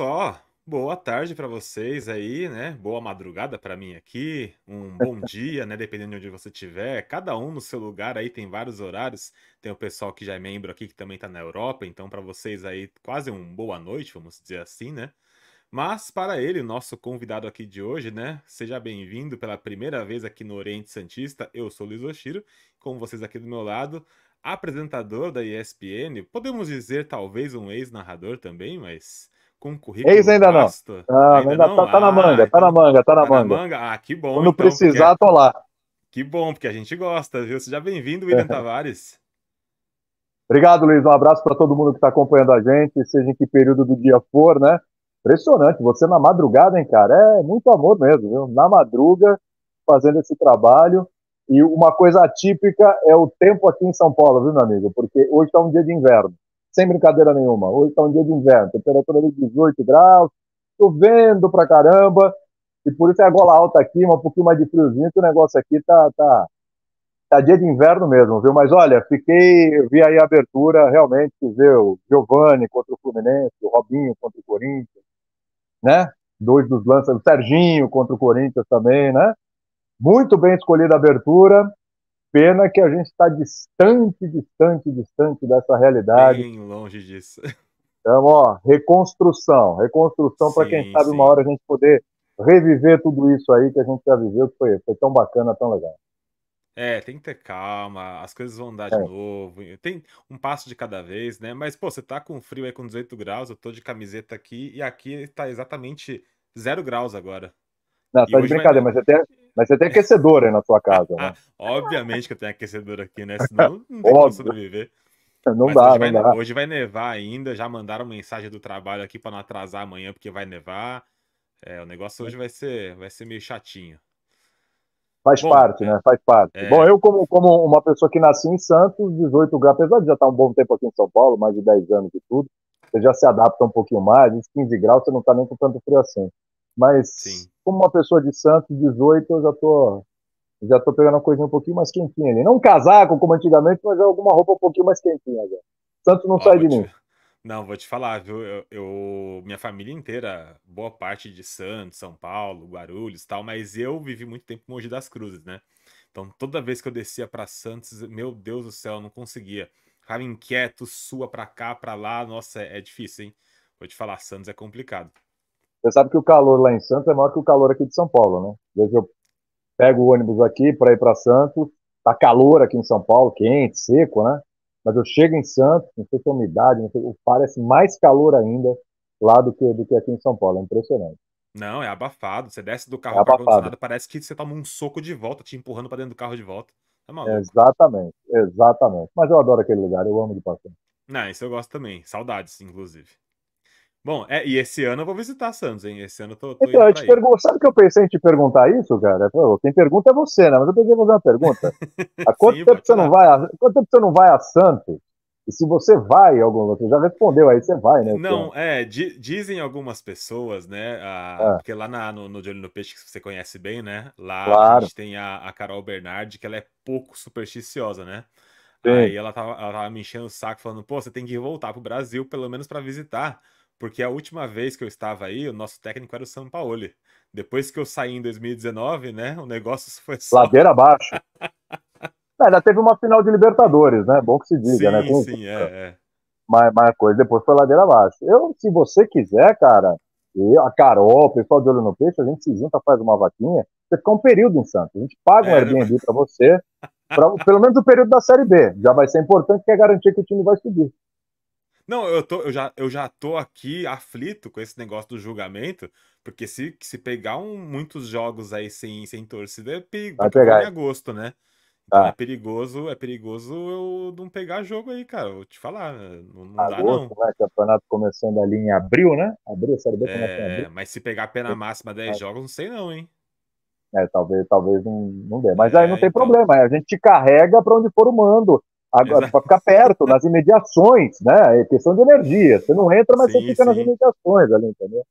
só, boa tarde para vocês aí, né? Boa madrugada para mim aqui, um bom dia, né? Dependendo de onde você estiver. Cada um no seu lugar aí tem vários horários. Tem o pessoal que já é membro aqui que também tá na Europa, então para vocês aí quase um boa noite, vamos dizer assim, né? Mas para ele, nosso convidado aqui de hoje, né? Seja bem-vindo pela primeira vez aqui no Oriente Santista. Eu sou Luiz Oshiro, com vocês aqui do meu lado, apresentador da ESPN. Podemos dizer talvez um ex-narrador também, mas com currículo Ex ainda não. Ah, ainda, não? Tá, tá, na ah, manga, tá na então manga, tá na tá manga. Na manga. Ah, que bom. Quando então, precisar, porque... tô lá. Que bom, porque a gente gosta, viu? Seja bem-vindo, William Tavares. Obrigado, Luiz. Um abraço para todo mundo que está acompanhando a gente, seja em que período do dia for, né? Impressionante, você na madrugada, hein, cara? É muito amor mesmo, viu? Na madruga, fazendo esse trabalho. E uma coisa atípica é o tempo aqui em São Paulo, viu, meu amigo? Porque hoje está um dia de inverno, sem brincadeira nenhuma. Hoje está um dia de inverno, temperatura de 18 graus, chovendo pra caramba. E por isso é a gola alta aqui, um pouquinho mais de friozinho, que o negócio aqui tá, tá, tá dia de inverno mesmo, viu? Mas olha, fiquei, vi aí a abertura, realmente, ver o Giovanni contra o Fluminense, o Robinho contra o Corinthians, né? Dois dos lanças, o Serginho contra o Corinthians também, né? Muito bem escolhida a abertura. Pena que a gente está distante, distante, distante dessa realidade. Bem longe disso. Então, ó, reconstrução. Reconstrução para quem sabe sim. uma hora a gente poder reviver tudo isso aí que a gente já viveu, que foi, foi tão bacana, tão legal. É, tem que ter calma, as coisas vão dar de é. novo. Tem um passo de cada vez, né? Mas, pô, você tá com frio aí com 18 graus, eu tô de camiseta aqui, e aqui tá exatamente zero graus agora. Não, tá de brincadeira, vai... mas, você tem, mas você tem aquecedor aí na sua casa, né? Obviamente que eu tenho aquecedor aqui, né? Senão não tem como sobreviver. Não mas dá, hoje não vai, dá. Hoje vai nevar ainda, já mandaram mensagem do trabalho aqui para não atrasar amanhã, porque vai nevar. É, o negócio hoje vai ser, vai ser meio chatinho. Faz bom, parte, né? Faz parte. É... Bom, eu, como, como uma pessoa que nasci em Santos, 18 graus, apesar de já estar um bom tempo aqui em São Paulo, mais de 10 anos e tudo, você já se adapta um pouquinho mais, uns 15 graus você não está nem com tanto frio assim. Mas, Sim. Como uma pessoa de Santos, 18, eu já tô, já tô pegando uma coisinha um pouquinho mais quentinha ali. Não um casaco como antigamente, mas alguma roupa um pouquinho mais quentinha já. Santos não Ó, sai de te... mim. Não, vou te falar, viu? Eu, eu, minha família inteira, boa parte de Santos, São Paulo, Guarulhos, tal, mas eu vivi muito tempo em Mogi das Cruzes, né? Então, toda vez que eu descia para Santos, meu Deus do céu, eu não conseguia. Ficava inquieto, sua para cá, para lá, nossa, é, é, difícil, hein? Vou te falar, Santos é complicado. Você sabe que o calor lá em Santos é maior que o calor aqui de São Paulo, né? Desde eu pego o ônibus aqui para ir para Santos, tá calor aqui em São Paulo, quente, seco, né? Mas eu chego em Santos, não sei se é umidade, não sei, parece mais calor ainda lá do que, do que aqui em São Paulo. É impressionante. Não, é abafado. Você desce do carro é ar-condicionado, parece que você toma um soco de volta, te empurrando para dentro do carro de volta. É maluco. Exatamente, exatamente. Mas eu adoro aquele lugar, eu amo de paixão. Não, isso eu gosto também. Saudades, inclusive. Bom, é, e esse ano eu vou visitar Santos, hein? Esse ano eu tô, tô Então, eu te pergunto, sabe que eu pensei em te perguntar isso, cara? Pô, quem pergunta é você, né? Mas eu pensei em fazer uma pergunta. Há quanto, Sim, tempo você não vai a, quanto tempo você não vai a Santos? E se você vai, algum, você já respondeu aí, você vai, né? Não, é, di, dizem algumas pessoas, né? A, é. Porque lá na, no, no De Olho no Peixe, que você conhece bem, né? Lá claro. a gente tem a, a Carol Bernardi, que ela é pouco supersticiosa, né? Sim. Aí ela tava, ela tava me enchendo o saco, falando, pô, você tem que voltar pro Brasil, pelo menos para visitar. Porque a última vez que eu estava aí, o nosso técnico era o Sampaoli. Depois que eu saí em 2019, né? O negócio foi só. Ladeira abaixo. é, ainda teve uma final de Libertadores, né? Bom que se diga, sim, né? Sim, sim, é, é. Mas, mas a coisa depois foi ladeira abaixo. Eu, se você quiser, cara, eu, a Carol, o pessoal de olho no peixe, a gente se junta, faz uma vaquinha, você fica um período em Santos. A gente paga um é, Airbnb para você, pra, pelo menos o período da Série B. Já vai ser importante, que é garantir que o time vai subir. Não, eu, tô, eu, já, eu já tô aqui aflito com esse negócio do julgamento, porque se, se pegar um, muitos jogos aí sem, sem torcida, é perigo, Vai pegar. em agosto, né? Então ah. é perigoso, é perigoso eu não pegar jogo aí, cara. Vou te falar, não, não agosto, dá não. Né? Campeonato começando ali em abril, né? Abril, Série B começa em abril. Mas se pegar pena máxima 10 jogos, não sei não, hein? É, talvez, talvez não, não dê. Mas é, aí não tem então... problema, a gente te carrega para onde for o mando para ficar perto, nas imediações, né? É questão de energia. Você não entra, mas sim, você fica sim. nas imediações ali, entendeu?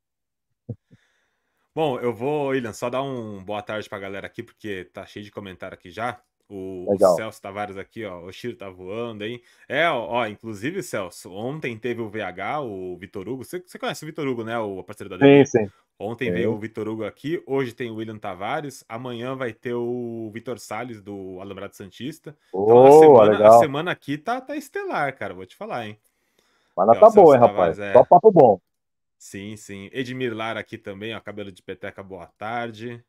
Bom, eu vou, William, só dar um boa tarde para a galera aqui, porque tá cheio de comentário aqui já. O, o, Celso Tavares aqui, ó. O Chiro tá voando aí. É, ó, ó, inclusive, Celso, ontem teve o VH, o Vitor Hugo. Você, você conhece o Vitor Hugo, né? O parceiro da DB? Sim, sim. Ontem veio o Vitor Hugo aqui, hoje tem o William Tavares, amanhã vai ter o Vitor Salles do Alambrado Santista. Oh, então a semana, a semana aqui tá, tá estelar, cara, vou te falar, hein? Mas tá boa, hein, rapaz? É... Só papo bom. Sim, sim. Edmir Lara aqui também, ó, cabelo de peteca, boa tarde.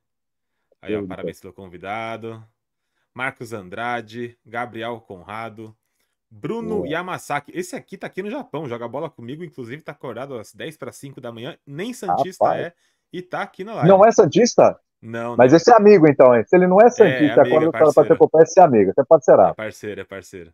Aí, ó, parabéns pelo convidado. Marcos Andrade, Gabriel Conrado, Bruno Boa. Yamasaki. Esse aqui tá aqui no Japão, joga bola comigo, inclusive tá acordado às 10 para 5 da manhã, nem Santista Rapaz. é, e tá aqui na live. Não é Santista? Não, Mas não. esse é amigo, então, hein? Se ele não é Santista, é, amigo, acorda é para ter culpa, esse é amigo, você pode ser. É parceiro, é parceiro.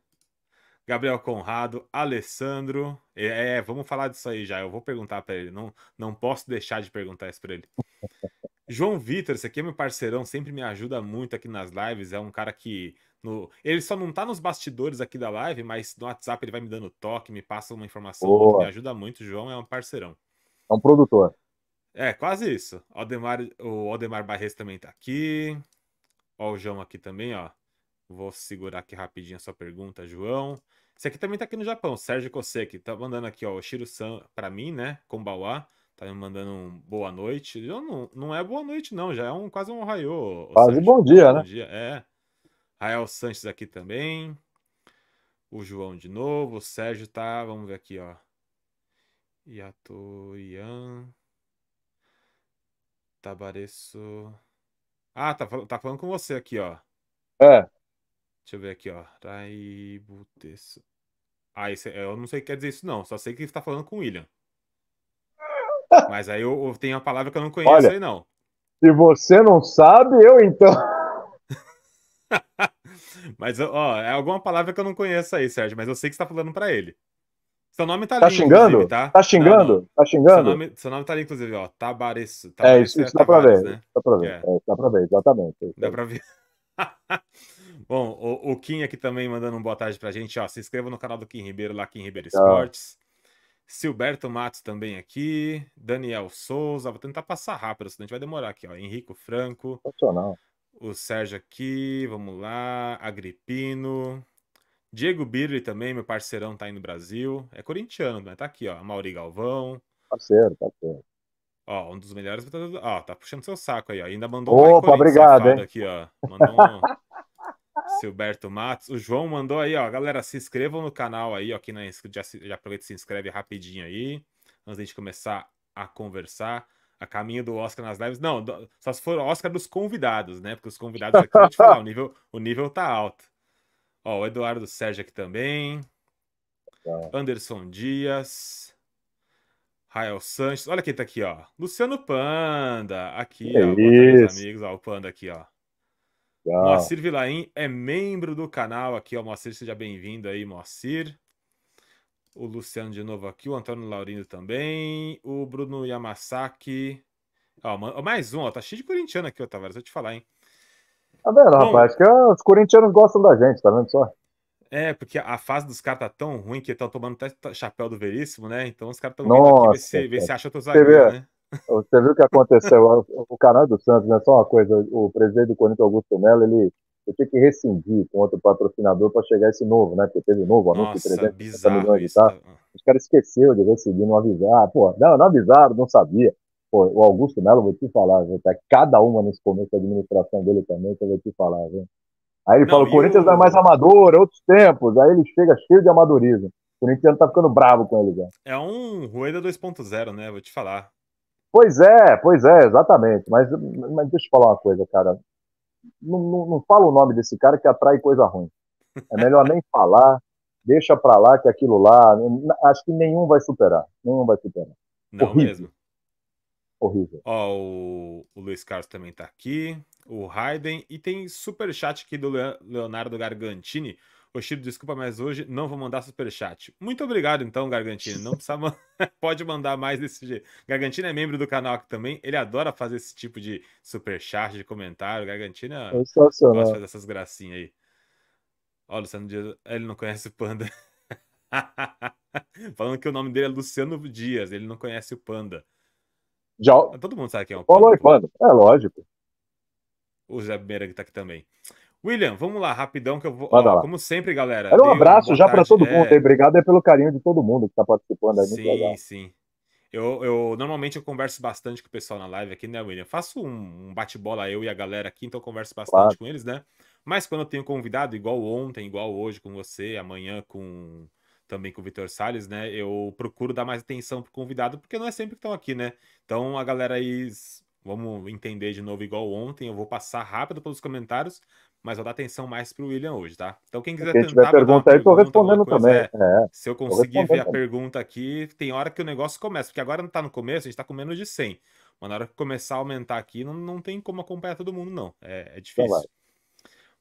Gabriel Conrado, Alessandro. É, é, vamos falar disso aí já. Eu vou perguntar para ele. Não, não posso deixar de perguntar isso para ele. João Vitor, esse aqui é meu parceirão, sempre me ajuda muito aqui nas lives. É um cara que. No... Ele só não tá nos bastidores aqui da live, mas no WhatsApp ele vai me dando toque, me passa uma informação, me ajuda muito. O João é um parceirão. É um produtor. É, quase isso. Aldemar, o Aldemar Barres também tá aqui. Ó, o João aqui também, ó. Vou segurar aqui rapidinho a sua pergunta, João. Esse aqui também tá aqui no Japão, Sérgio Koseki. Tá mandando aqui, ó, o Shiro-san pra mim, né? Kombawa. Tá me mandando um boa noite. Eu não, não é boa noite, não. Já é um, quase um raio. Quase bom dia, bom né? Dia. É. Rael Sanches aqui também. O João de novo. O Sérgio tá. Vamos ver aqui, ó. Yato Ian. Tabareço. Ah, tá, tá falando com você aqui, ó. É. Deixa eu ver aqui, ó. Raibuteço. Ah, esse, eu não sei o que quer dizer isso, não. Só sei que ele tá falando com o William. Mas aí eu, eu tenho uma palavra que eu não conheço Olha, aí, não. Se você não sabe, eu então. mas, ó, é alguma palavra que eu não conheço aí, Sérgio, mas eu sei que você tá falando para ele. Seu nome tá, tá ali, xingando? tá? Tá xingando? Não, não. Tá xingando? Seu nome, seu nome tá ali, inclusive, ó. Tabareço. é, isso, isso é dá pra ver. Né? Dá pra ver. É. É, dá pra ver, exatamente. Dá pra ver. Bom, o, o Kim aqui também mandando um boa tarde pra gente, ó. Se inscreva no canal do Kim Ribeiro, lá Kim Ribeiro Esportes. Silberto Matos também aqui. Daniel Souza. Vou tentar passar rápido, senão a gente vai demorar aqui, ó. Henrico Franco. Funcional. O Sérgio aqui, vamos lá. Agripino. Diego Birri também, meu parceirão, tá aí no Brasil. É corintiano, né? Tá aqui, ó. Mauri Galvão. Parceiro, parceiro. Ó, um dos melhores. Ó, tá puxando seu saco aí, ó. Ainda mandou Opa, um obrigado, hein? aqui, ó. Mandou um. Silberto Matos. O João mandou aí, ó. Galera, se inscrevam no canal aí, ó. Aqui na, já, já aproveita e se inscreve rapidinho aí. Antes de a gente começar a conversar. A caminho do Oscar nas lives. Não, só se for o Oscar dos convidados, né? Porque os convidados aqui, vou te falar, o nível, o nível tá alto. Ó, o Eduardo Sérgio aqui também. Anderson Dias. Rael Sanches. Olha quem tá aqui, ó. Luciano Panda. Aqui, ó. Meus amigos, ó. O Panda aqui, ó. Legal. Moacir Vilaim é membro do canal aqui, ó. Moacir, seja bem-vindo aí, Moacir. O Luciano de novo aqui, o Antônio Laurindo também. O Bruno Yamasaki. Ó, mais um, ó. Tá cheio de corintiano aqui, ó, Tavares. Vou te falar, hein? Tá vendo, Bom, rapaz? Que os corintianos gostam da gente, tá vendo só? É, porque a fase dos caras tá tão ruim que estão tomando até chapéu do Veríssimo, né? Então os caras estão vindo aqui ver se, ver se acha outro zagueiro, né? Você viu o que aconteceu? o canal do Santos, né? Só uma coisa, o presidente do Corinthians, Augusto Melo, ele, ele tinha que rescindir com outro patrocinador para chegar esse novo, né? Porque teve novo anúncio Nossa, de 350 milhões de tá? Os caras esqueceram de rescindir, não avisaram. Ah, pô, não, não avisaram, não sabia. Pô, o Augusto Melo, vou te falar, viu, tá? cada uma nesse começo da administração dele também, que eu vou te falar, viu? Aí ele não, fala, o Corinthians o... é mais amador, é outros tempos. Aí ele chega cheio de amadorismo. O Corinthians tá ficando bravo com ele já. É um Rueda 2.0, né? Vou te falar. Pois é, pois é, exatamente. Mas, mas deixa eu falar uma coisa, cara. Não, não, não fala o nome desse cara que atrai coisa ruim. É melhor nem falar, deixa pra lá que aquilo lá, acho que nenhum vai superar. Nenhum vai superar. Não Horrível. mesmo. Horrível. Ó, o, o Luiz Carlos também tá aqui, o Raiden, e tem super chat aqui do Leonardo Gargantini. Oshiro, desculpa, mas hoje não vou mandar superchat. Muito obrigado, então, Gargantini. Não precisa pode mandar mais desse jeito. Gargantini é membro do canal aqui também. Ele adora fazer esse tipo de superchat, de comentário. Gargantini é... gosta de fazer essas gracinhas aí. Ó, Luciano Dias, ele não conhece o Panda. Falando que o nome dele é Luciano Dias, ele não conhece o Panda. Já... Todo mundo sabe quem é o Panda. Falou, Panda. É lógico. O Zé Meira que tá aqui também. William, vamos lá, rapidão, que eu vou. Ó, como sempre, galera. Era um abraço já para todo mundo. É... Obrigado pelo carinho de todo mundo que está participando aí. Sim, sim. Eu, eu, normalmente eu converso bastante com o pessoal na live aqui, né, William? Faço um, um bate-bola eu e a galera aqui, então eu converso bastante claro. com eles, né? Mas quando eu tenho convidado, igual ontem, igual hoje com você, amanhã com também com o Vitor Salles, né? Eu procuro dar mais atenção pro convidado, porque não é sempre que estão aqui, né? Então a galera aí, vamos entender de novo igual ontem, eu vou passar rápido pelos comentários, mas vou dar atenção mais pro William hoje, tá? Então quem quiser quem tiver pergunta aí, tô respondendo coisa, também. É, é, se eu conseguir ver a também. pergunta aqui, tem hora que o negócio começa, porque agora não tá no começo, a gente tá com menos de 100. Mas na hora que começar a aumentar aqui, não, não tem como acompanhar todo mundo, não. É, é difícil. Então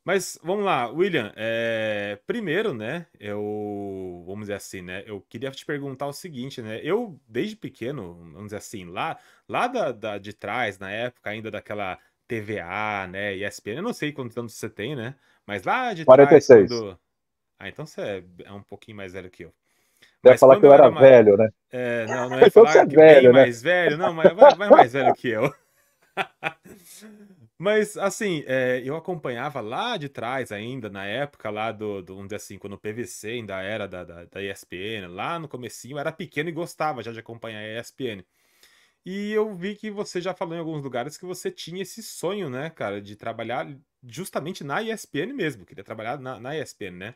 mas vamos lá, William. É, primeiro, né? Eu vamos dizer assim, né? Eu queria te perguntar o seguinte, né? Eu desde pequeno, vamos dizer assim, lá, lá da, da de trás, na época ainda daquela TVA, né? ESPN, eu não sei quantos anos você tem, né? Mas lá de 46. trás, quando... Ah, então você é, é um pouquinho mais velho que eu. Você ia falar que eu era, mais... velho, né? É, não, não ia então falar que velho, né? mais velho, não, mas vai, vai mais velho que eu. Mas, assim, é, eu acompanhava lá de trás ainda, na época lá do, do vamos dizer assim, quando o PVC ainda era da, da, da ESPN, lá no comecinho, eu era pequeno e gostava já de acompanhar a ESPN. E eu vi que você já falou em alguns lugares que você tinha esse sonho, né, cara, de trabalhar justamente na ESPN mesmo, queria trabalhar na, na ESPN, né?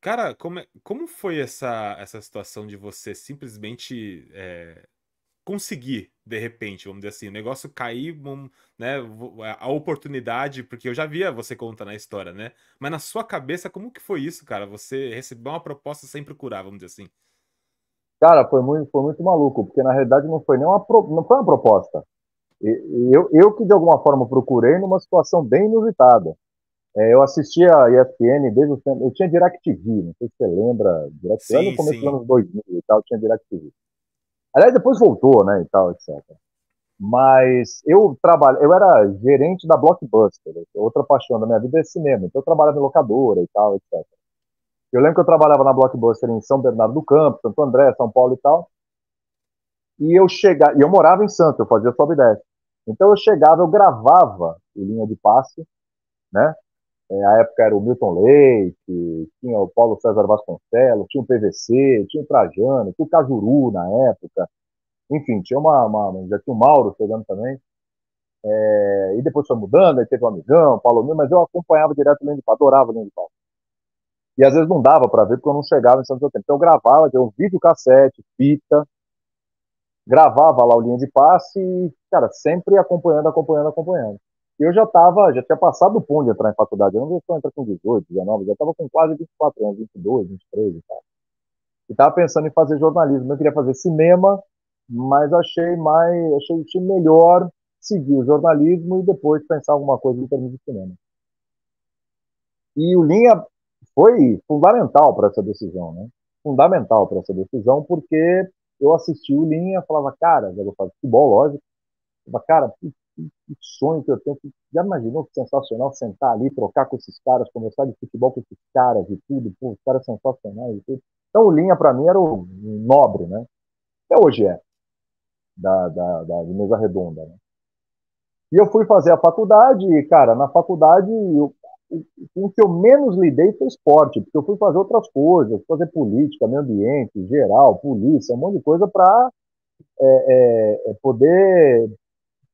Cara, como, é, como foi essa, essa situação de você simplesmente é, conseguir, de repente, vamos dizer assim, o negócio cair, né, a oportunidade, porque eu já via você contando a história, né? Mas na sua cabeça, como que foi isso, cara? Você recebeu uma proposta sem procurar, vamos dizer assim. Cara, foi muito, foi muito maluco, porque na realidade não foi nem uma, não foi uma proposta. Eu, eu que de alguma forma procurei numa situação bem inusitada. É, eu assistia a ESPN desde o tempo. Eu tinha DirecTV, não sei se você lembra. DirecTV, sim, no começo sim. dos anos 2000 e tal, tinha DirecTV. Aliás, depois voltou, né, e tal, etc. Mas eu trabalho, eu era gerente da Blockbuster, outra paixão da minha vida é cinema, então eu trabalhava em locadora e tal, etc. Eu lembro que eu trabalhava na Blockbuster em São Bernardo do Campo, Santo André, São Paulo e tal. E eu chegava, e eu morava em Santos, eu fazia sobe e desce. Então eu chegava, eu gravava o linha de passe, né? É, a época era o Milton Leite, tinha o Paulo César Vasconcelos, tinha o PVC, tinha o Trajano, tinha o Cajuru na época. Enfim, tinha uma, uma já tinha o Mauro chegando também. É, e depois foi mudando, aí teve o Amigão, Paulo Mil, mas eu acompanhava direto o de Passe, adorava o Passe. E às vezes não dava para ver porque eu não chegava em Santos Tempo. Então eu gravava, eu vídeo cassete, fita, gravava lá o linha de passe e, cara, sempre acompanhando, acompanhando, acompanhando eu já estava, já tinha passado o ponto de entrar em faculdade. Eu não só entrar com 18, 19, já estava com quase 24 anos, 22, 23 e tal. E estava pensando em fazer jornalismo. Eu queria fazer cinema, mas achei mais, achei, achei melhor seguir o jornalismo e depois pensar alguma coisa em termos de cinema. E o Linha foi fundamental para essa decisão, né? Fundamental para essa decisão, porque eu assisti o Linha, falava, cara, já vou fazer futebol, lógico. Falava, cara, que sonho que eu tenho. Já imaginou que sensacional sentar ali, trocar com esses caras, conversar de futebol com esses caras e tudo, pô, os caras sensacionais e tudo. Então o Linha para mim era o nobre, né? Até hoje é, da, da, da mesa redonda, né? E eu fui fazer a faculdade e, cara, na faculdade eu, o que eu menos lidei foi esporte, porque eu fui fazer outras coisas, fazer política, meio ambiente, geral, polícia, um monte de coisa para é, é, é, poder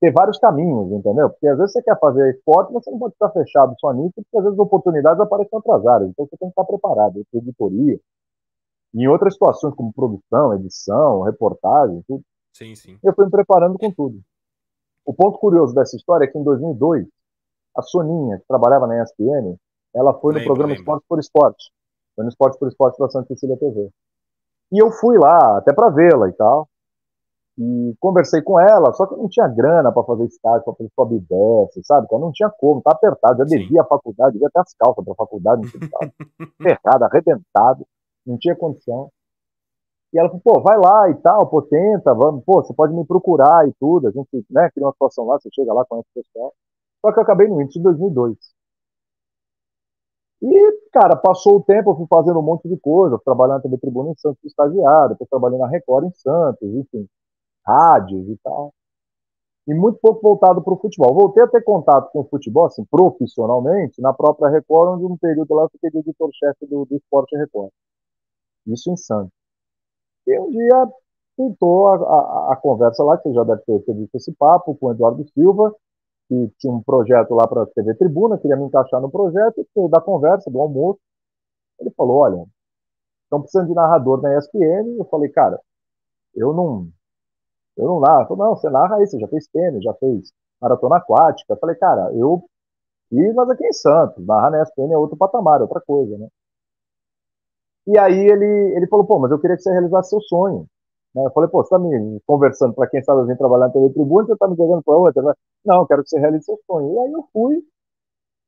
ter vários caminhos, entendeu? Porque às vezes você quer fazer esporte, mas você não pode estar fechado só nisso, porque às vezes oportunidades aparecem em outras áreas. Então você tem que estar preparado, editoria. Em outras situações, como produção, edição, reportagem, tudo. Sim, sim. Eu fui me preparando com tudo. O ponto curioso dessa história é que em 2002, a Soninha, que trabalhava na ESPN, ela foi lembro, no programa lembro. Esporte por Esporte. Foi no Esporte por Esporte da Santa Cecília TV. E eu fui lá, até para vê-la e tal. E conversei com ela, só que eu não tinha grana para fazer estágio, para fazer sobe e sabe? Eu não tinha como, tá apertado. Já devia a faculdade, devia até as calças para a faculdade, ferrado, arrebentado, não tinha condição. E ela falou, pô, vai lá e tal, pô, tenta, vamos, pô, você pode me procurar e tudo, a gente, né, cria uma situação lá, você chega lá, conhece o pessoal. Só que eu acabei no índice em 2002. E, cara, passou o tempo, eu fui fazendo um monte de coisa, trabalhando na TV Tribuna em Santos, estagiário, depois trabalhei na Record em Santos, enfim rádios e tal. e muito pouco voltado para o futebol. Voltei a ter contato com o futebol, assim, profissionalmente, na própria Record, onde um período lá eu fiquei editor-chefe do, do Esporte Record. Isso em Santos. E um dia pintou a, a, a, conversa lá, que você já deve ter, ter visto esse papo, com o Eduardo Silva, que tinha um projeto lá para a TV Tribuna, queria me encaixar no projeto, e da conversa, do almoço, ele falou, olha, estão precisando de narrador na ESPN, eu falei, cara, eu não, eu não narro. Falei, não, você narra aí, você já fez tênis, já fez maratona aquática. Eu falei, cara, eu fiz, mas aqui em Santos, narrar na ESPN é outro patamar, é outra coisa, né? E aí ele, ele falou, pô, mas eu queria que você realizasse seu sonho. Né? Eu falei, pô, você tá me conversando para quem sabe vir trabalhar na TV Tribuna, você tá me jogando para outra. Não, eu quero que você realize seu sonho. E aí eu fui,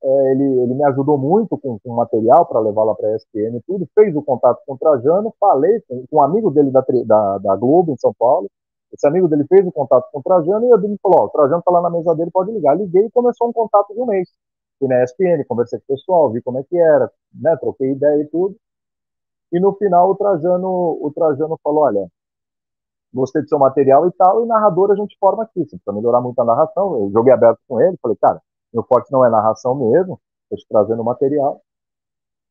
é, ele, ele me ajudou muito com, com material para levar lá para a ESPN e tudo, fez o contato com o Trajano, falei com, com um amigo dele da, da, da, Globo em São Paulo, esse amigo dele fez o contato com o Trajano e eu me falou, ó, o Trajano tá lá na mesa dele, pode ligar. Liguei e começou um contato de um mês. Fui na ESPN, conversei com o pessoal, vi como é que era, né, troquei ideia e tudo. E no final o Trajano, o Trajano falou, olha, gostei do seu material e tal, e narrador a gente forma aqui, assim, para melhorar muito a narração. Eu joguei aberto com ele, falei, cara, meu forte não é narração mesmo, estou te trazendo material.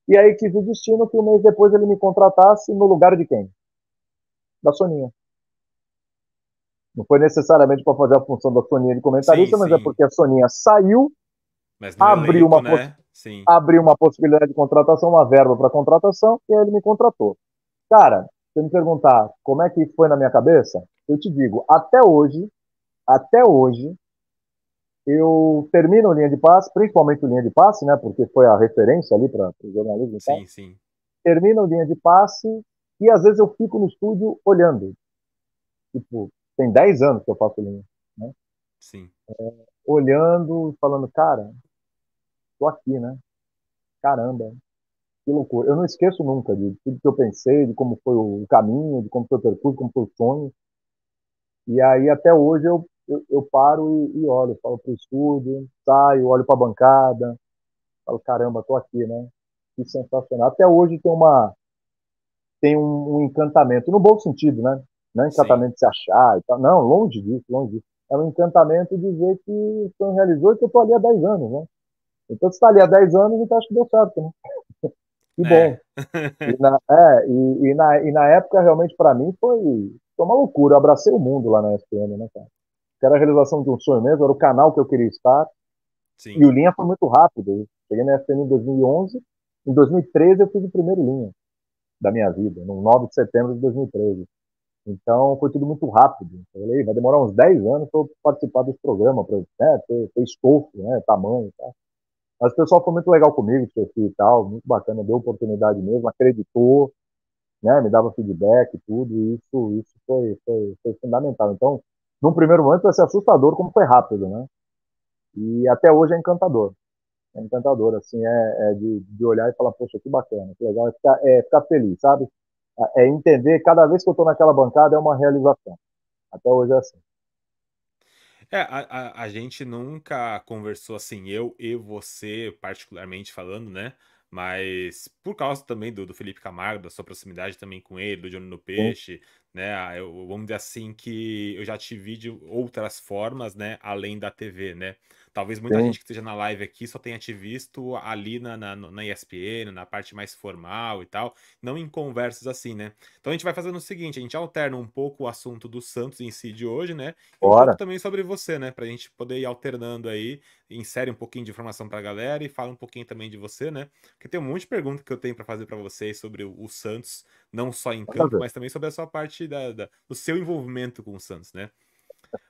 E aí quis o destino que um mês depois ele me contratasse no lugar de quem? Da Soninha. Não foi necessariamente para fazer a função da Soninha de comentarista, sim, mas é sim. é porque a Soninha saiu, abriu, elenco, uma né? abriu uma possibilidade de contratação, uma verba para contratação, e aí ele me contratou. Cara, você me perguntar como é que foi na minha cabeça, eu te digo, até hoje, até hoje, eu termino linha de passe, principalmente linha de passe, né, porque foi a referência ali para o jornalismo. Sim, tá? sim. Termino linha de passe e às vezes eu fico no estúdio olhando. Tipo, tem 10 anos que eu faço linha, né? Sim. É, olhando, falando, cara, tô aqui, né? Caramba, que loucura. Eu não esqueço nunca de tudo que eu pensei, de como foi o caminho, de como foi o percurso, como foi o sonho. E aí até hoje eu eu, eu paro e, e olho, falo pro estúdio, saio, olho para a bancada, falo, caramba, tô aqui, né? Que sensacional. Até hoje tem uma tem um, um encantamento, no bom sentido, né? Não é encantamento Sim. de se achar e tal. Não, longe disso, longe disso. É um encantamento de ver que o sonho realizou e que eu tô ali há 10 anos, né? Então, se está ali há 10 anos, então acho que deu certo, né? Que bom. É. e, na, é, e, e, na, e na época, realmente, para mim, foi, foi uma loucura. Eu abracei o mundo lá na SPN, né, cara? que era a realização de um sonho mesmo, era o canal que eu queria estar. Sim. E o Linha foi muito rápido. Eu cheguei na FM em 2011, em 2013 eu fiz o primeiro Linha da minha vida, no 9 de setembro de 2013. Então foi tudo muito rápido. Eu falei, vai demorar uns 10 anos para eu participar desse programa, para né, ter, ter escopo, né, tamanho e tal. Mas o pessoal foi muito legal comigo, e tal, muito bacana, deu oportunidade mesmo, acreditou, né, me dava feedback e tudo, e isso, isso foi, foi, foi fundamental. Então, num primeiro momento vai ser assustador como foi rápido, né? E até hoje é encantador. É encantador, assim, é, é de, de, olhar e falar, poxa, que bacana, que legal, é ficar, é ficar feliz, sabe? É, é entender, cada vez que eu estou naquela bancada é uma realização. Até hoje é assim. É, a, a, a, gente nunca conversou assim, eu e você, particularmente falando, né? Mas por causa também do, do Felipe Camargo, da sua proximidade também com ele, do Johnny no Peixe, né? Eu, vamos dizer assim que eu já te vi de outras formas, né? Além da TV, né? Talvez muita Sim. gente que esteja na live aqui só tenha te visto ali na, na, na ESPN, na parte mais formal e tal, não em conversas assim, né? Então a gente vai fazendo o seguinte, a gente alterna um pouco o assunto do Santos em si de hoje, né? E um pouco também sobre você, né? Pra gente poder ir alternando aí, insere um pouquinho de informação pra galera e fala um pouquinho também de você, né? Porque tem um monte de perguntas que eu tenho para fazer para vocês sobre o, o Santos, não só em campo, mas também sobre a sua parte da, da, do seu envolvimento com o Santos, né?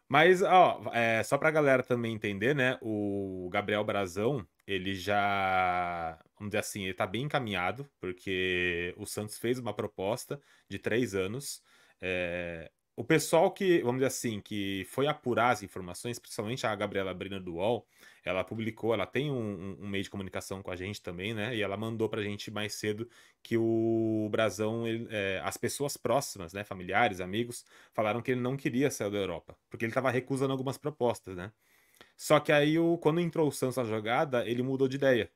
Mas, ó, é, só pra galera também entender, né? O Gabriel Brazão, ele já, vamos dizer assim, ele tá bem encaminhado, porque o Santos fez uma proposta de três anos. É, o pessoal que, vamos dizer assim, que foi apurar as informações, principalmente a Gabriela Brina do UOL, ela publicou, ela tem um, um, meio de comunicação com a gente também, né? E ela mandou pra gente mais cedo que o Brasão, ele, é, as pessoas próximas, né, familiares, amigos, falaram que ele não queria sair da Europa, porque ele estava recusando algumas propostas, né? Só que aí, o, quando entrou o Santos na jogada, ele mudou de ideia.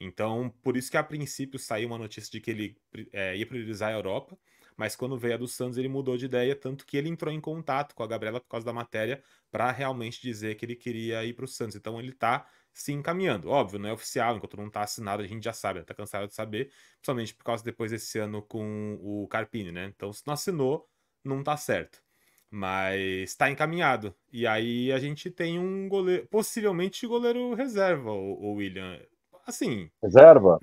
Então, por isso que a princípio saiu uma notícia de que ele é, ia priorizar a Europa, mas quando veio a do Santos ele mudou de ideia, tanto que ele entrou em contato com a Gabriela por causa da matéria para realmente dizer que ele queria ir para o Santos. Então ele está se encaminhando. Óbvio, não é oficial, enquanto não está assinado, a gente já sabe, está cansado de saber, principalmente por causa depois desse ano com o Carpini, né? Então se não assinou, não está certo mas está encaminhado. E aí a gente tem um goleiro, possivelmente goleiro reserva, o, William. Assim. Reserva?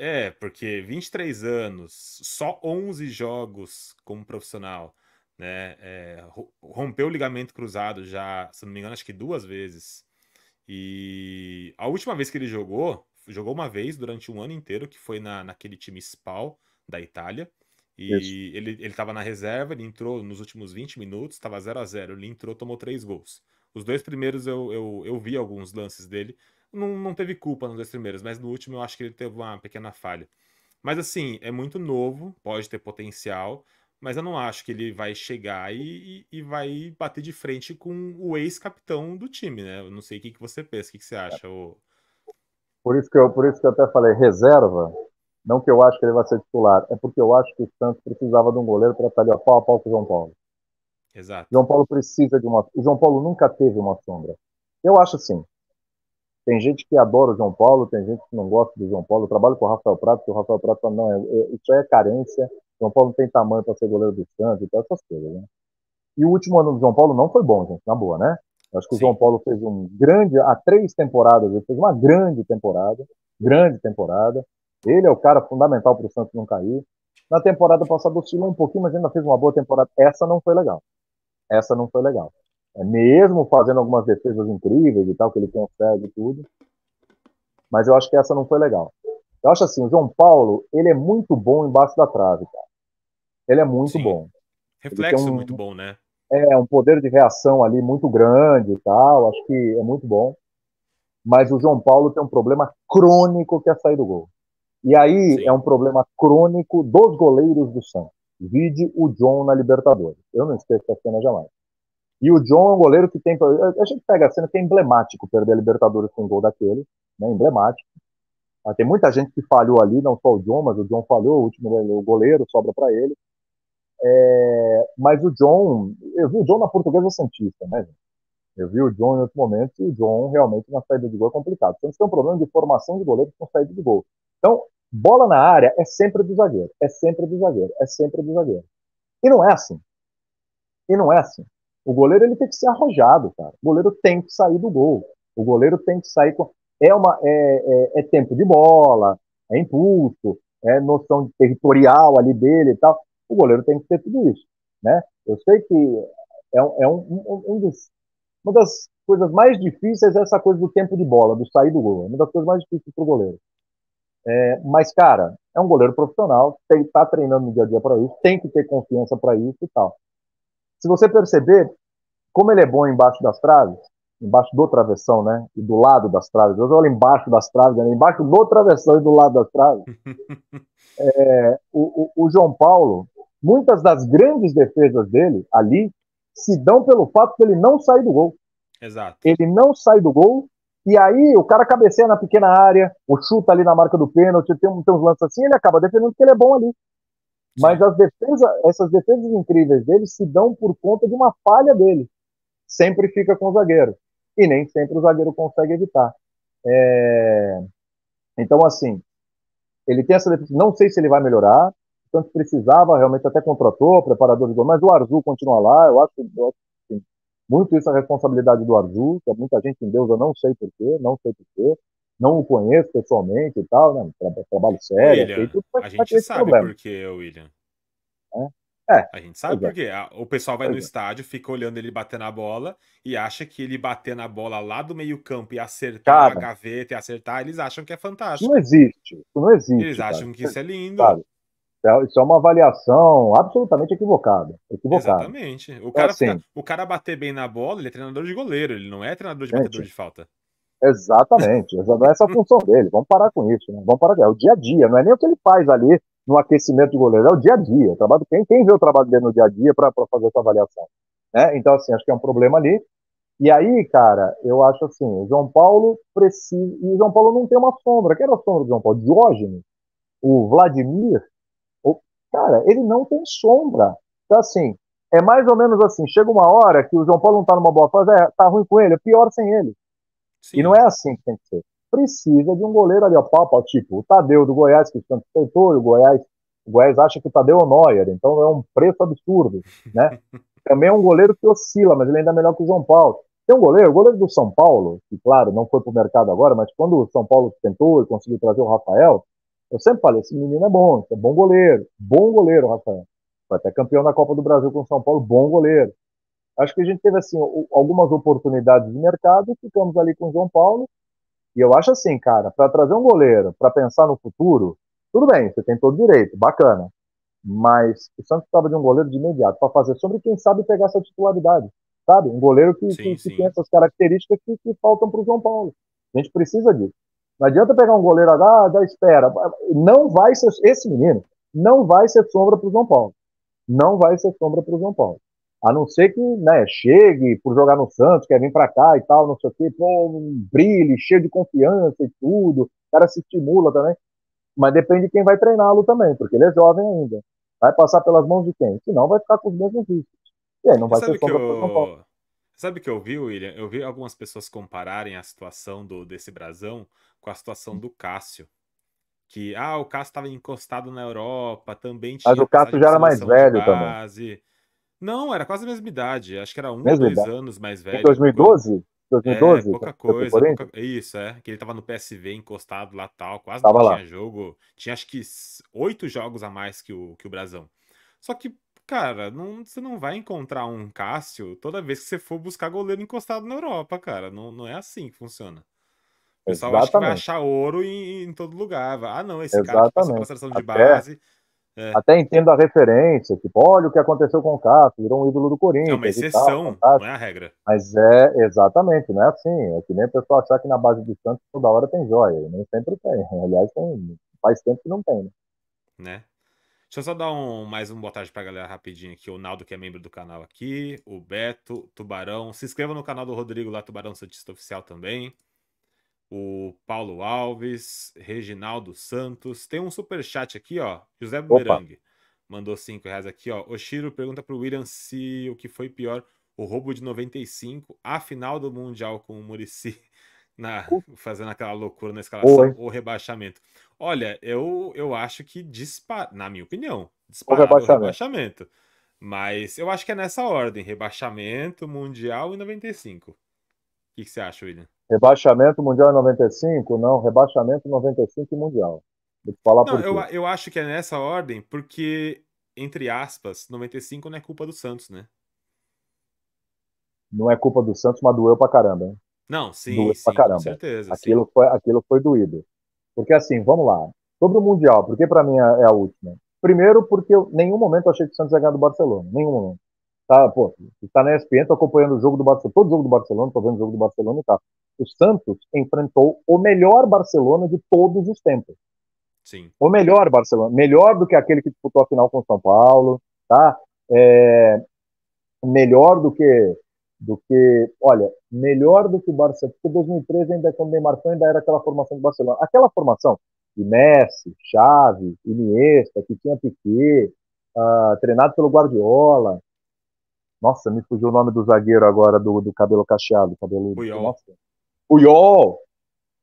É, porque 23 anos, só 11 jogos como profissional, né? É, rompeu o ligamento cruzado já, se não me engano, acho que duas vezes. E a última vez que ele jogou, jogou uma vez durante um ano inteiro, que foi na, naquele time SPAL da Itália. E Isso. ele, ele tava na reserva, ele entrou nos últimos 20 minutos, estava 0 a 0 Ele entrou, tomou três gols. Os dois primeiros eu, eu, eu vi alguns lances dele. Não, não teve culpa nos dois primeiros, mas no último eu acho que ele teve uma pequena falha. Mas assim, é muito novo, pode ter potencial, mas eu não acho que ele vai chegar e, e, e vai bater de frente com o ex-capitão do time, né? Eu não sei o que, que você pensa, o que, que você acha? Ô... Por, isso que eu, por isso que eu até falei reserva, não que eu acho que ele vai ser titular, é porque eu acho que o Santos precisava de um goleiro para estar ali a pau a pau com o João Paulo. Exato. João Paulo precisa de uma. O João Paulo nunca teve uma sombra. Eu acho assim. Tem gente que adora o João Paulo, tem gente que não gosta do João Paulo. Eu trabalho com o Rafael Prato, que o Rafael Prato fala, não, isso é carência. O João Paulo não tem tamanho para ser goleiro do Santos e tal, essas coisas, né? E o último ano do João Paulo não foi bom, gente, na boa, né? Eu acho que Sim. o João Paulo fez um grande, há três temporadas, ele fez uma grande temporada, grande temporada. Ele é o cara fundamental para o Santos não cair. Na temporada passada oscilou um pouquinho, mas ainda fez uma boa temporada. Essa não foi legal. Essa não foi legal. É mesmo fazendo algumas defesas incríveis e tal, que ele consegue e tudo. Mas eu acho que essa não foi legal. Eu acho assim, o João Paulo, ele é muito bom embaixo da trave, cara. Ele é muito Sim. bom. Reflexo um, muito bom, né? É, um poder de reação ali muito grande e tal. Acho que é muito bom. Mas o João Paulo tem um problema crônico que é sair do gol. E aí Sim. é um problema crônico dos goleiros do Santos. Vide o John na Libertadores. Eu não esqueço essa cena jamais. E o John é um goleiro que tem. A gente pega a cena que é emblemático perder a Libertadores com um gol daquele, né? Emblemático. Ah, tem muita gente que falhou ali, não só o John, mas o John falhou, o último o goleiro sobra para ele. É, mas o John, eu vi o John na Portuguesa Santista, né? Eu vi o John em outros momentos e o John realmente na saída de gol é complicado. Então, tem um problema de formação de goleiro com saída de gol. Então, bola na área é sempre do zagueiro, é sempre do zagueiro, é sempre do zagueiro. E não é assim. E não é assim. O goleiro ele tem que ser arrojado, cara. O goleiro tem que sair do gol. O goleiro tem que sair com. É, uma, é, é, é tempo de bola, é impulso, é noção territorial ali dele e tal. O goleiro tem que ter tudo isso. Né? Eu sei que é, um, é um, um, dos, uma das coisas mais difíceis é essa coisa do tempo de bola, do sair do gol. É uma das coisas mais difíceis para o goleiro. É, mas, cara, é um goleiro profissional, tem tá treinando no dia a dia para isso, tem que ter confiança para isso e tal. Se você perceber, como ele é bom embaixo das traves, embaixo do travessão, né? E do lado das traves. Eu olho embaixo das traves, né, embaixo do travessão e do lado das traves. é, o, o, o, João Paulo, muitas das grandes defesas dele ali se dão pelo fato que ele não sai do gol. Exato. Ele não sai do gol e aí o cara cabeceia na pequena área, o chuta ali na marca do pênalti, tem, tem uns lances assim, ele acaba defendendo porque ele é bom ali. Mas as defesas, essas defesas incríveis dele se dão por conta de uma falha dele. Sempre fica com o zagueiro. E nem sempre o zagueiro consegue evitar. É... Então, assim, ele tem essa defesa. Não sei se ele vai melhorar. Tanto precisava, realmente até contratou, preparador de gol, mas o Arzu continua lá. Eu acho, eu acho muito isso é responsabilidade do Arzu, que é muita gente em Deus, eu não sei porquê, não sei porquê, não o conheço pessoalmente e tal, né? Trabalho sério, William, a gente sabe por quê, William. É? É, a gente sabe é. porque o pessoal vai no é. estádio, fica olhando ele bater na bola e acha que ele bater na bola lá do meio-campo e acertar cara, a gaveta e acertar, eles acham que é fantástico. Não existe, isso não existe. Eles cara. acham que isso é lindo. Sabe? É, isso é uma avaliação absolutamente equivocada. equivocada. Exatamente. O cara, assim, fica, o cara bater bem na bola, ele é treinador de goleiro, ele não é treinador de gente, batedor de falta. Exatamente. Não é essa a função dele. Vamos parar com isso. Né? Vamos parar. É o dia a dia, não é nem o que ele faz ali no aquecimento de goleiro, é o dia a dia. O trabalho, quem, quem vê o trabalho dele no dia a dia para fazer essa avaliação? Né? Então, assim, acho que é um problema ali. E aí, cara, eu acho assim, o João Paulo precisa. E o João Paulo não tem uma sombra. Quem era a sombra do João Paulo? Diógenes, o Vladimir, cara, ele não tem sombra. Então, assim, é mais ou menos assim, chega uma hora que o João Paulo não tá numa boa fase, é, tá ruim com ele, é pior sem ele. Sim. E não é assim que tem que ser. Precisa de um goleiro ali, ó, pau, pau, tipo o Tadeu do Goiás, que o Santos tentou, e o Goiás, o Goiás acha que o Tadeu é o Neuer, então é um preço absurdo, né? Também é um goleiro que oscila, mas ele ainda é melhor que o João Paulo. Tem um goleiro, o goleiro do São Paulo, que claro, não foi pro mercado agora, mas quando o São Paulo tentou e conseguiu trazer o Rafael, eu sempre falei, esse menino é bom, é bom goleiro, bom goleiro, Rafael. Foi até campeão da Copa do Brasil com o São Paulo, bom goleiro. Acho que a gente teve assim algumas oportunidades de mercado, ficamos ali com o João Paulo. E eu acho assim, cara, para trazer um goleiro, para pensar no futuro, tudo bem, você tem todo direito, bacana. Mas o Santos estava de um goleiro de imediato para fazer sobre quem sabe pegar essa titularidade, sabe? Um goleiro que, sim, que, que tem essas características que, que faltam para o João Paulo. A gente precisa disso. Não adianta pegar um goleiro ah, da espera. Não vai ser esse menino não vai ser sombra para o João Paulo. Não vai ser sombra para o João Paulo. A não ser que né, chegue por jogar no Santos, quer vir para cá e tal, não sei o quê, pô, brilhe, cheio de confiança e tudo, o cara se estimula também. Mas depende de quem vai treiná-lo também, porque ele é jovem ainda. Vai passar pelas mãos de quem? Senão vai ficar com os mesmos riscos. E aí não vai ser sombra eu... Sabe o que eu vi, William? Eu vi algumas pessoas compararem a situação do, desse brasão com a situação do Cássio. Que, ah, o Cássio estava encostado na Europa, também tinha. Mas o Cássio já era mais velho também. Não, era quase a mesma idade. Acho que era um ou dois idade. anos mais velho. Em 2012? 2012? É, pouca coisa. Pouca... Isso, é. Que ele tava no PSV encostado lá tal, quase tava não tinha lá. jogo. Tinha acho que oito jogos a mais que o, que o Brasão. Só que, cara, não, você não vai encontrar um Cássio toda vez que você for buscar goleiro encostado na Europa, cara. Não, não é assim que funciona. O pessoal Exatamente. acha que vai achar ouro em, em todo lugar. Ah, não, esse Exatamente. cara passou pela seleção de base é. Até entendo a referência, tipo, olha o que aconteceu com o Cássio, virou um ídolo do Corinthians. É uma exceção, tal, não é a regra. Mas é, exatamente, não é assim. É que nem o pessoal achar que na base do Santos toda hora tem joia. Nem sempre tem. Aliás, tem, faz tempo que não tem, né? né? Deixa eu só dar um, mais um boa tarde pra galera rapidinho aqui. O Naldo, que é membro do canal aqui. O Beto, Tubarão. Se inscreva no canal do Rodrigo lá, Tubarão Santista Oficial também o Paulo Alves, Reginaldo Santos. Tem um super chat aqui, ó. José Bumerangue mandou cinco reais aqui, ó. O Shiro pergunta pro William se o que foi pior, o roubo de 95, a final do Mundial com o Murici na, fazendo aquela loucura na escalação, ou rebaixamento. Olha, eu, eu acho que dispara, na minha opinião, disparado o rebaixamento. o rebaixamento. Mas eu acho que é nessa ordem: rebaixamento, Mundial e 95. O que, que você acha, William? Rebaixamento Mundial em 95? Não, rebaixamento 95 e Mundial. Vou te falar não, por quê. Eu, eu acho que é nessa ordem porque, entre aspas, 95 não é culpa do Santos, né? Não é culpa do Santos, mas doeu pra caramba, hein? Não, sim, doeu sim, pra caramba. com certeza. Aquilo, sim. Foi, aquilo foi doído. Porque assim, vamos lá. Sobre o Mundial, por que pra mim é, é a última? Primeiro, porque eu, nenhum momento eu achei que o Santos ia ganhar do Barcelona. Nenhum momento. Tá, pô, está na ESPN, tô acompanhando o jogo do Barcelona, todo jogo do Barcelona, tô vendo o jogo do Barcelona e tá o Santos enfrentou o melhor Barcelona de todos os tempos. Sim. O melhor Barcelona, melhor do que aquele que disputou a final com o São Paulo, tá? É, melhor do que do que, olha, melhor do que o Barcelona, porque 2013 ainda quando Neymar foi, ainda era aquela formação do Barcelona. Aquela formação de Messi, Xavi, Iniesta, que tinha Piquet, uh, treinado pelo Guardiola. Nossa, me fugiu o nome do zagueiro agora do, do cabelo cacheado, cabelo. Nossa. Puyol,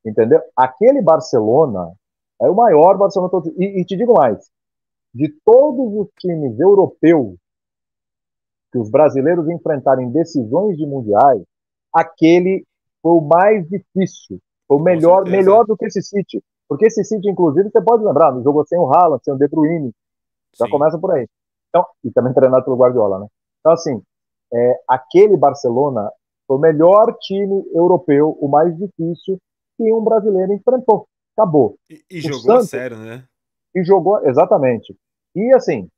entendeu? Aquele Barcelona é o maior Barcelona todo. E, e te digo mais, de todos os times europeus que os brasileiros enfrentaram em decisões de mundiais, aquele foi o mais difícil, foi o melhor, melhor do que esse City. Porque esse City, inclusive, você pode lembrar, no jogo sem o Haaland, sem o De Bruyne, já Sim. começa por aí. Então, e também treinado pelo Guardiola, né? Então, assim, é, aquele Barcelona foi o melhor time europeu, o mais difícil que um brasileiro enfrentou. Acabou. E, e jogou Santos, sério, né? E jogou, exatamente. E assim,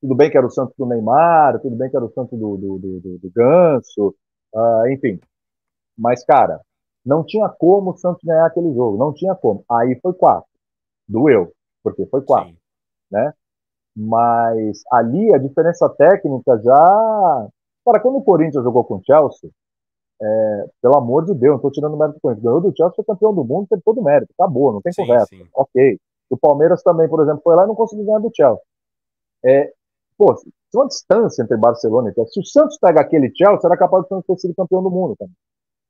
tudo bem que era o Santos do Neymar, tudo bem que era o Santos do, do, do, do Ganso, uh, enfim. Mas, cara, não tinha como o Santos ganhar aquele jogo, não tinha como. Aí foi quatro. Doeu, porque foi quatro. Sim. Né? Mas ali a diferença técnica já. Cara, quando o Corinthians jogou com o Chelsea, é, pelo amor de Deus, não estou tirando mérito com isso. Ganhou do Chelsea, foi campeão do mundo, teve todo o mérito. Acabou, não tem sim, conversa. Sim. Ok. O Palmeiras também, por exemplo, foi lá e não conseguiu ganhar do Chelsea. É, pô, tem uma distância entre Barcelona e Chelsea. Se o Santos pega aquele Chelsea, será capaz de ter sido campeão do mundo também.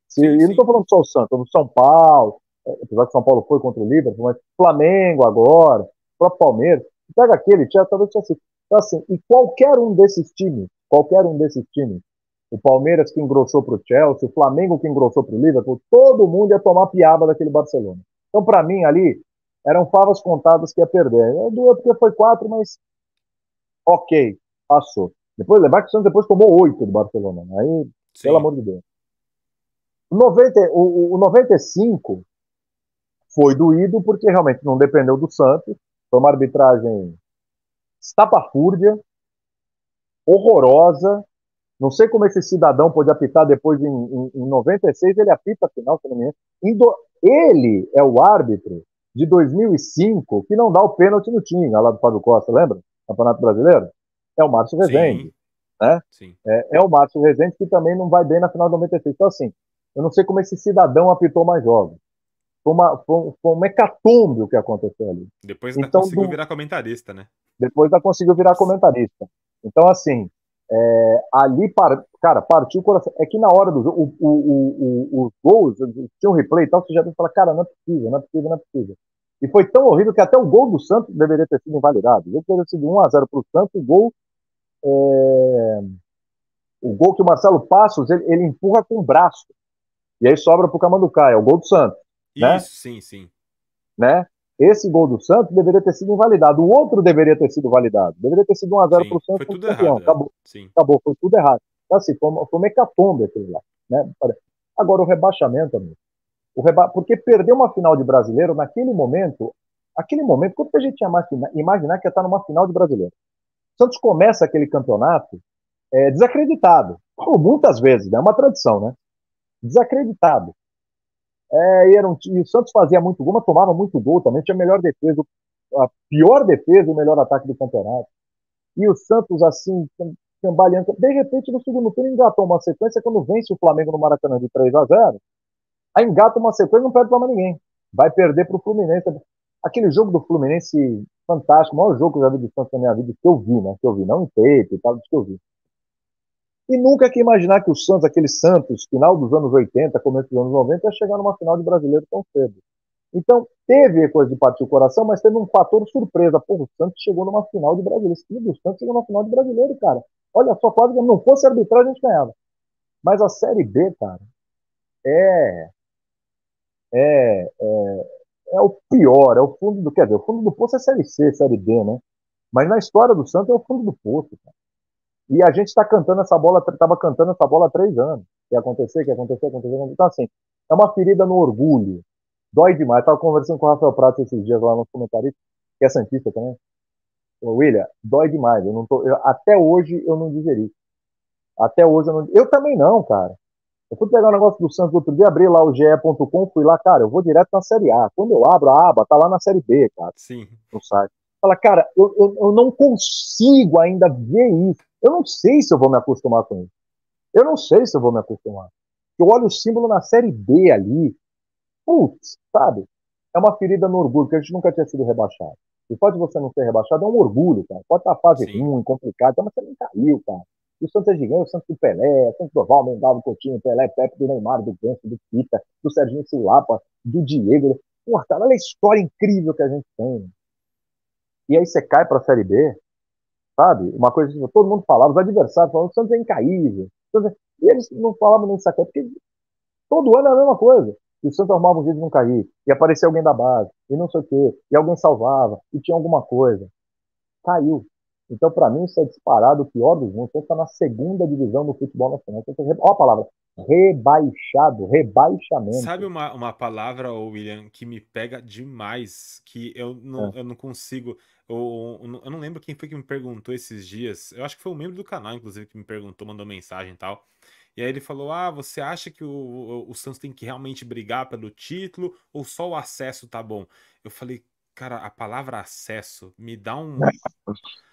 Se, sim. E não estou falando só o Santos, do São Paulo, é, apesar que São Paulo foi contra o Liverpool, mas Flamengo agora, o próprio Palmeiras, pega aquele Chelsea, talvez tenha sido. Então, assim, e qualquer um desses times, qualquer um desses times, o Palmeiras que engrossou para o Chelsea, o Flamengo que engrossou para o Liverpool, todo mundo ia tomar piaba daquele Barcelona. Então, para mim, ali, eram favas contadas que ia perder. Doeu porque foi quatro, mas ok, passou. Depois, lembrar que o Santos depois tomou oito do Barcelona. Né? Aí, Sim. pelo amor de Deus. O, 90, o, o 95 foi doído porque realmente não dependeu do Santos. Foi uma arbitragem estapafúrdia, horrorosa. Não sei como esse cidadão pode apitar depois em, em, em 96, ele apita a final, se não me engano. Ele é o árbitro de 2005 que não dá o pênalti no time, lá do Fábio Costa, lembra? Campeonato Brasileiro? É o Márcio Rezende. Sim. Né? Sim. É, é, o Márcio Rezende que também não vai bem na final de 96. Então, assim, eu não sei como esse cidadão apitou mais jogos. Foi uma, foi, foi um hecatombe o que aconteceu ali. Depois ainda então, conseguiu do... virar comentarista, né? Depois ainda conseguiu virar comentarista. Então, assim, é, ali, par... cara, partiu o coração. É que na hora do jogo, o, o, o, os gols, tinha um replay e tal, você já que falar, cara, não é possível, não é possível, não é possível. E foi tão horrível que até o gol do Santos deveria ter sido invalidado. O jogo teria sido 1x0 para o Santos, o gol. É... O gol que o Marcelo Passos ele, ele empurra com o braço. E aí sobra para o Camanducaia, é o gol do Santos. Né? Isso, né? sim, sim. Né? Esse gol do Santos deveria ter sido invalidado. O outro deveria ter sido validado. Deveria ter sido 1x0 para o Santos. Foi tudo campeão. errado. Acabou. Sim. Acabou, foi tudo errado. Então, assim, foi uma, foi uma hecatombe aquilo lá. Né? Agora, o rebaixamento, amigo. O reba... Porque perder uma final de brasileiro, naquele momento, aquele momento, quando a gente ia imaginar que ia estar numa final de brasileiro? O Santos começa aquele campeonato é, desacreditado. Como muitas vezes, né? é uma tradição, né? Desacreditado. É, e, era um, e o Santos fazia muito gol, mas tomava muito gol também, tinha a melhor defesa, a pior defesa e o melhor ataque do campeonato. E o Santos, assim, cambaleando. De repente, no segundo turno, engatou uma sequência quando vence o Flamengo no Maracanã de 3 a 0 Aí engata uma sequência e não perde para ninguém. Vai perder para o Fluminense. Aquele jogo do Fluminense, fantástico, o maior jogo que eu já vi de Santos na minha vida, que eu vi, né? Que eu vi, não em tape e tal, que eu vi. E nunca que imaginar que o Santos, aquele Santos, final dos anos 80, começo dos anos 90, ia chegar numa final de brasileiro tão cedo. Então, teve coisa de partir o coração, mas teve um fator surpresa. Pô, o Santos chegou numa final de brasileiro. Esse time do Santos chegou numa final de brasileiro, cara. Olha só, quase que não fosse arbitragem, a gente ganhava. Mas a Série B, cara, é, é, é, é o pior, é o fundo do. Quer dizer, o fundo do poço é Série C, Série B, né? Mas na história do Santos é o fundo do poço, cara. E a gente está cantando essa bola, estava cantando essa bola há três anos. Que ia acontecer, que ia acontecer, acontecer. Então, assim, é uma ferida no orgulho. Dói demais. Estava conversando com o Rafael Prato esses dias lá no comentário, que é Santista também. Ô, William, dói demais. Eu não tô, eu, até hoje eu não digeri. Até hoje eu não. Eu também não, cara. Eu fui pegar o um negócio do Santos outro dia, abri lá o ge.com, fui lá, cara, eu vou direto na Série A. Quando eu abro a aba, tá lá na Série B, cara. Sim. No site. Fala, cara, eu, eu, eu não consigo ainda ver isso. Eu não sei se eu vou me acostumar com isso. Eu não sei se eu vou me acostumar. Eu olho o símbolo na série B ali. Putz, sabe? É uma ferida no orgulho, porque a gente nunca tinha sido rebaixado. E pode você não ser rebaixado, é um orgulho, cara. Pode estar a fase Sim. ruim, complicada, mas você não caiu, cara. E o Santos é gigante, o Santos do Pelé, o Santos do Val, Mengal, Coutinho, Pelé, Pepe, do Neymar, do Ganso, do Pita, do Serginho Sulapa, do Diego. Porra, cara, olha a história incrível que a gente tem. E aí você cai para a Série B, sabe? Uma coisa que todo mundo falava, os adversários falavam, o Santos é incaível. E eles não falavam nem sacar, porque todo ano é a mesma coisa. E o Santos arrumava um jeito de não cair, e aparecia alguém da base, e não sei o quê, e alguém salvava, e tinha alguma coisa. Caiu. Então, para mim, isso é disparado o pior dos mundos. Você está na segunda divisão do futebol nacional. Olha a palavra, rebaixado, rebaixamento. Sabe uma, uma palavra, William, que me pega demais, que eu não, é. eu não consigo. Eu, eu não lembro quem foi que me perguntou esses dias. Eu acho que foi um membro do canal, inclusive, que me perguntou, mandou mensagem e tal. E aí ele falou: Ah, você acha que o, o, o Santos tem que realmente brigar pelo título ou só o acesso tá bom? Eu falei, cara, a palavra acesso me dá um.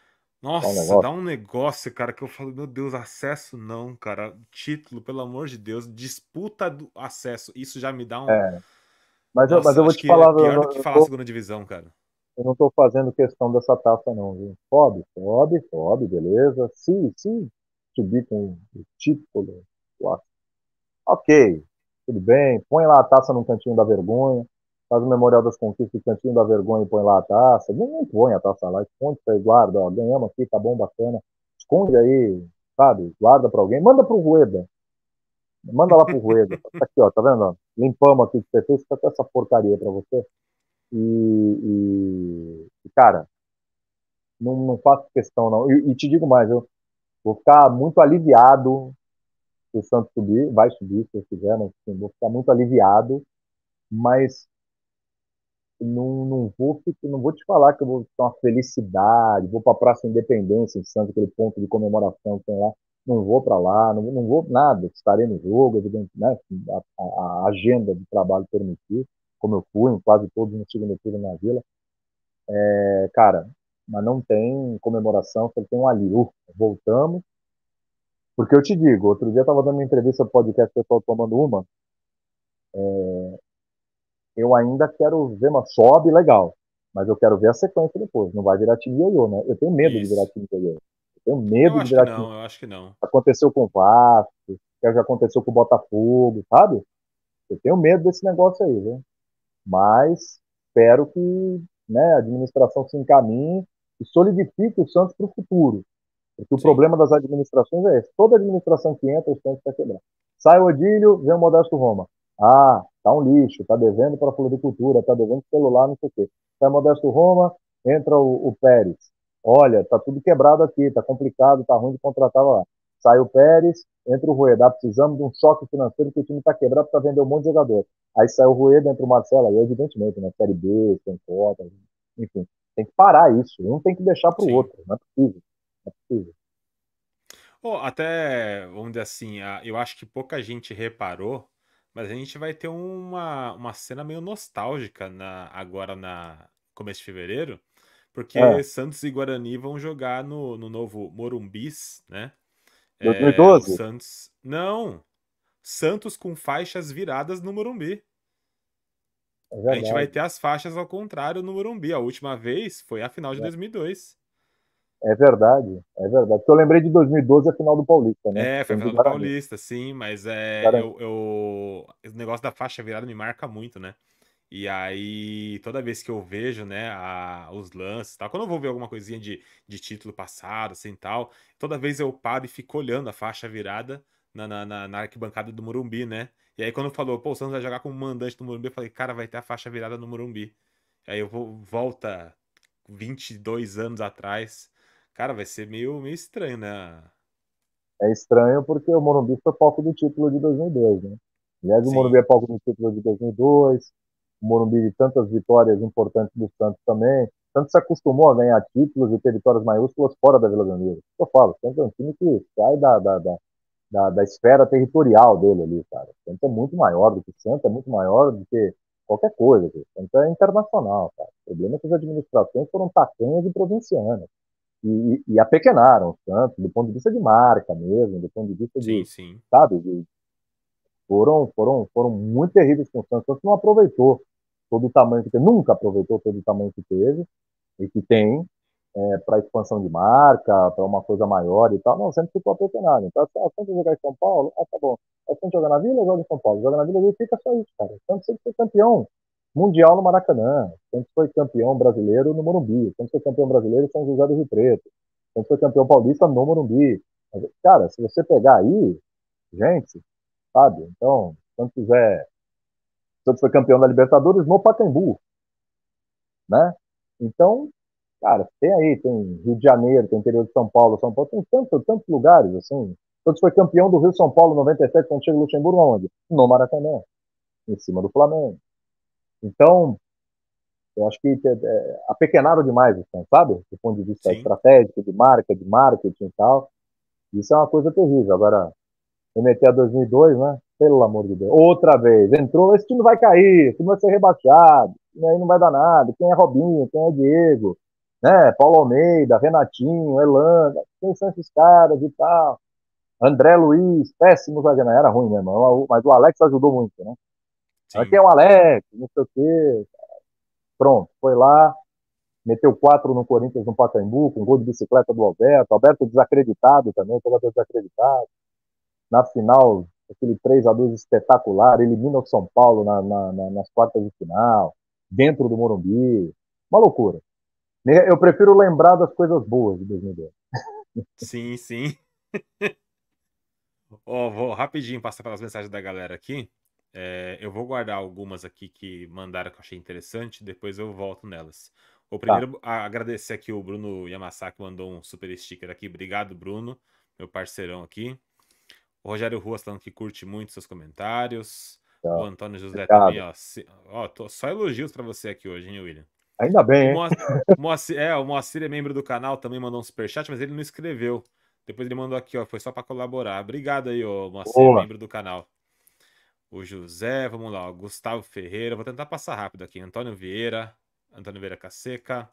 Nossa, dá um negócio, cara, que eu falo, meu Deus, acesso não, cara. Título, pelo amor de Deus, disputa do acesso. Isso já me dá um. É. Mas, Nossa, eu, mas eu vou te falar. É pior do que falar tô... segunda divisão, cara. Eu não estou fazendo questão dessa taça, não, viu? Sobe, sobe, sobe, beleza. Se, se subir com o título, ok, tudo bem. Põe lá a taça no cantinho da vergonha. Faz o memorial das conquistas no cantinho da vergonha e põe lá a taça. Nem, põe a taça lá, esconde aí, guarda, ó, ganhamos aqui, tá bom, bacana. Esconde aí, sabe? Guarda para alguém. Manda pro Rueda. Manda lá pro Rueda. Tá aqui, ó, tá vendo? Limpamos aqui que você fez, fica com essa porcaria para você. E, e, cara, não, não faço questão, não. E, e, te digo mais, eu vou ficar muito aliviado se o Santos subir, vai subir se eu quiser, mas assim, vou ficar muito aliviado, mas não, não, vou, não vou te falar que eu vou ter uma felicidade, vou para a Praça Independência em Santos, aquele ponto de comemoração que tem lá, não vou para lá, não, não vou nada, estarei no jogo, evidente, né, a, a, agenda de trabalho permitir, como eu fui em quase todos no segundo turno na Vila. É, cara, mas não tem comemoração, só tem um ali. Voltamos. Porque eu te digo, outro dia eu estava dando uma entrevista no podcast, pessoal tomando uma. É, eu ainda quero ver, mas sobe legal. Mas eu quero ver a sequência depois. Não vai virar time ioiô, né? Eu tenho medo Isso. de virar time ioiô. Eu tenho medo eu de virar time. Não, eu acho que não. Aconteceu com o Vasco, já aconteceu com o Botafogo, sabe? Eu tenho medo desse negócio aí, viu? Mas espero que né, a administração se encaminhe e solidifique o Santos para o futuro. Porque o Sim. problema das administrações é esse. Toda administração que entra, o Santos está quebrando. Sai o Odílio, vem o Modesto Roma. Ah, tá um lixo, tá devendo para a floricultura, tá devendo celular, não sei o quê. Sai Modesto Roma, entra o, o Pérez. Olha, tá tudo quebrado aqui, tá complicado, tá ruim de contratar lá. Sai o Pérez, entra o Rueda, precisamos de um choque financeiro que o time está quebrado para vender um monte de jogador. Aí sai o Rueda, entra o Marcelo, aí evidentemente, né, Série B, tem cota, enfim. Tem que parar isso, um tem que deixar para o outro, não é possível. Não é possível. Oh, até, vamos dizer assim, eu acho que pouca gente reparou, mas a gente vai ter uma, uma cena meio nostálgica na, agora na começo de fevereiro, porque é. Santos e Guarani vão jogar no, no novo Morumbis, né? 2012? É, Santos. Não. Santos com faixas viradas no Morumbi. É a gente vai ter as faixas ao contrário no Morumbi. A última vez foi a final de é. 2002. É verdade, é verdade. Porque eu lembrei de 2012 a final do Paulista, né? É, foi a final do Paulista, sim, mas é. Eu, eu, o negócio da faixa virada me marca muito, né? E aí, toda vez que eu vejo, né, a, os lances tal, quando eu vou ver alguma coisinha de, de título passado, assim tal, toda vez eu paro e fico olhando a faixa virada na, na, na arquibancada do Morumbi, né? E aí, quando falou, pô, o Santos vai jogar como mandante do Morumbi, eu falei, cara, vai ter a faixa virada no Morumbi. Aí eu vou, volta 22 anos atrás. Cara, vai ser meio, meio estranho, né? É estranho porque o Morumbi foi palco do título de 2002, né? Aliás, o Morumbi é palco do título de 2002 o Morumbi de tantas vitórias importantes do Santos também. Santos se acostumou a ganhar títulos e ter vitórias maiúsculas fora da Vila Belmiro. Eu falo, o Santos é um time que sai da, da, da, da, da esfera territorial dele ali, cara. O Santos é muito maior do que o Santos, é muito maior do que qualquer coisa. O Santos é internacional, cara. O problema é que as administrações foram tacanhas e provincianas. E, e, apequenaram o Santos, do ponto de vista de marca mesmo, do ponto de vista de, sim, sim. sabe, de, foram, foram, foram muito terríveis com o Santos. O Santos não aproveitou todo o tamanho que teve, nunca aproveitou todo o tamanho que teve e que tem é, para expansão de marca, para uma coisa maior e tal. Não, sempre ficou apequenado. Então, se assim, jogar em São Paulo, ah, tá bom. Aí, se jogar na Vila, joga em São Paulo. Joga na Vila, e fica só isso, cara. O Santos sempre foi campeão mundial no Maracanã. O Santos foi campeão brasileiro no Morumbi. O Santos foi campeão brasileiro em São José do Rio Preto. O Santos foi campeão paulista no Morumbi. Cara, se você pegar aí, gente, sabe? Então, não quiser. Santos foi campeão da Libertadores no Pacaembu, né? Então, cara, tem aí, tem Rio de Janeiro, tem interior de São Paulo, São Paulo, tem tantos, tantos lugares, assim. Santos foi campeão do Rio São Paulo 97, quando chega o Luxemburgo, onde? No Maracanã, em cima do Flamengo. Então, eu acho que é, é, apequenaram demais, assim, sabe? Do ponto de vista Sim. estratégico, de marca, de marketing e tal. Isso é uma coisa terrível. Agora, remeter a 2002, né? Pelo amor de Deus. Outra vez. Entrou, esse time vai cair, esse time vai ser rebaixado, aí não vai dar nada. Quem é Robinho, quem é Diego, né? Paulo Almeida, Renatinho, Elanda, quem são esses caras e tal. André Luiz, péssimo zagueiro. Era ruim mesmo, mas o Alex ajudou muito, né? Sim. Aqui é o Alex, não sei o quê. Pronto, foi lá, meteu quatro no Corinthians no Pacaembu, com gol de bicicleta do Alberto, Alberto desacreditado também, jogador desacreditado. Na final, aquele 3 a 2 espetacular, elimina o São Paulo na, na, na, nas quartas de final, dentro do Morumbi, uma loucura. Eu prefiro lembrar das coisas boas de 2010. Sim, sim. oh, vou rapidinho passar pelas mensagens da galera aqui. É, eu vou guardar algumas aqui que mandaram que eu achei interessante, depois eu volto nelas. O primeiro, tá. agradecer aqui o Bruno Yamasaki, mandou um super sticker aqui. Obrigado, Bruno, meu parceirão aqui. O Rogério Ruas falando que curte muito seus comentários. Tá. O Antônio José Obrigado. também, ó. Se, ó tô, só elogios para você aqui hoje, hein, William? Ainda bem, hein? O Moacir, é, o Moacir é membro do canal, também mandou um superchat, mas ele não escreveu. Depois ele mandou aqui, ó, foi só para colaborar. Obrigado aí, ó, Moacir, Boa. membro do canal. O José, vamos lá, ó, Gustavo Ferreira, vou tentar passar rápido aqui. Antônio Vieira, Antônio Vieira Caseca.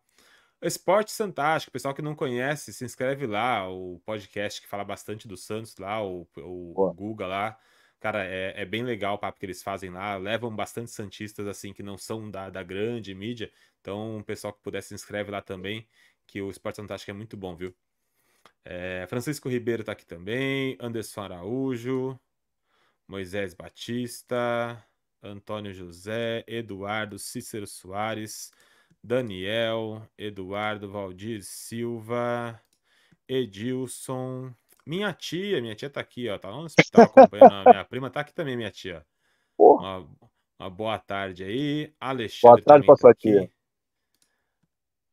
Esporte Fantástico, pessoal que não conhece, se inscreve lá, o podcast que fala bastante do Santos lá, o, o, o Guga lá. Cara, é, é, bem legal o papo que eles fazem lá. Levam bastante Santistas, assim, que não são da, da grande mídia. Então, o pessoal que puder se inscreve lá também, que o Esporte Fantástico é muito bom, viu? É, Francisco Ribeiro tá aqui também. Anderson Araújo. Moisés Batista. Antônio José. Eduardo Cícero Soares. Daniel. Eduardo Valdir Silva. Edilson. Minha tia, minha tia tá aqui, ó. Tá lá no hospital acompanhando. minha prima tá aqui também, minha tia. Uma, uma, boa tarde aí. Alexandre. Boa tarde pra tá sua tia.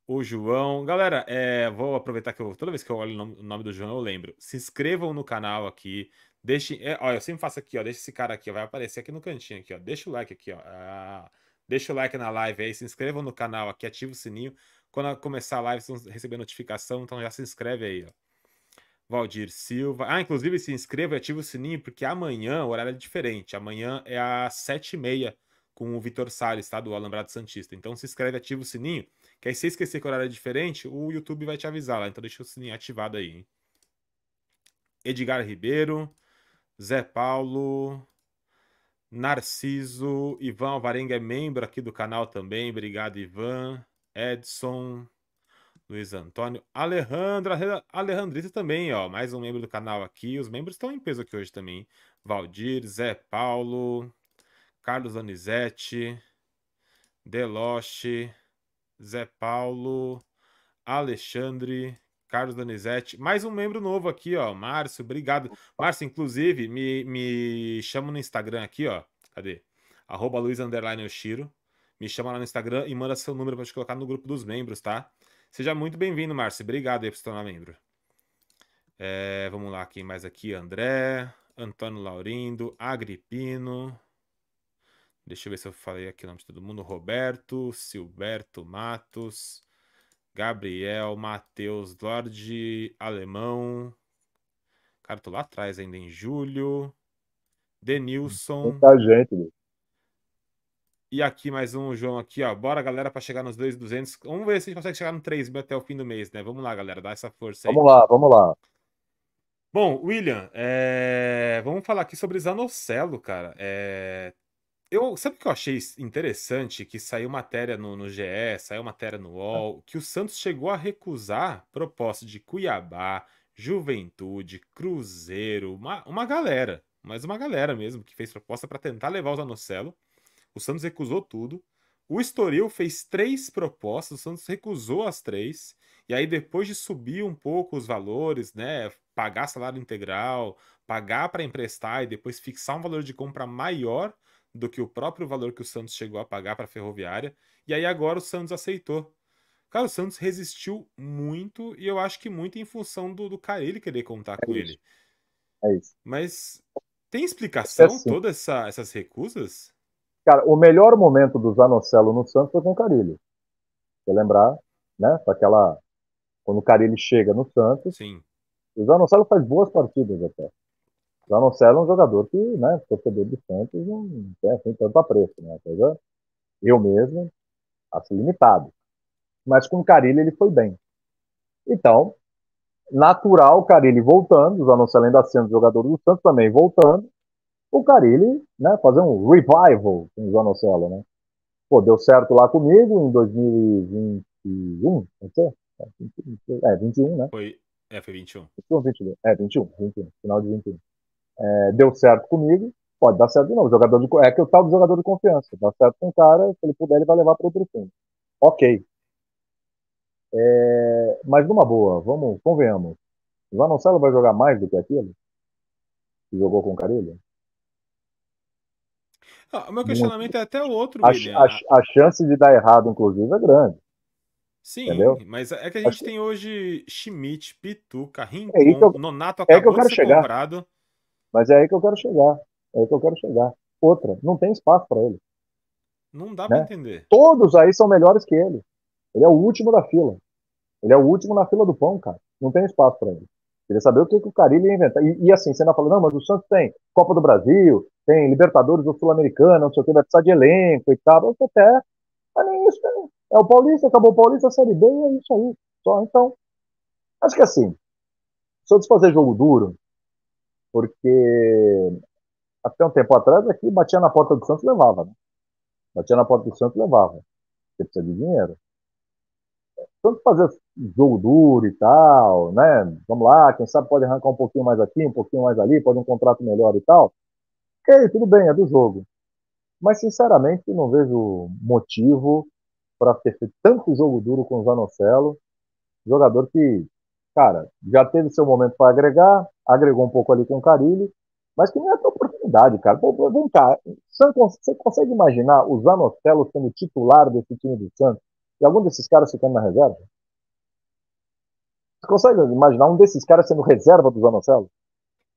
O João. Galera, é, vou aproveitar que eu, toda vez que eu olho o nome, o nome do João, eu lembro. Se inscrevam no canal aqui. Deixe. É, ó, eu sempre faço aqui, ó. Deixa esse cara aqui, ó, vai aparecer aqui no cantinho aqui, ó. Deixa o like aqui, ó. Ah, deixa o like na live aí, se inscrevam no canal aqui, ativa o sininho. Quando começar a live, vocês vão receber notificação, então já se inscreve aí, ó. Valdir Silva. Ah, inclusive se inscreva e ative o sininho, porque amanhã o horário é diferente. Amanhã é às sete e meia com o Vitor Salles, tá? Do Alambrado Santista. Então se inscreve ativa o sininho, que aí se esquecer que o horário é diferente, o YouTube vai te avisar lá. Então deixa o sininho ativado aí. Hein? Edgar Ribeiro, Zé Paulo, Narciso, Ivan Alvarenga é membro aqui do canal também. Obrigado, Ivan. Edson, Luiz Antônio, Alejandra, Alejandrita também, ó, mais um membro do canal aqui. Os membros estão em peso aqui hoje também. Valdir, Zé Paulo, Carlos Donizete, Deloche, Zé Paulo, Alexandre, Carlos Donizete, mais um membro novo aqui, ó, Márcio, obrigado. Márcio, inclusive, me, me chama no Instagram aqui, ó, cadê? Arroba Luiz Underline Oshiro. Me chama lá no Instagram e manda seu número para te colocar no grupo dos membros, tá? Seja muito bem-vindo, Márcio. Obrigado aí por se tornar membro. É, vamos lá, quem mais aqui? André, Antônio Laurindo, Agripino. Deixa eu ver se eu falei aqui o nome de todo mundo. Roberto, Silberto Matos, Gabriel, Matheus, Lorde, Alemão. Cara, tô lá atrás ainda em julho. Denilson. Muita gente, meu. E aqui mais um, João, aqui, ó. Bora, galera, para chegar nos 2,200. Vamos ver se a gente consegue chegar no 3 mil até o fim do mês, né? Vamos lá, galera, dá essa força aí. Vamos lá, vamos lá. Bom, William, é... vamos falar aqui sobre Zanocelo, cara. É... Eu, sabe o que eu achei interessante? Que saiu matéria no, no GE, saiu matéria no UOL, que o Santos chegou a recusar proposta de Cuiabá, Juventude, Cruzeiro, uma, uma galera, mas uma galera mesmo, que fez proposta para tentar levar o Zanocelo. O Santos recusou tudo. O Estoril fez três propostas, o Santos recusou as três. E aí, depois de subir um pouco os valores, né? Pagar salário integral, pagar para emprestar e depois fixar um valor de compra maior do que o próprio valor que o Santos chegou a pagar para a ferroviária. E aí, agora o Santos aceitou. Cara, o Santos resistiu muito e eu acho que muito em função do, do querer contar é com isso. ele. É isso. Mas tem explicação é assim. todas essa, essas recusas? Cara, o melhor momento do Zanocelo no Santos foi com o Carilli. Você lembrar, né? Aquela. Quando o Carilli chega no Santos. Sim. O Zanocelo faz boas partidas até. O Zanocelo é um jogador que, né, torcedor do Santos não tem assim tanto apreço, né? Coisa, eu mesmo acho limitado. Mas com o Carilli ele foi bem. Então, natural o Carilli voltando, o Zanocelo ainda sendo jogador do Santos também voltando, o Carilli, né, fazer um revival com o Zanocelo, né? Pô, deu certo lá comigo em 2020, 21, pode ser? É, 21, né? Foi, é, foi 21. 21, 22. É, 21, 21, final de 21. É, deu certo comigo, pode dar certo de novo. Jogador de, é que o tal do jogador de confiança. Dá certo com o cara, se ele puder, ele vai levar para outro time. Ok. É, mas numa boa, vamos, convenhamos. O Zanocelo vai jogar mais do que aquilo? Que jogou com o Carilho? Ah, o meu questionamento Muito. é até o outro, a, a, a, chance de dar errado, inclusive, é grande. Sim, Entendeu? mas é que a gente Acho... tem hoje Schmidt, Pituca, Rincon, é eu... Nonato acabou é que eu quero de ser chegar. comprado. Mas é aí que eu quero chegar. É aí que eu quero chegar. Outra, não tem espaço para ele. Não dá né? para entender. Todos aí são melhores que ele. Ele é o último da fila. Ele é o último na fila do pão, cara. Não tem espaço para ele. Queria saber o que, que o Carilli ia inventar. E, e, assim, você não falou, não, mas o Santos tem Copa do Brasil, tem Libertadores do Sul-Americano, não sei o que, vai precisar de elenco e tal. Até. Mas nem isso tem. É o Paulista, acabou o Paulista, a Série B e é isso aí. Só, então, acho que assim, se eu desfazer jogo duro, porque até um tempo atrás aqui batia na porta do Santos levava, né? Batia na porta do Santos levava. Você precisa de dinheiro. Tanto fazer jogo duro e tal, né? Vamos lá, quem sabe pode arrancar um pouquinho mais aqui, um pouquinho mais ali, pode um contrato melhor e tal. Ok, tudo bem, é do jogo. Mas, sinceramente, não vejo motivo para ter feito tanto jogo duro com o Zanocelo. Jogador que, cara, já teve seu momento para agregar, agregou um pouco ali com o Carilli, mas que não é tua oportunidade, cara. Pô, vem cá, você consegue imaginar o Zanocelo sendo titular desse time do Santos e algum desses caras ficando na reserva? Você consegue imaginar um desses caras sendo reserva do Zanocelo?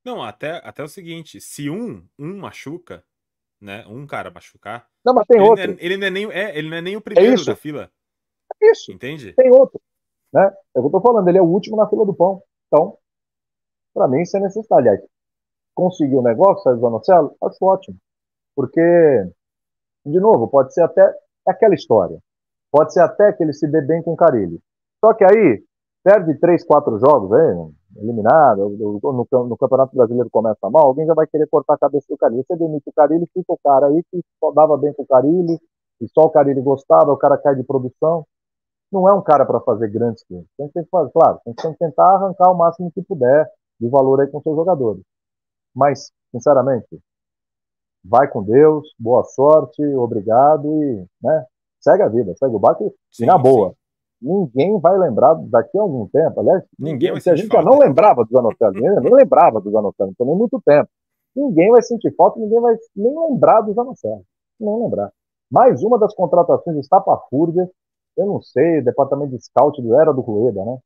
Não, até, até o seguinte, se um, um machuca, né, um cara machucar, não, mas tem ele outro. Não é, ele, não é nem, é, ele não é nem o é primeiro é da fila. É isso. Entende? Tem outro. Né? É o que eu tô falando, ele é o último na fila do pão. Então, para mim, isso é necessário. Aliás, conseguir o negócio, sai do Zanocelo, acho ótimo. Porque, de novo, pode ser até aquela história. Pode ser até que ele se dê bem com o Carilli. Só que aí, perde três, quatro jogos aí, eliminado, no, no, Campeonato Brasileiro começa mal, alguém já vai querer cortar a cabeça do Carilli. Você demite o Carilli, fica o cara aí que só dava bem com o Carilli, e só o Carilli gostava, o cara cai de produção. Não é um cara para fazer grandes coisas. Tem que fazer, claro, tem que tentar arrancar o máximo que puder de valor aí com seus jogadores. Mas, sinceramente, vai com Deus, boa sorte, obrigado e, né, segue a vida, segue o barco e na boa. Sim ninguém vai lembrar daqui a algum tempo. Aliás, ninguém, se a gente falta. já não lembrava dos Zanocelo, ninguém nem lembrava dos Zanocelo, também muito tempo. Ninguém vai sentir falta, ninguém vai nem lembrar dos Zanocelo, nem lembrar. Mais uma das contratações estapafúrdias, eu não sei, departamento de scout do Era do Rueda, né?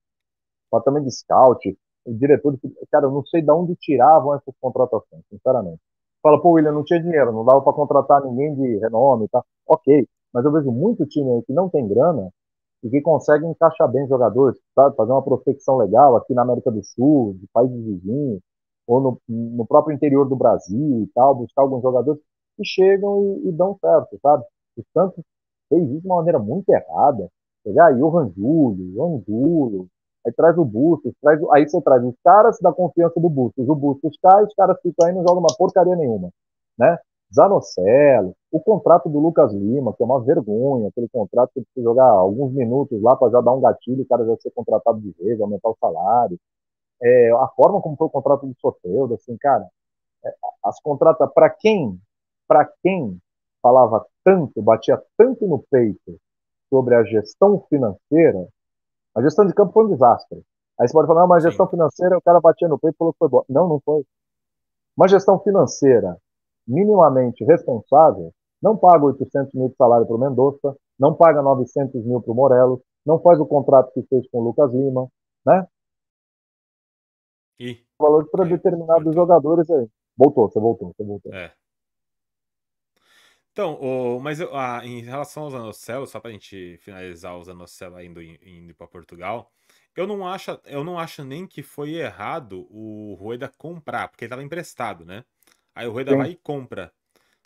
Departamento de scout, o diretor de. Cara, eu não sei de onde tiravam essas contratações, sinceramente. Fala, pô, William, não tinha dinheiro, não dava para contratar ninguém de renome, tá? Ok, mas eu vejo muito time aí que não tem grana e que conseguem encaixar bem jogadores, sabe? fazer uma prospecção legal aqui na América do Sul, de países vizinhos, ou no, no próprio interior do Brasil e tal, buscar alguns jogadores que chegam e, e dão certo, sabe? O Santos fez isso de uma maneira muito errada. Pegar aí o Ranjulio, o Angulo, aí traz o Bustos, traz, aí você traz os caras da confiança do Bustos, o Bustos cai, os caras ficam aí e não jogam uma porcaria nenhuma, né? Zanocelo, o contrato do Lucas Lima, que é uma vergonha, aquele contrato que precisa jogar alguns minutos lá para já dar um gatilho, o cara já ser contratado de vez, aumentar o salário. É, a forma como foi o contrato do Soteudo, assim, cara, é, as contratas, para quem, para quem falava tanto, batia tanto no peito sobre a gestão financeira, a gestão de campo foi um desastre. Aí você pode falar, mas a gestão financeira, o cara batia no peito e falou que foi bom. Não, não foi. Uma gestão financeira minimamente responsável, não paga 800 mil de salário para o Mendonça, não paga 900 mil para o Morelos, não faz o contrato que fez com o Lucas Lima, né? E? Valor para é, determinados jogadores aí. Voltou, você voltou, você voltou. É. Então, o, mas ah, em relação aos Zanocelo, só para a gente finalizar os Zanocelo indo, indo para Portugal, eu não, acho, eu não acho nem que foi errado o Rueda comprar, porque ele estava emprestado, né? Aí o Rueda vai e compra.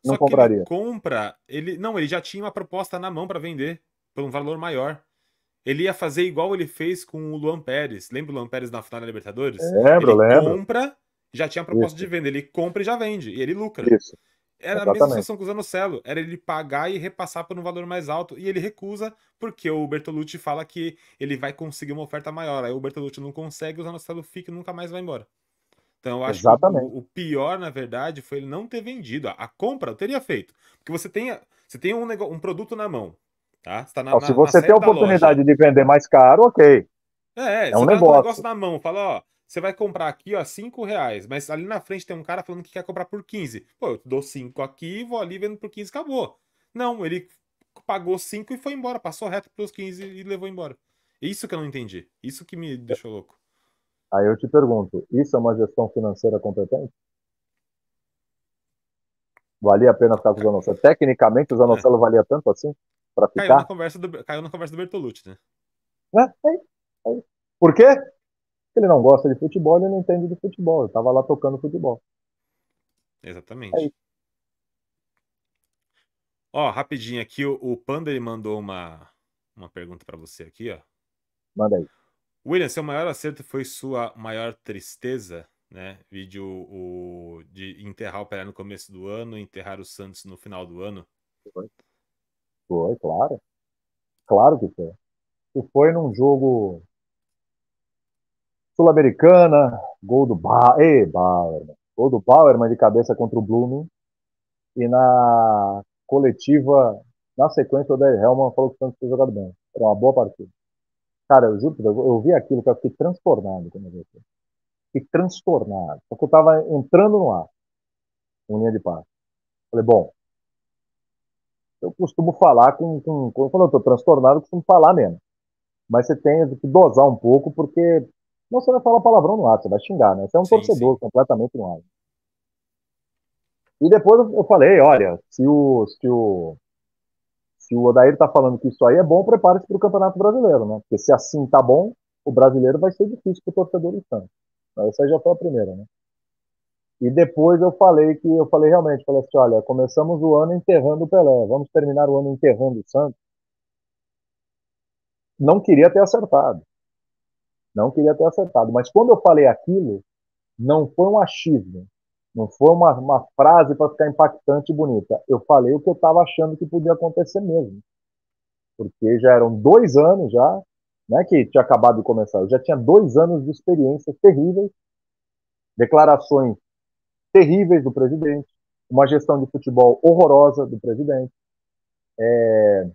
Não Só compraria. que ele compra, ele não, ele já tinha uma proposta na mão para vender por um valor maior. Ele ia fazer igual ele fez com o Luan Pérez. Lembra o Luan Pérez na final da Libertadores? Lembro, ele lembro. compra, já tinha a proposta Isso. de venda. Ele compra e já vende. E ele lucra. Isso. Era Exatamente. a mesma situação com o Zanocelo. Era ele pagar e repassar por um valor mais alto. E ele recusa porque o Bertolucci fala que ele vai conseguir uma oferta maior. Aí o Bertolucci não consegue, o Zanocelo fica e nunca mais vai embora. Então eu acho Exatamente. que o, pior, na verdade, foi ele não ter vendido. A, compra eu teria feito. Porque você tem, você tem um, negócio, um produto na mão. Tá? Você tá na, se você tem a oportunidade de vender mais caro, ok. É, é um negócio. Tá um negócio na mão. Fala, ó, você vai comprar aqui, ó, 5 reais, mas ali na frente tem um cara falando que quer comprar por 15. Pô, eu dou 5 aqui, vou ali vendo por 15, acabou. Não, ele pagou 5 e foi embora, passou reto pelos 15 e levou embora. Isso que eu não entendi. Isso que me deixou louco. Aí eu te pergunto, isso é uma gestão financeira competente? Valia a pena ficar com o Zanocelo? Tecnicamente, o Zanocelo é. valia tanto assim? Para ficar? Caiu na, conversa do, caiu na conversa do Bertolucci, né? É, é, é. Por quê? Ele não gosta de futebol, ele não entende de futebol. Ele tava lá tocando futebol. Exatamente. É ó, rapidinho aqui, o, o Panda ele mandou uma, uma pergunta para você aqui, ó. Manda aí. William, seu maior acerto foi sua maior tristeza, né? Vídeo o, de enterrar o Pelé no começo do ano, enterrar o Santos no final do ano. Foi, foi claro. Claro que foi. E foi num jogo Sul-Americana, gol do ba Ei, Bauerman. Gol do Bauerman de cabeça contra o Blooming. E na coletiva, na sequência, o Odair Helman falou que o Santos tinha jogado bem. Era uma boa partida. Cara, eu juro, eu, eu vi aquilo, que eu fiquei transtornado quando eu vi aquilo. Fiquei transtornado. Porque eu tava entrando no ar. Com linha de passe. Falei, bom, eu costumo falar com, com quando eu tô transtornado, eu costumo falar mesmo. Mas você tem que dosar um pouco, porque não, você vai falar palavrão no ar, você vai xingar, né? Você é um sim, torcedor sim. completamente no ar. E depois eu falei, olha, se o, se o, se o Odair tá falando que isso aí é bom, prepare-se para o Campeonato Brasileiro, né? Porque se assim tá bom, o brasileiro vai ser difícil para o torcedor do Santos. Essa já foi a primeira, né? E depois eu falei que, eu falei realmente, falei assim, olha, começamos o ano enterrando o Pelé, vamos terminar o ano enterrando o Santos. Não queria ter acertado. Não queria ter acertado. Mas quando eu falei aquilo, não foi um achismo. Não foi uma, uma frase para ficar impactante e bonita. Eu falei o que eu estava achando que podia acontecer mesmo. Porque já eram dois anos já, né, que tinha acabado de começar. Eu já tinha dois anos de experiências terríveis, declarações terríveis do presidente, uma gestão de futebol horrorosa do presidente, é,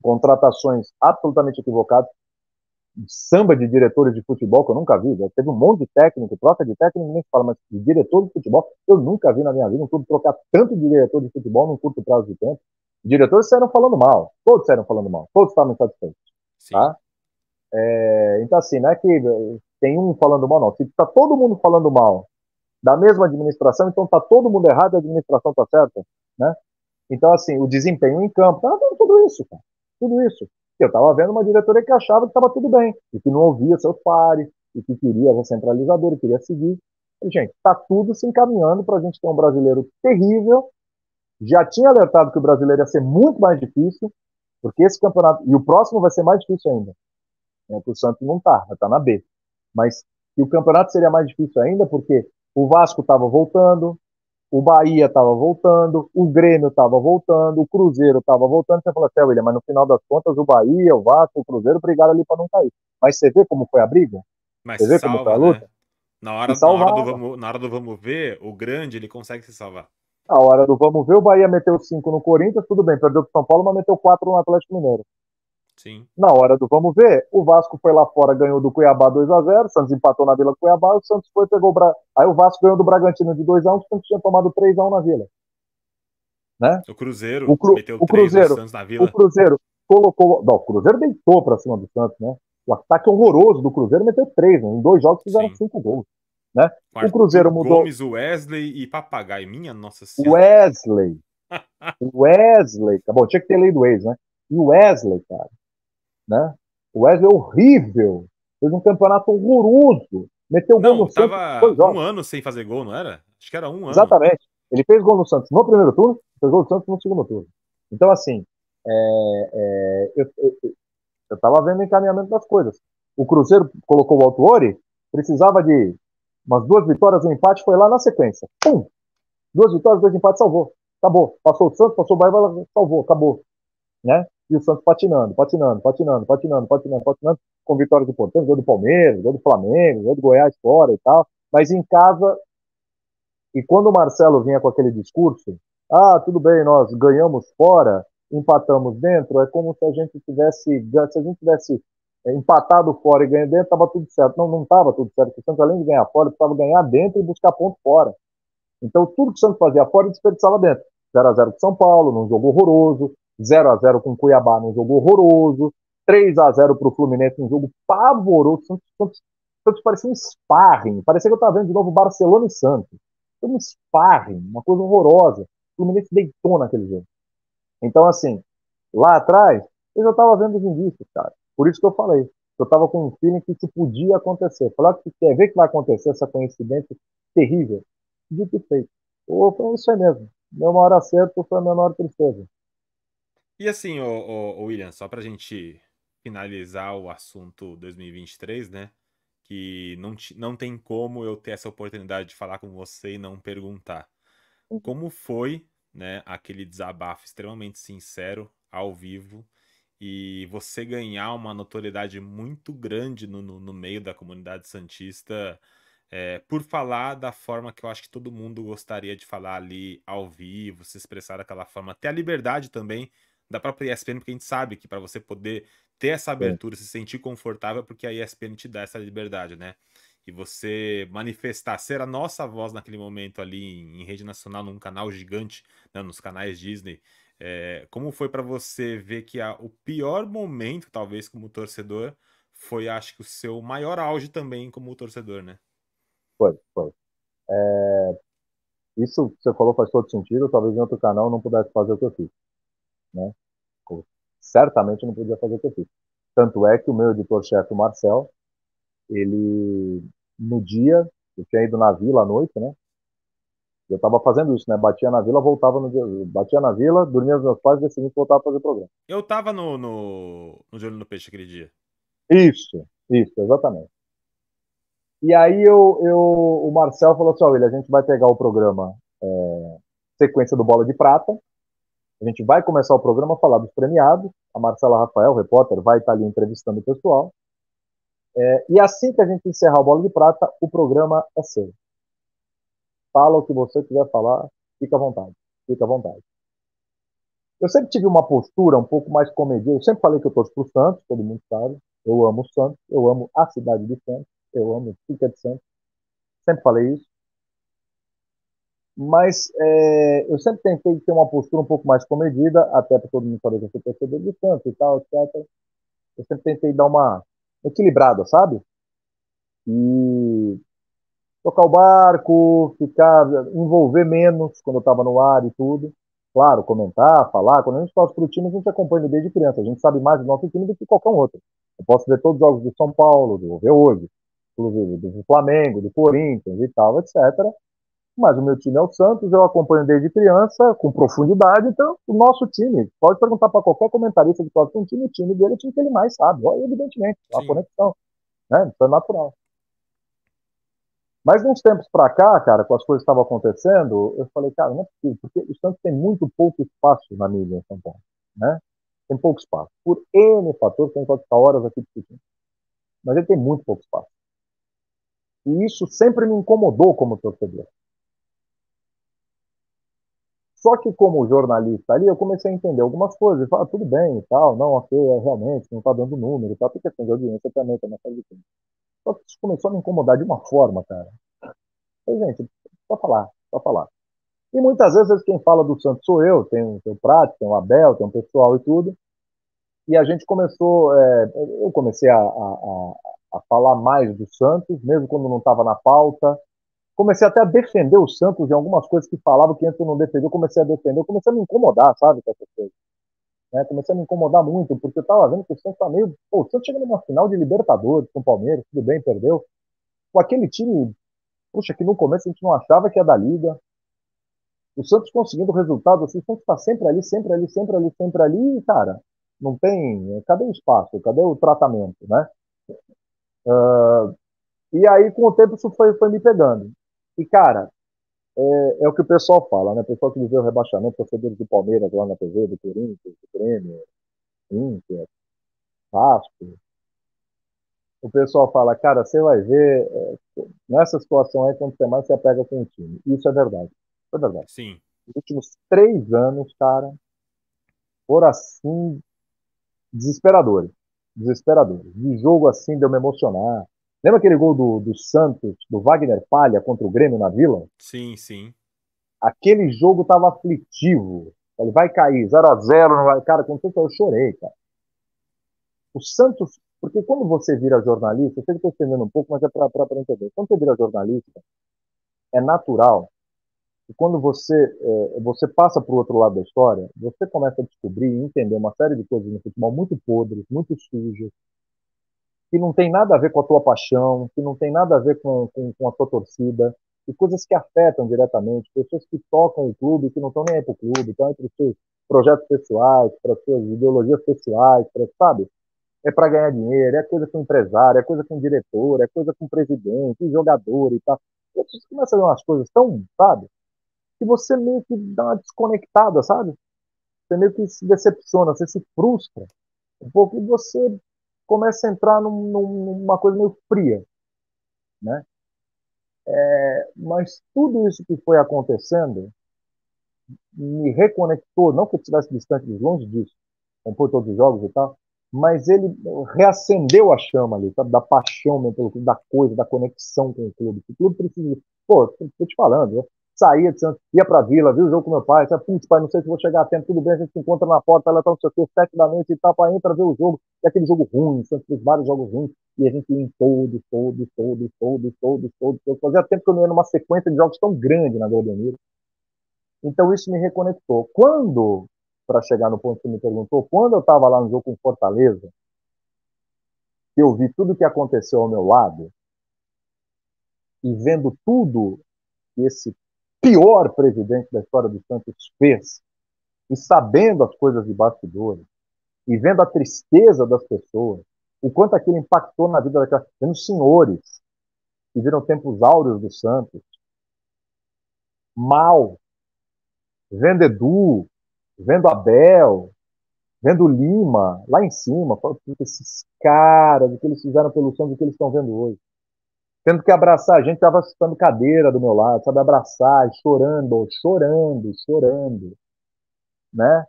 contratações absolutamente equivocadas samba de diretores de futebol que eu nunca vi. Já teve um monte de técnico, troca de técnico, nem fala, mas de diretor de futebol, eu nunca vi na minha vida um clube trocar tanto de diretor de futebol num curto prazo de tempo. Diretores saíram falando mal, todos saíram falando mal, todos estavam insatisfeitos. Tá? É, então, assim, não é que tem um falando mal, não. Se está todo mundo falando mal da mesma administração, então está todo mundo errado e a administração está certa, né? Então, assim, o desempenho em campo, tá tudo isso, cara. Tudo isso. Eu estava vendo uma diretoria que achava que estava tudo bem, e que não ouvia seus pares, e que queria recentralizador, e queria seguir. E, gente, está tudo se encaminhando para a gente ter um brasileiro terrível. Já tinha alertado que o brasileiro ia ser muito mais difícil, porque esse campeonato. E o próximo vai ser mais difícil ainda. É, o Santos não está, está na B. Mas o campeonato seria mais difícil ainda, porque o Vasco estava voltando, o Bahia estava voltando, o Grêmio estava voltando, o Cruzeiro estava voltando. Você falou assim, William, mas no final das contas o Bahia, o Vasco, o Cruzeiro brigaram ali para não cair. Mas você vê como foi a briga? Mas você vê salva, como foi a luta? Né? Na, hora, na, hora do vamos, na hora do vamos ver, o grande ele consegue se salvar. Na hora do vamos ver, o Bahia meteu 5 no Corinthians, tudo bem, perdeu pro São Paulo, mas meteu 4 no Atlético Mineiro. Sim. Na hora do vamos ver, o Vasco foi lá fora, ganhou do Cuiabá 2x0, o Santos empatou na Vila Cuiabá, o Santos foi, pegou o Bra... Aí o Vasco ganhou do Bragantino de 2x1, o Santos tinha tomado 3x1 na Vila. Né? O Cruzeiro o Cru... meteu o Cruzeiro, Santos na Vila. O Cruzeiro colocou. Não, o Cruzeiro deitou pra cima do Santos, né? O ataque horroroso do Cruzeiro meteu 3, né? Em dois jogos fizeram 5 gols. Né? o Cruzeiro mudou. Gomes, Wesley e Papagaio, minha nossa senhora. Wesley. Wesley. Tá bom, tinha que ter lei do ex, né? E o Wesley, cara né? O Wesley é horrível, fez um campeonato horroroso, meteu não, gol no Santos. um ano sem fazer gol, não era? Acho que era um ano. Exatamente. Ele fez gol no Santos no primeiro turno, fez gol no Santos no segundo turno. Então, assim, é, é, eu, eu, tava vendo o encaminhamento das coisas. O Cruzeiro colocou o Altuori, precisava de umas duas vitórias, um empate, foi lá na sequência. Pum! Duas vitórias, dois empates, salvou. acabou. Passou o Santos, passou o Bahia, salvou, acabou. Né? E o Santos patinando, patinando, patinando, patinando, patinando, patinando, com vitórias importantes, gol do Palmeiras, gol do Flamengo, gol do Goiás fora e tal. Mas em casa, e quando o Marcelo vinha com aquele discurso, ah, tudo bem, nós ganhamos fora, empatamos dentro, é como se a gente tivesse, se a gente tivesse é, empatado fora e ganhando dentro, estava tudo certo. Não, não estava tudo certo. O Santos, além de ganhar fora, precisava ganhar dentro e buscar ponto fora. Então, tudo que o Santos fazia fora, desperdiçava dentro. 0x0 com São Paulo, num jogo horroroso. 0x0 com Cuiabá, num jogo horroroso. 3x0 para o Fluminense, num jogo pavoroso. Santos, Santos, Santos parecia um sparring. Parecia que eu estava vendo de novo Barcelona e Santos. Foi um sparring, uma coisa horrorosa. O Fluminense deitou naquele jogo. Então, assim, lá atrás, eu já estava vendo os indícios, cara. Por isso que eu falei. Eu estava com um feeling que isso podia acontecer. Falar que quer ver que vai acontecer essa coincidência terrível. Dito e feito. Ou foi isso aí mesmo. Meu maior acerto foi a menor tristeza. E assim, o, o, o William, só para a gente finalizar o assunto 2023, né? Que não, não tem como eu ter essa oportunidade de falar com você e não perguntar. Uhum. Como foi né, aquele desabafo extremamente sincero, ao vivo, e você ganhar uma notoriedade muito grande no, no, no meio da comunidade santista é, por falar da forma que eu acho que todo mundo gostaria de falar ali ao vivo, se expressar daquela forma, ter a liberdade também da própria ESPN, porque a gente sabe que para você poder ter essa abertura, se sentir confortável, porque a ESPN te dá essa liberdade, né? e você manifestar, ser a nossa voz naquele momento ali em, em rede nacional, num canal gigante, né, nos canais Disney, é, como foi para você ver que a, o pior momento, talvez, como torcedor, foi, acho que, o seu maior auge também como torcedor, né? Foi, foi. É... Isso que você falou faz todo sentido, talvez em outro canal não pudesse fazer o que eu fiz, né? Certamente não podia fazer o que eu fiz. Tanto é que o meu editor-chefe, o Marcel, ele, no dia, eu tinha ido na vila à noite, né? Eu estava fazendo isso, né? Batia na vila, voltava no dia. Batia na vila, dormia com meus pais, dia seguinte voltava a fazer programa. Eu estava no, no, no Olho no Peixe aquele dia. Isso, isso, exatamente. E aí eu, eu, o Marcel falou assim: olha, a gente vai pegar o programa é, sequência do Bola de Prata. A gente vai começar o programa a falar dos premiados. A Marcela Rafael, repórter, vai estar ali entrevistando o pessoal. É, e assim que a gente encerrar o Bola de Prata, o programa é seu. Fala o que você quiser falar, fica à vontade. Fica à vontade. Eu sempre tive uma postura um pouco mais comedida. Eu sempre falei que eu torço pro Santos, todo mundo sabe. Eu amo o Santos, eu amo a cidade de Santos, eu amo o Fica de Santos. Sempre falei isso. Mas é, eu sempre tentei ter uma postura um pouco mais comedida, até para todo mundo saber que eu sou torcedor de Santos e tal, etc. Eu sempre tentei dar uma equilibrada, sabe? E tocar o barco, ficar, envolver menos quando eu estava no ar e tudo. Claro, comentar, falar. Quando a gente torce para o time, a gente acompanha desde criança. A gente sabe mais do nosso time do que qualquer outro. Eu posso ver todos os jogos do São Paulo, do ver hoje, inclusive do Flamengo, do Corinthians e tal, etc. Mas o meu time é o Santos, eu acompanho desde criança, com profundidade. Então, o nosso time, pode perguntar para qualquer comentarista que torce um time, o time dele é o time que ele mais sabe. Evidentemente, a conexão. Né? Isso é natural. Mas uns tempos para cá, cara, com as coisas que estavam acontecendo, eu falei, cara, não é possível, porque o Santos tem muito pouco espaço na mídia em São Paulo, né? Tem pouco espaço. Por N fatores, tem que ficar horas aqui discutindo. Mas ele tem muito pouco espaço. E isso sempre me incomodou como torcedor. Só que como jornalista ali, eu comecei a entender algumas coisas. Falar, ah, tudo bem e tal, não, ok, é, realmente, não está dando número tal, porque de audiência também, tá na de tempo. Só que isso começou a me incomodar de uma forma, cara. E, gente, só falar, só falar. E muitas vezes quem fala do Santos sou eu, tem, tem o Prato, tem o Abel, tem o pessoal e tudo. E a gente começou, é, eu comecei a, a, a, falar mais do Santos, mesmo quando não estava na pauta. Comecei até a defender o Santos em algumas coisas que falava que antes eu não defendia, eu comecei a defender, eu comecei a me incomodar, sabe, com essas coisas. Né? Comecei a me incomodar muito, porque eu estava vendo que o Santos tá meio. Pô, o Santos chega numa final de Libertadores com o Palmeiras, tudo bem, perdeu. Com aquele time, puxa, que no começo a gente não achava que ia da liga. O Santos conseguindo resultado assim, o Santos está sempre ali, sempre ali, sempre ali, sempre ali, e, cara, não tem. Cadê o espaço? Cadê o tratamento, né? Uh, e aí, com o tempo, isso foi, foi me pegando. E, cara, é, é, o que o pessoal fala, né? O pessoal que viveu o rebaixamento, torcedores do Palmeiras lá na TV, do Corinthians, do Grêmio, Inter, Vasco. O pessoal fala, cara, você vai ver, é, nessa situação aí, quando você mais se apega com o time. Isso é verdade. É verdade. Sim. Os últimos três anos, cara, foram assim, desesperadores. Desesperadores. De jogo assim, deu me emocionar. Lembra aquele gol do, do Santos, do Wagner Palha contra o Grêmio na Vila? Sim, sim. Aquele jogo tava aflitivo. Ele vai cair 0 a 0 não vai. Cara, quando eu chorei, cara. O Santos, porque quando você vira jornalista, eu sei que estou estendendo um pouco, mas é para entender. Quando você vira jornalista, é natural que quando você, é, você passa para o outro lado da história, você começa a descobrir e entender uma série de coisas no futebol muito podres, muito sujas, que não tem nada a ver com a tua paixão, que não tem nada a ver com, com, com a tua torcida, e coisas que afetam diretamente, pessoas que tocam o clube, que não estão nem aí para o clube, estão para os seus projetos pessoais, para as suas ideologias pessoais, pra, sabe? É para ganhar dinheiro, é coisa com empresário, é coisa com diretor, é coisa com presidente, jogador e tal. E você começa a ver umas coisas tão, sabe? Que você meio que dá uma desconectada, sabe? Você meio que se decepciona, você se frustra um pouco e você começa a entrar num, numa coisa meio fria, né? É, mas tudo isso que foi acontecendo me reconectou, não que eu estivesse distante longe disso, compor todos os jogos e tal, mas ele reacendeu a chama ali, sabe, da paixão mesmo da coisa, da conexão com o clube. O clube precisa, pô, tô te falando, né? Saía de Santos, ia pra vila, viu o jogo com meu pai, sabe, putz, pai, não sei se vou chegar a tempo, tudo bem, a gente se encontra na porta, ela tá no seu sete da noite e tal, para entra ver o jogo, e aquele jogo ruim, Santos fez vários jogos ruins, e a gente ia em todos, todos, todos, todos, todos, todos, todos, fazia tempo que eu não ia numa sequência de jogos tão grande na Golden Então isso me reconectou. Quando, para chegar no ponto que me perguntou, quando eu estava lá no jogo com Fortaleza, eu vi tudo o que aconteceu ao meu lado, e vendo tudo que esse pior presidente da história do Santos fez, e sabendo as coisas de bastidores, e vendo a tristeza das pessoas, o quanto aquilo impactou na vida daquelas senhores que viram tempos áureos do Santos, mal, vendo Edu, vendo Abel, vendo Lima, lá em cima, esses caras, o que eles fizeram pelo Santos, o que eles estão vendo hoje tendo que abraçar a gente, estava assustando cadeira do meu lado, sabe, abraçar, chorando, chorando, chorando, né?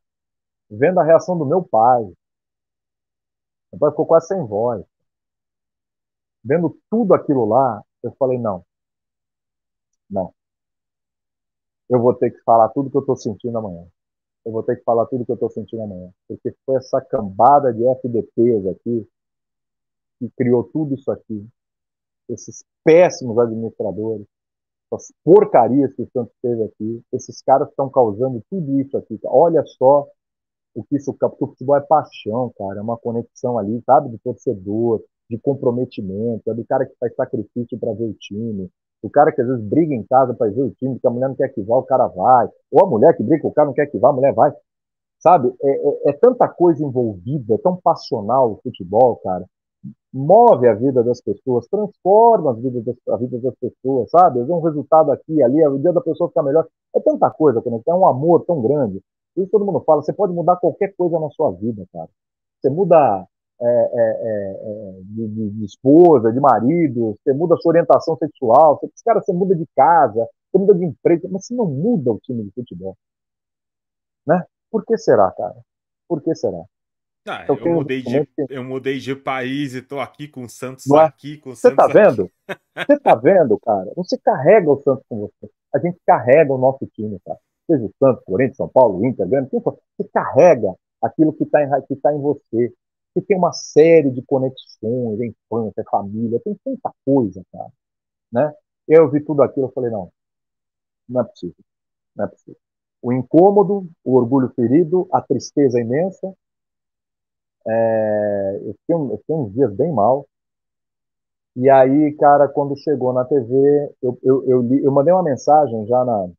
Vendo a reação do meu pai. Meu pai ficou quase sem voz. Vendo tudo aquilo lá, eu falei, não, não. Eu vou ter que falar tudo que eu estou sentindo amanhã. Eu vou ter que falar tudo que eu estou sentindo amanhã. Porque foi essa cambada de FDPs aqui que criou tudo isso aqui esses péssimos administradores, essas porcarias que o Santos teve aqui, esses caras estão causando tudo isso aqui. Olha só o que isso, porque o futebol é paixão, cara, é uma conexão ali, sabe, do torcedor, de comprometimento, é do cara que faz sacrifício para ver o time, o cara que às vezes briga em casa para ver o time, que a mulher não quer que vá, o cara vai, ou a mulher que briga, o cara não quer que vá, a mulher vai. Sabe, é, é, é tanta coisa envolvida, é tão passional o futebol, cara, move a vida das pessoas, transforma a vida das, a vida das pessoas, sabe? Vê um resultado aqui, ali, o dia da pessoa ficar melhor. É tanta coisa, é um amor tão grande. Isso todo mundo fala, você pode mudar qualquer coisa na sua vida, cara. Você muda é, é, é, é de, de, de, esposa, de marido, você muda a sua orientação sexual, você, cara, você muda de casa, você muda de emprego, mas você não muda o time de futebol. Né? Por que será, cara? Por que será? Ah, eu, eu mudei de, eu mudei de país e tô aqui com o Santos é? aqui, com o Você tá vendo? Você tá vendo, cara? Você carrega o Santos com você. A gente carrega o nosso time, cara. Seja o Santos, Corinthians, São Paulo, Inter, Grêmio, você carrega aquilo que está em, que tá em você. Você tem uma série de conexões, é infância, é família, tem tanta coisa, cara. Né? Eu vi tudo aquilo, eu falei, não, não é possível. Não é possível. O incômodo, o orgulho ferido, a tristeza imensa, é, eu, fiquei, eu fiquei uns dias bem mal. E aí, cara, quando chegou na TV, eu, eu, eu, li, eu mandei uma mensagem já na.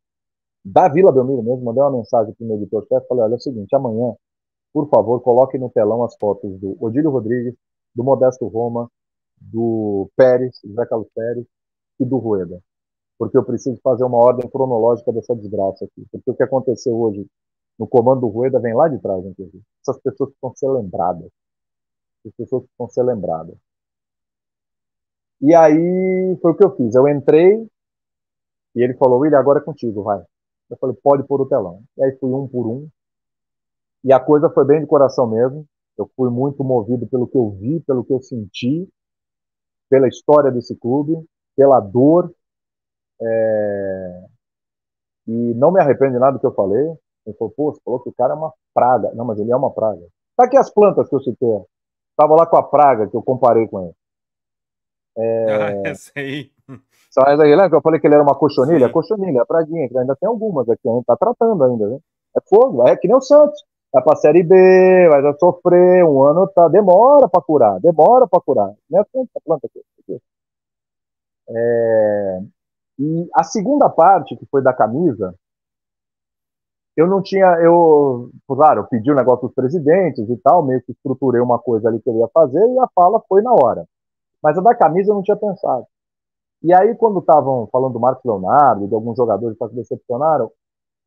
Da Vila Belmiro mesmo, mandei uma mensagem para o meu editor-chefe. Falei: olha, é o seguinte, amanhã, por favor, coloque no telão as fotos do Odílio Rodrigues, do Modesto Roma, do Pérez, Zé Carlos Pérez e do Rueda. porque eu preciso fazer uma ordem cronológica dessa desgraça aqui. Porque o que aconteceu hoje no comando do Rueda vem lá de trás, inclusive. Essas pessoas precisam ser lembradas. As pessoas precisam ser lembradas. E aí foi o que eu fiz. Eu entrei e ele falou, William, agora é contigo, vai. Eu falei, pode pôr o telão. E aí fui um por um. E a coisa foi bem de coração mesmo. Eu fui muito movido pelo que eu vi, pelo que eu senti, pela história desse clube, pela dor. É... E não me arrependo de nada do que eu falei. Ele falou, pô, você falou que o cara é uma praga. Não, mas ele é uma praga. Tá aqui as plantas que eu citei. Tava lá com a praga que eu comparei com ele. É... Ah, essa aí. As aqui, lembra que eu falei que ele era uma cochonilha? Sim. Cochonilha, a praguinha, que ainda tem algumas aqui, a gente tá tratando ainda, né? É fogo, é que nem o Santos. Vai pra Série B, vai sofrer, um ano tá, demora para curar, demora para curar. Não é a planta aqui. É... E a segunda parte, que foi da camisa, eu não tinha, eu, claro, eu pedi o negócio dos presidentes e tal, meio que estruturei uma coisa ali que eu ia fazer e a fala foi na hora. Mas a da camisa eu não tinha pensado. E aí, quando estavam falando do Marcos Leonardo, de alguns jogadores que decepcionaram,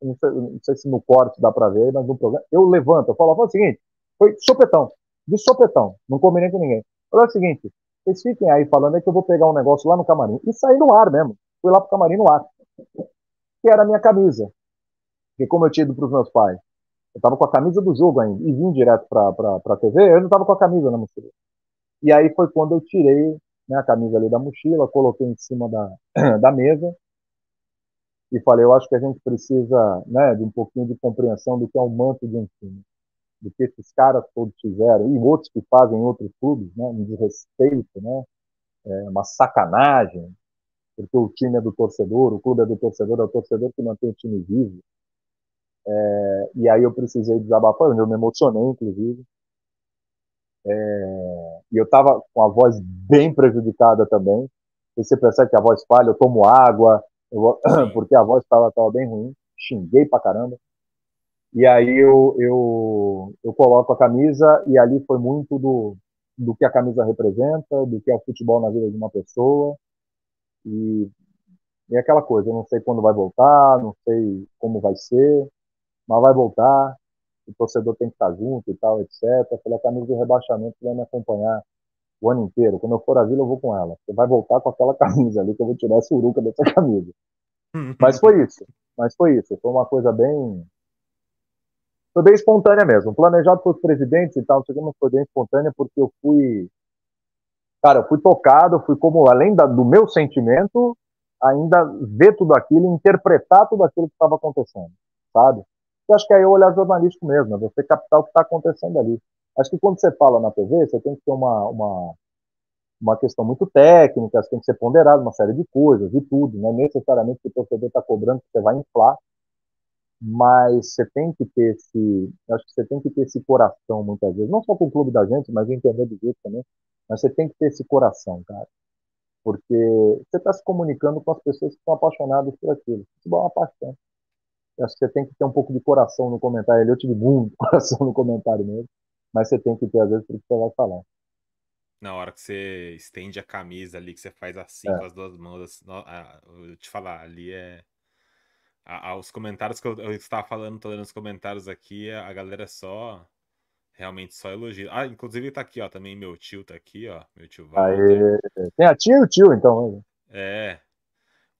não sei, não sei, se no corte dá para ver, mas no programa, eu levanto, eu falo, falo o seguinte, foi sopetão, de sopetão, não combinei com ninguém. Falei o seguinte, vocês fiquem aí falando que eu vou pegar um negócio lá no camarim. E saí no ar mesmo, fui lá pro camarim no ar, que era a minha camisa. Porque como eu tinha ido pros meus pais, eu tava com a camisa do jogo ainda, e vim direto pra, pra TV, eu não tava com a camisa na mochila. E aí foi quando eu tirei né, a camisa ali da mochila, coloquei em cima da, da mesa e falei, eu acho que a gente precisa né, de um pouquinho de compreensão do que é o manto de um time, do que esses caras todos fizeram, e outros que fazem em outros clubes, né, um desrespeito, né, é uma sacanagem, porque o time é do torcedor, o clube é do torcedor, é o torcedor que mantém o time vivo. É, e aí eu precisei desabafar, eu me emocionei, inclusive, é, e eu estava com a voz bem prejudicada também. E você percebe que a voz falha, eu tomo água, eu, porque a voz estava bem ruim, xinguei pra caramba. E aí eu, eu, eu coloco a camisa e ali foi muito do, do que a camisa representa, do que é o futebol na vida de uma pessoa. E, e é aquela coisa, eu não sei quando vai voltar, não sei como vai ser, mas vai voltar o torcedor tem que estar junto e tal, etc. Eu falei, a camisa do rebaixamento vai me acompanhar o ano inteiro. Quando eu for à vila, eu vou com ela. Você vai voltar com aquela camisa ali, que eu vou tirar essa uruca dessa camisa. Mas foi isso. Mas foi isso. Foi uma coisa bem. Foi bem espontânea mesmo. Planejado pelos presidentes e tal, não foi bem espontânea porque eu fui. Cara, eu fui tocado, fui como, além da, do meu sentimento, ainda ver tudo aquilo, interpretar tudo aquilo que estava acontecendo, sabe? Eu acho que aí é olhar jornalístico mesmo, é você captar o que está acontecendo ali. Acho que quando você fala na TV, você tem que ter uma, uma, uma questão muito técnica, você tem que ser ponderado uma série de coisas e tudo. Não é necessariamente que o torcedor está cobrando que você vai inflar, mas você tem que ter esse, acho que você tem que ter esse coração muitas vezes, não só com o clube da gente, mas entender do jeito também, mas você tem que ter esse coração, cara, porque você está se comunicando com as pessoas que estão apaixonadas por aquilo. Isso é uma paixão acho que você tem que ter um pouco de coração no comentário. Eu tive muito coração no comentário mesmo, mas você tem que ter, às vezes, para que você vai falar. Na hora que você estende a camisa ali, que você faz assim é. com as duas mãos, assim, eu te falar, ali é. os comentários que eu, eu estava falando, tô lendo os comentários aqui, a galera só. Realmente só elogia. Ah, inclusive tá aqui, ó. Também meu tio tá aqui, ó. Meu tio Walter. Tem a tia e o tio, então. É,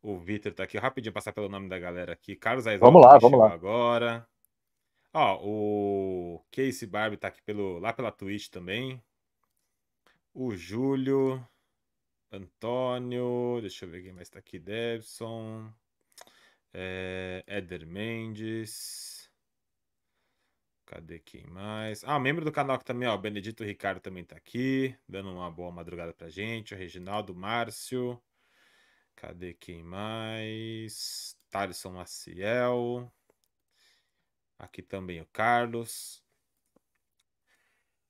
o Vitor tá aqui, rapidinho passar pelo nome da galera aqui. Carlos Aizal vamos lá, vamos lá. agora. Ó, o Casey Barbie tá aqui pelo, lá pela Twitch também. O Júlio. Antônio. Deixa eu ver quem mais tá aqui. Debson. É, Éder Mendes. Cadê quem mais? Ah, membro do canal aqui também, ó. O Benedito Ricardo também tá aqui. Dando uma boa madrugada pra gente. O Reginaldo Márcio. Cadê quem mais? Thaleson Maciel. Aqui também o Carlos.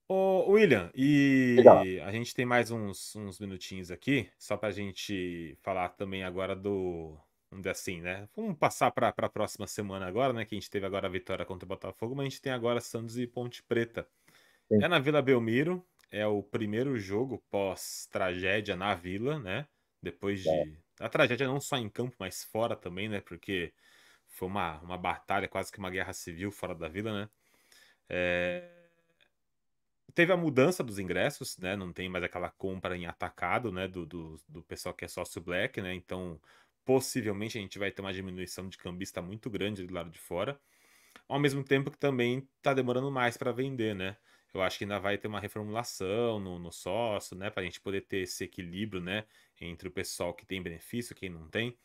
Ô, William, e Legal. a gente tem mais uns, uns minutinhos aqui, só para a gente falar também agora do. Vamos dizer assim, né? Vamos passar para a próxima semana agora, né? Que a gente teve agora a vitória contra o Botafogo, mas a gente tem agora Santos e Ponte Preta. Sim. É na Vila Belmiro, é o primeiro jogo pós-tragédia na Vila, né? Depois de a tragédia não só em campo, mas fora também, né? Porque foi uma, uma batalha, quase que uma guerra civil fora da vila, né? É... Teve a mudança dos ingressos, né? Não tem mais aquela compra em atacado, né? Do, do, do pessoal que é sócio black, né? Então, possivelmente a gente vai ter uma diminuição de cambista muito grande do lado de fora. Ao mesmo tempo que também está demorando mais para vender, né? Eu acho que ainda vai ter uma reformulação no, no sócio, né? Para a gente poder ter esse equilíbrio, né? Entre o pessoal que tem benefício e quem não tem.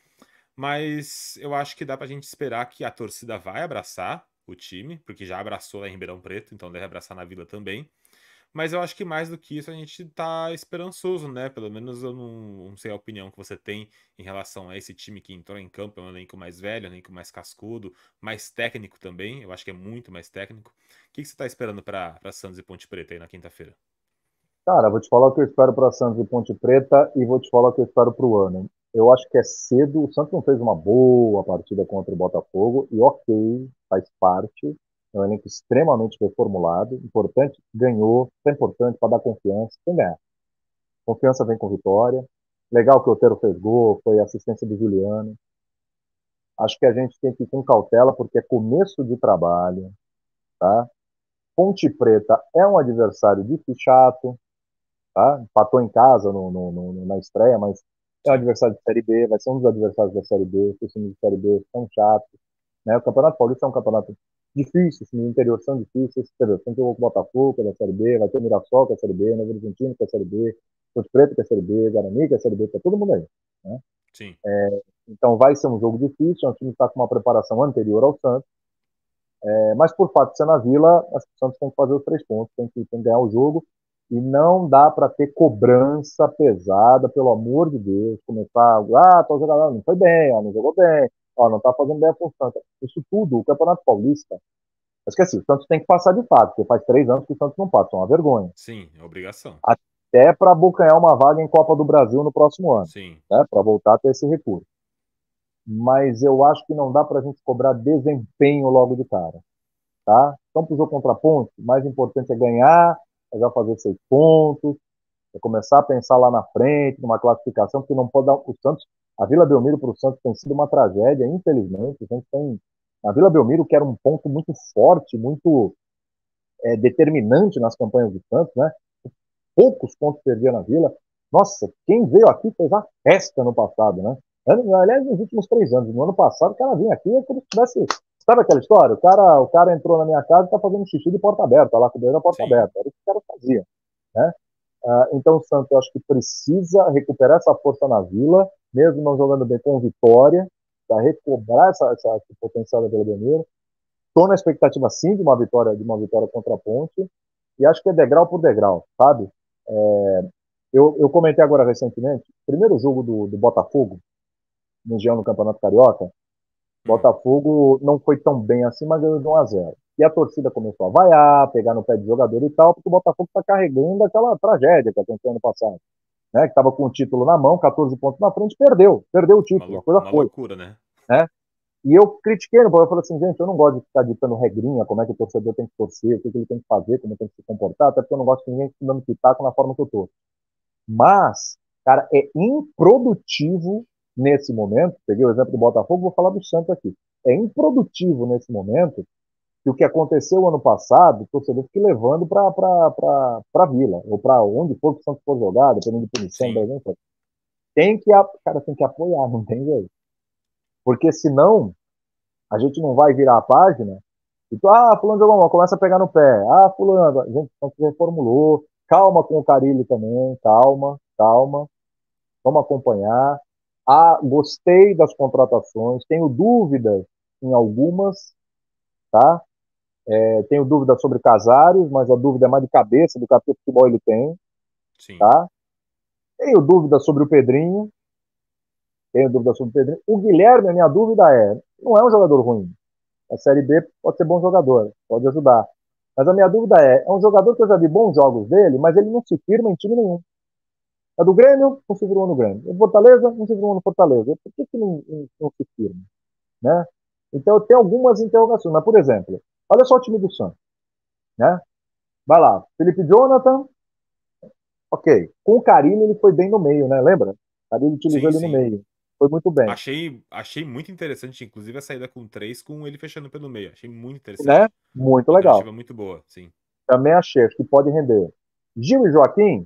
Mas eu acho que dá para a gente esperar que a torcida vai abraçar o time, porque já abraçou lá em Ribeirão Preto, então deve abraçar na Vila também. Mas eu acho que mais do que isso a gente tá esperançoso, né? Pelo menos eu não, não, sei a opinião que você tem em relação a esse time que entrou em campo, é um elenco mais velho, um elenco mais cascudo, mais técnico também. Eu acho que é muito mais técnico. O que, que você está esperando para Santos e Ponte Preta aí na quinta-feira? Cara, vou te falar o que eu espero para Santos e Ponte Preta e vou te falar o que eu espero para o ano. Eu acho que é cedo. O Santos não fez uma boa partida contra o Botafogo e ok, faz parte é um elenco extremamente reformulado, importante, ganhou, é importante para dar confiança, tem ganhar. Confiança vem com vitória. Legal que o Otero fez gol, foi assistência do Juliano. Acho que a gente tem que ir com cautela, porque é começo de trabalho, tá? Ponte Preta é um adversário difícil, chato, tá? Empatou em casa no, no, no, na estreia, mas é um adversário de Série B, vai ser um dos adversários da Série B, os times de Série B são chatos, né? O Campeonato Paulista é um campeonato difíceis, no interior são difíceis. Dizer, tem que o Botafogo, que é da Série B, vai ter o Mirassol, que é a Série B, Novo Horizontino, que é a Série B, Ponte Preto, que é a Série B, Guarani, que é a Série B, tá todo mundo aí. Né? Sim. É, então vai ser um jogo difícil, é um time que está com uma preparação anterior ao Santos. É, mas por fato de ser na Vila, o Santos tem que fazer os três pontos, tem que, tem que ganhar o jogo. E não dá para ter cobrança pesada, pelo amor de Deus, começar, ah, tô jogando, não foi bem, ó, não jogou bem, ó, não tá fazendo bem a função. Isso tudo, o Campeonato Paulista, esqueci, o Santos tem que passar de fato, porque faz três anos que o Santos não passa, é uma vergonha. Sim, é obrigação. Até para abocanhar uma vaga em Copa do Brasil no próximo ano. Sim. Né, para voltar a ter esse recurso. Mas eu acho que não dá para a gente cobrar desempenho logo de cara. Tá? Então, para o jogo contra a Ponte, o mais importante é ganhar, é já fazer seis pontos, é começar a pensar lá na frente, numa classificação, porque não pode dar. O Santos a Vila Belmiro para o Santos tem sido uma tragédia, infelizmente. A gente tem a Vila Belmiro, que era um ponto muito forte, muito é, determinante nas campanhas do Santos, né? Poucos pontos perdia na Vila. Nossa, quem veio aqui fez a festa no passado, né? Aliás, nos últimos três anos. No ano passado, o cara vinha aqui é como se tivesse. Sabe aquela história? O cara, o cara entrou na minha casa e está fazendo xixi de porta aberta, lá com o banheiro porta Sim. aberta. Era o que o cara fazia. Né? Ah, então o Santos, eu acho que precisa recuperar essa força na Vila mesmo não jogando bem com vitória, para recobrar essa, essa, esse potencial da Vila Belmiro. Estou na expectativa sim de uma vitória, de uma vitória contra a Ponte, e acho que é degrau por degrau, sabe? É, eu, eu, comentei agora recentemente, primeiro jogo do, do Botafogo, no Geão no Campeonato Carioca. Botafogo não foi tão bem assim, mas ganhou de 1 a 0 E a torcida começou a vaiar, pegar no pé de jogador e tal, porque o Botafogo está carregando aquela tragédia que aconteceu ano passado né, que estava com o título na mão, 14 pontos na frente, perdeu, perdeu o título, uma, a coisa uma foi. loucura, né? né? E eu critiquei no eu falei assim, gente, eu não gosto de ficar ditando regrinha, como é que o torcedor tem que torcer, o que, ele tem que fazer, como tem que se comportar, até porque eu não gosto de ninguém dando pitaco na forma que eu tô. Mas, cara, é improdutivo nesse momento, peguei o exemplo do Botafogo, vou falar do Santos aqui. É improdutivo nesse momento que o que aconteceu ano passado, o torcedor fique levando para a vila, ou para onde for que o Santos for jogar, dependendo de punição, exemplo, tem que, cara, tem que apoiar, não tem jeito. Porque senão, a gente não vai virar a página e tu, ah, fulano jogou mal, começa a pegar no pé, ah, fulano, a gente reformulou, calma com o Carilho também, calma, calma, vamos acompanhar. Ah, gostei das contratações, tenho dúvidas em algumas, tá? É, tenho dúvida sobre Casares, mas a dúvida é mais de cabeça do que de futebol ele tem. Sim. Tá? Tenho dúvida sobre o Pedrinho. Tenho dúvida sobre o Pedrinho. O Guilherme, a minha dúvida é: não é um jogador ruim. A Série B pode ser bom jogador, pode ajudar. Mas a minha dúvida é: é um jogador que eu já vi bons jogos dele, mas ele não se firma em time nenhum. É do Grêmio, não se firmou no Grêmio. É do Fortaleza, não se firmou no Fortaleza. Por que, que não, não, não se firma? Né? Então eu tenho algumas interrogações. Mas, por exemplo, Olha só o time do Santos. Né? Vai lá, Felipe Jonathan. Ok. Com o Carilho ele foi bem no meio, né? Lembra? O Carilho utilizou sim, ele sim. no meio. foi muito bem. Achei, achei muito interessante, inclusive, a saída com três, com ele fechando pelo meio. Achei muito interessante. Né? Muito legal. muito boa, sim. Também achei, acho que pode render. Gil e Joaquim,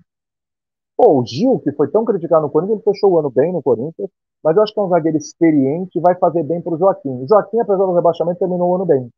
pô, o Gil, que foi tão criticado no Corinthians, ele fechou o ano bem no Corinthians, mas eu acho que é um zagueiro experiente e vai fazer bem pro Joaquim. O Joaquim, apesar do rebaixamento, terminou o ano bem.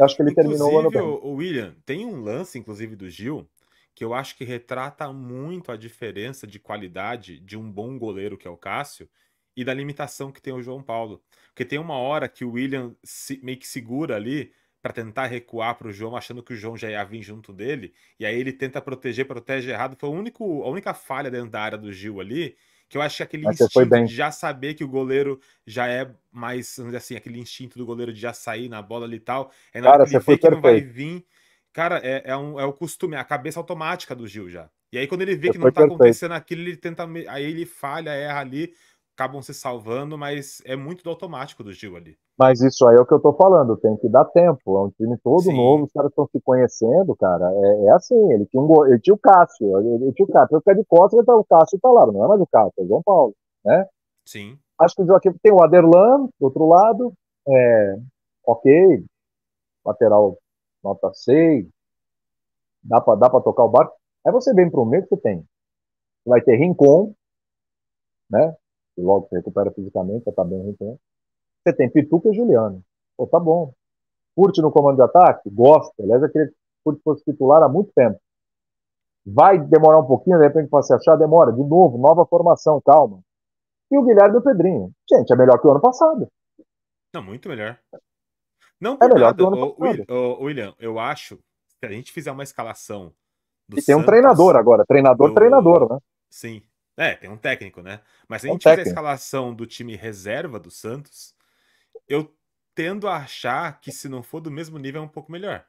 Eu acho que ele inclusive, terminou o ano bem. O William, tem um lance, inclusive, do Gil, que eu acho que retrata muito a diferença de qualidade de um bom goleiro, que é o Cássio, e da limitação que tem o João Paulo. Porque tem uma hora que o William se, meio que segura ali para tentar recuar para o João, achando que o João já ia vir junto dele, e aí ele tenta proteger, protege errado. Foi a, único, a única falha dentro da área do Gil ali, que eu acho que aquele Mas instinto de já saber que o goleiro já é mais, vamos dizer assim, aquele instinto do goleiro de já sair na bola ali e tal, é na Cara, hora que ele você vê foi que não vai vir Cara, é, é, um, é o costume, é a cabeça automática do Gil já. E aí, quando ele vê Você que não tá perfeito. acontecendo aquilo, ele tenta. Aí ele falha, erra ali, acabam se salvando, mas é muito do automático do Gil ali. Mas isso aí é o que eu tô falando, tem que dar tempo. É um time todo Sim. novo, os caras estão se conhecendo, cara. É, é assim, ele tinha, um, ele tinha o Cássio, ele, ele tinha o Cássio, ficar de costas, tá, o Cássio tá lá, não é mais o Cássio, é o João Paulo. Sim. Acho que o Joaquim tem o Aderlan, do outro lado, é, ok, lateral nota 6, dá pra, dá pra tocar o barco. Aí você vem pro meio que você tem. Vai ter Rincon, né? Que logo se recupera fisicamente, já tá bem o Rincon. Você tem Pituca e Juliano. Pô, tá bom. Curte no comando de ataque? Gosta. Aliás, eu queria que Curte fosse titular há muito tempo. Vai demorar um pouquinho, de repente, para se achar, demora. De novo, nova formação, calma. E o Guilherme e o Pedrinho. Gente, é melhor que o ano passado. Não, muito melhor. Não por É melhor nada. que o. Will- ô, William, eu acho que a gente fizer uma escalação do E tem um Santos- treinador agora. Treinador, do- treinador, né? Sim. É, tem um técnico, né? Mas se a Um gente fizer a escalação do time reserva do Santos, eu tendo a achar que se não for do mesmo nível é um pouco melhor.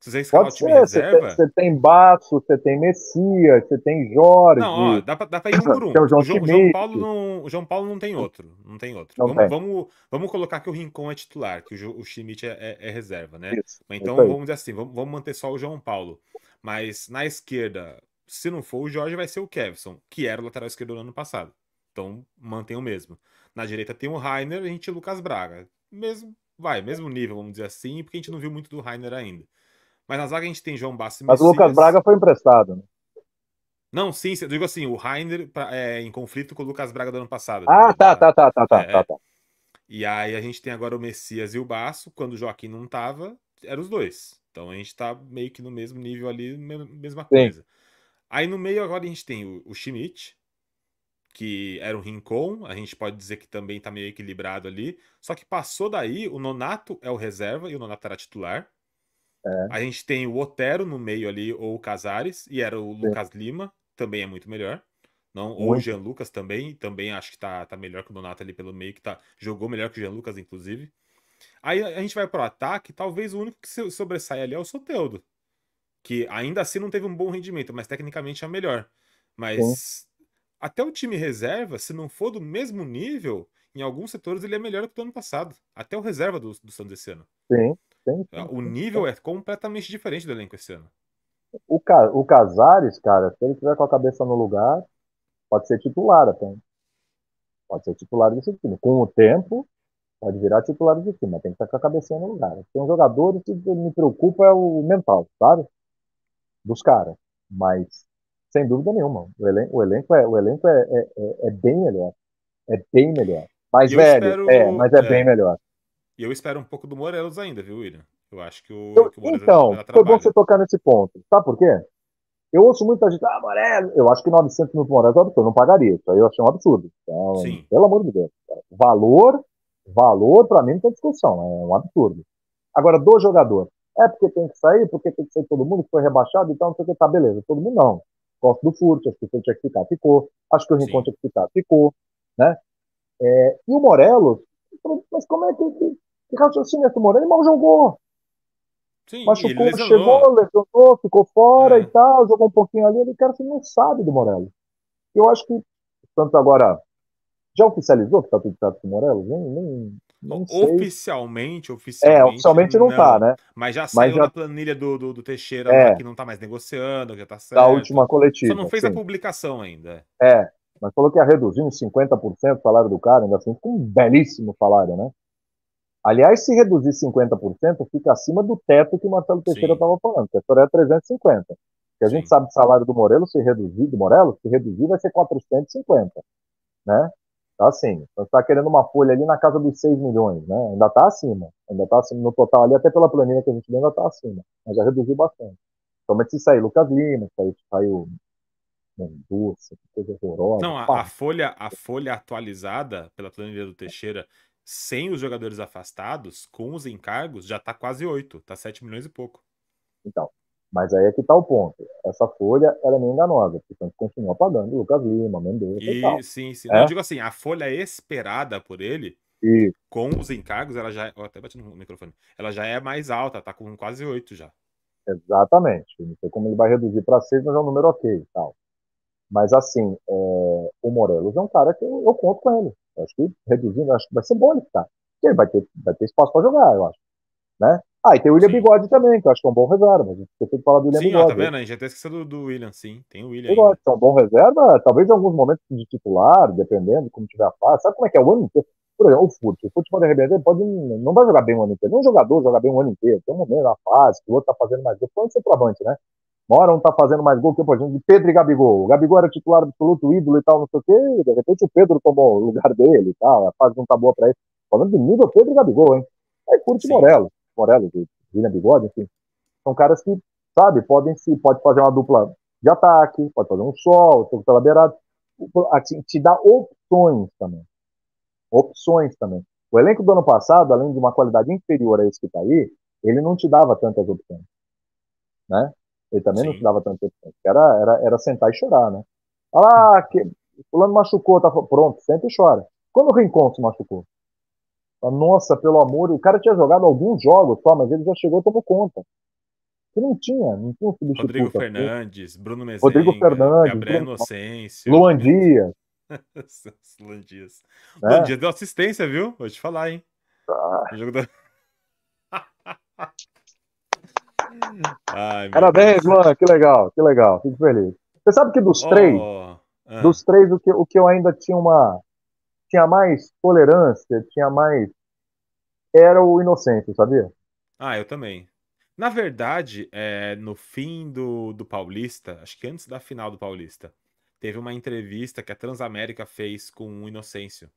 Se você escalar Pode o time ser. Tem, reserva. você tem Baço, você tem Messias, você tem Jorge. Não, ó, dá pra, dá pra ir um por um. Tem o João o, João, Paulo não, o João Paulo não tem outro. Não tem outro. Não Vamos, tem. vamos, vamos colocar que o Rincon é titular, que o, o Schmidt é, é- é reserva, né? Isso, Então vamos dizer assim, vamos, vamos manter só o João Paulo. Mas na esquerda, se não for o Jorge, vai ser o Kevson, que era o lateral esquerdo no ano passado. Então mantém o mesmo. Na direita tem o Rainer e a gente o Lucas Braga. Mesmo, vai, mesmo nível, vamos dizer assim, porque a gente não viu muito do Rainer ainda. Mas na zaga a gente tem João Bassi e Mas o Lucas Messias. Braga foi emprestado. Né? Não, sim, eu digo assim, o Rainer é, em conflito com o Lucas Braga do ano passado. Ah, tá, tá, tá, tá, tá, É, tá, tá. E aí a gente tem agora o Messias e o Baço. Quando o Joaquim não tava, eram os dois. Então a gente tá meio que no mesmo nível ali, me- mesma coisa. Aí no meio agora a gente tem o, o Schmidt, que era o Rincon. A gente pode dizer que também tá meio equilibrado ali. Só que passou daí, o Nonato é o reserva e o Nonato era titular. É. A gente tem o Otero no meio ali, ou o Casares, e era o Lucas Lima, também é muito melhor. Não, ou o Muito. Jean Lucas também, também acho que tá, tá melhor que o Donato ali pelo meio, que tá, jogou melhor que o Jean Lucas, inclusive. Aí a gente vai pro ataque, talvez o único que sobressai ali é o Soteudo. Que ainda assim não teve um bom rendimento, mas tecnicamente é melhor. Mas até o time reserva, se não for do mesmo nível, em alguns setores ele é melhor do que o do ano passado. Até o reserva do, do Santos esse ano. Sim, sim, sim. O nível é completamente diferente do elenco esse ano. O, o Casares, cara, se ele tiver com a cabeça no lugar, pode ser titular até. Pode ser titular desse time. Com o tempo, pode virar titular desse time, mas tem que estar com a cabecinha no lugar. Tem um jogador que me preocupa é o mental, sabe? Dos caras. Mas, sem dúvida nenhuma, o elenco, o elenco, é, o elenco é, é, é- é bem melhor. É bem melhor. Mais eu velho, espero- é, mas é, é. bem melhor. E eu espero um pouco do Morelos ainda, viu, William? Eu acho que o, Eu- que o Morelos então, vai dar foi bom você tocar nesse ponto. Sabe por quê? Eu ouço muita gente, ah, Morello, eu acho que 900 mil por Morello é um absurdo, eu não pagaria. Isso aí eu achei um absurdo. Então, Sim. pelo amor de Deus. cara. Valor, valor para mim não tem discussão, é um absurdo. Agora, do jogador, é porque tem que sair, porque tem que sair todo mundo que foi rebaixado e tal, não sei o que, tá, beleza. Todo mundo não. Gosto do Furt, acho que o Furt tinha que ficar, ficou. Acho que o Rincon tinha que ficar, ficou. Né? É, e o Morelos, mas como é que, que, que raciocínio é esse Morelos? Ele mal jogou. Sim, ele Machucou, lesionou. chegou, lesionou, ficou fora É. e tal, jogou um pouquinho ali. Ele, cara, você não sabe do Morelos. Eu acho que o Santos agora já oficializou que tá tudo certo com o Morelos? Nem, nem, nem sei. Oficialmente, oficialmente. É, oficialmente não, tá, né? Mas já saiu já- na planilha do, do, do Teixeira É. lá, que não tá mais negociando, que já tá certo. Da última coletiva. Só não fez a sim. publicação ainda. É. mas falou que ia reduzir uns 50% o salário do cara, ainda assim, com um belíssimo salário, né? Aliás, se reduzir 50%, fica acima do teto que o Marcelo Teixeira estava falando, que a história é 350. Que a Sim. gente sabe que o salário do Morelos, se reduzir, do Morelos, se reduzir, vai ser 450, né? Tá assim, então está querendo uma folha ali na casa dos 6 milhões, né? Ainda está acima, ainda está acima no total ali, até pela planilha que a gente vê, ainda está acima, mas já reduziu bastante. Somente se sair Lucas Lima, se saiu Mendonça, coisa horrorosa. Não, a, a, folha, a folha atualizada pela planilha do Teixeira, sem os jogadores afastados, com os encargos, já está quase 8, está 7 milhões e pouco. Então, mas aí é que está o ponto. Essa folha ela é meio enganosa, porque a gente continua pagando Lucas Lima, Mendonça e, e tal. Sim, sim. É? Eu digo assim, a folha esperada por ele, e... com os encargos, ela já. Eu até bati no microfone. Ela já é mais alta, tá com quase 8 já. Exatamente. Não sei como ele vai reduzir para 6, mas é um número ok e tal. Mas assim, é, o Morelos é um cara que eu, eu conto com ele. Eu acho que reduzindo, acho que vai ser bom ele ficar. Porque ele vai ter, vai ter espaço para jogar, eu acho. Né? Ah, e tem o William sim. Bigode também, que eu acho que é um bom reserva. A gente esqueceu de falar do William sim, Bigode. Sim, tá vendo? A gente até esqueceu do, do William, sim. Tem o William. Bigode, é um bom reserva, talvez em alguns momentos de titular, dependendo como tiver a fase. Sabe como é que é o ano inteiro? Por exemplo, o Fute. O Fute pode arrebentar, pode, não vai jogar bem o ano inteiro. Um jogador joga bem o ano inteiro. Tem um momento na fase, que o outro tá fazendo mais gol. Pode ser travante, né? Uma hora um tá fazendo mais gol que, por exemplo, de Pedro e Gabigol. O Gabigol era titular absoluto, ídolo e tal, não sei o quê, e de repente o Pedro tomou o lugar dele e tal, a fase não tá boa pra ele. Falando de nível Pedro e Gabigol, hein? Aí curte Morelo, Morelo, William Bigode, enfim. São caras que, sabe, podem se, pode fazer uma dupla de ataque, pode fazer um sol, pela beirada. Assim, te dá opções também. Opções também. O elenco do ano passado, além de uma qualidade inferior a esse que tá aí, ele não te dava tantas opções. Né? Ele também Sim. não te dava tanto tempo. Era, era, era sentar e chorar, né? Ah, que, fulano machucou, tá pronto, senta e chora. Quando o Rincon se machucou? Nossa, pelo amor, o cara tinha jogado alguns jogos só, mas ele já chegou e tomou conta. Que não tinha, não tinha um substituto. Rodrigo Fernandes, Bruno Mezenga, Rodrigo Fernandes, Gabriel Inocêncio. Luan Dias. Luan Dias. É. Luan Dias deu assistência, viu? Vou te falar, hein? Ah. O jogo da... Ai, Parabéns, mano, que legal, que legal, fico feliz. Você sabe que dos oh, três, ah. dos três, o que, o que eu ainda tinha uma. Tinha mais tolerância, tinha mais. era o inocente, sabia? Ah, eu também. Na verdade, é, no fim do, do Paulista, acho que antes da final do Paulista, teve uma entrevista que a Transamérica fez com o Inocêncio.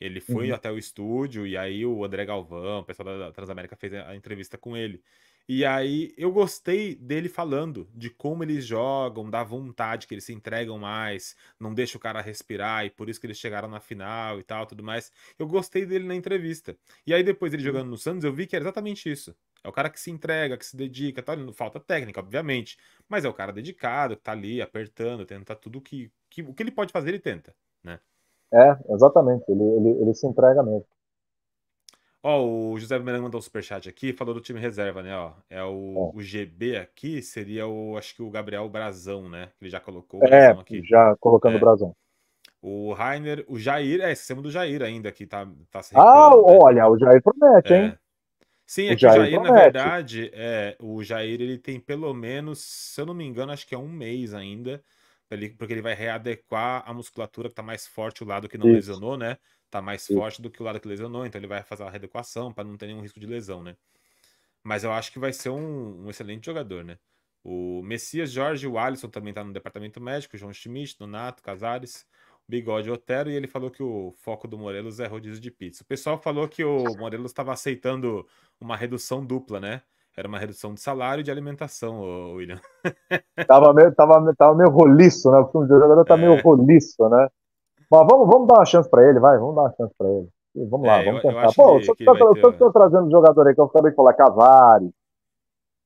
Ele foi uhum. até o estúdio e aí o André Galvão, o pessoal da Transamérica, fez a entrevista com ele. E aí eu gostei dele falando de como eles jogam, da vontade que eles se entregam mais, não deixa o cara respirar e por isso que eles chegaram na final e tal, tudo mais. Eu gostei dele na entrevista. E aí depois ele jogando no Santos, eu vi que era exatamente isso. É o cara que se entrega, que se dedica, tal, falta técnica, obviamente, mas é o cara dedicado, que tá ali apertando, tenta tudo que, que o que ele pode fazer, ele tenta, né? É, exatamente, ele, ele, ele se entrega mesmo. Ó, o José Miranda mandou um superchat aqui, falou do time reserva, né? Ó, é o, o GB aqui, seria o, acho que o Gabriel Brazão, né? Ele já colocou o é, aqui. já colocando é. o Brazão. O Rainer, o Jair, é, esquecemos do Jair ainda aqui, tá, tá se Ah, né? olha, o Jair promete, é. hein? Sim, é o que Jair o Jair, promete. na verdade, é, o Jair, ele tem pelo menos, se eu não me engano, acho que é um mês ainda, porque ele vai readequar a musculatura que tá mais forte o lado que não Isso. lesionou, né? tá mais Sim. forte do que o lado que lesionou, então ele vai fazer a readequação para não ter nenhum risco de lesão, né? Mas eu acho que vai ser um, um excelente jogador, né? O Messias Jorge, o Alisson também tá no departamento médico, João Schmidt, Donato, Casares, Bigode Otero, e ele falou que o foco do Morelos é rodízio de pizza. O pessoal falou que o Morelos estava aceitando uma redução dupla, né? Era uma redução de salário e de alimentação, William. tava, meio, tava, tava meio roliço, né? O jogador tá é. meio roliço, né? Mas vamos, vamos dar uma chance para ele, vai, vamos dar uma chance para ele. Vamos lá, é, vamos tentar. Pô, que, só que, que ter... trazendo jogador aí que eu acabei de falar, Cavari,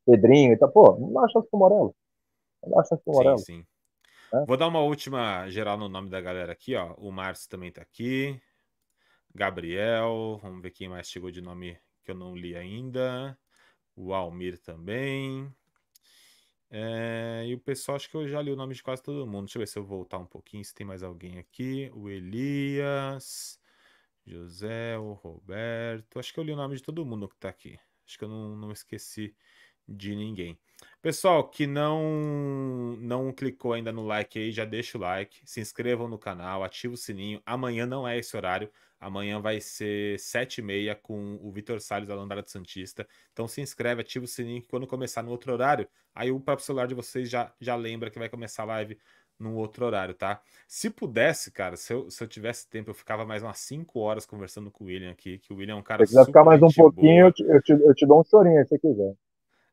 Pedrinho e tal. Pô, vamos dar uma chance pro Morelo. Vamos dar uma chance pro Morelo. Sim, sim. É? Vou dar uma última geral no nome da galera aqui, ó. O Márcio também tá aqui. Gabriel, vamos ver quem mais chegou de nome que eu não li ainda. O Almir também. É, e o pessoal, acho que eu já li o nome de quase todo mundo. Deixa eu ver se eu voltar um pouquinho, se tem mais alguém aqui. O Elias, José, o Roberto. Acho que eu li o nome de todo mundo que tá aqui. Acho que eu não, não esqueci de ninguém. Pessoal que não não clicou ainda no like aí, já deixa o like, se inscrevam no canal, ativa o sininho. Amanhã não é esse horário, amanhã vai ser 7h30 com o Vitor Salles da Landrada Santista. Então se inscreve, ativa o sininho que quando começar no outro horário, aí o próprio celular de vocês já, já lembra que vai começar a live num outro horário, tá? Se pudesse, cara, se eu, se eu tivesse tempo, eu ficava mais umas 5 horas conversando com o William aqui, que o William é um cara Se quiser ficar mais um pouquinho, eu te, eu te, eu te dou um chorinho se você quiser.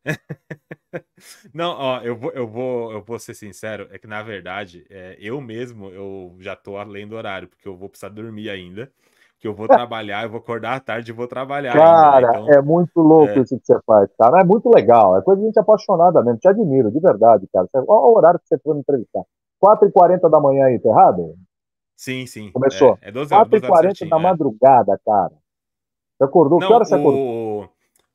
Não, ó, eu vou, eu vou, eu vou ser sincero, é que na verdade, é, eu mesmo, eu já tô além do horário, porque eu vou precisar dormir ainda, que eu vou trabalhar, eu vou acordar à tarde e vou trabalhar. Cara, ainda, né? então, é muito louco é... isso que você faz, cara. É muito legal, é coisa de gente apaixonada mesmo, te admiro, de verdade, cara. Olha o horário que você foi me entrevistar. 4h40 da manhã aí, tá errado? Sim, sim. Começou. É, é 12 horas, 4h40 da é. madrugada, cara. Você acordou? Não, que hora você o... acordou?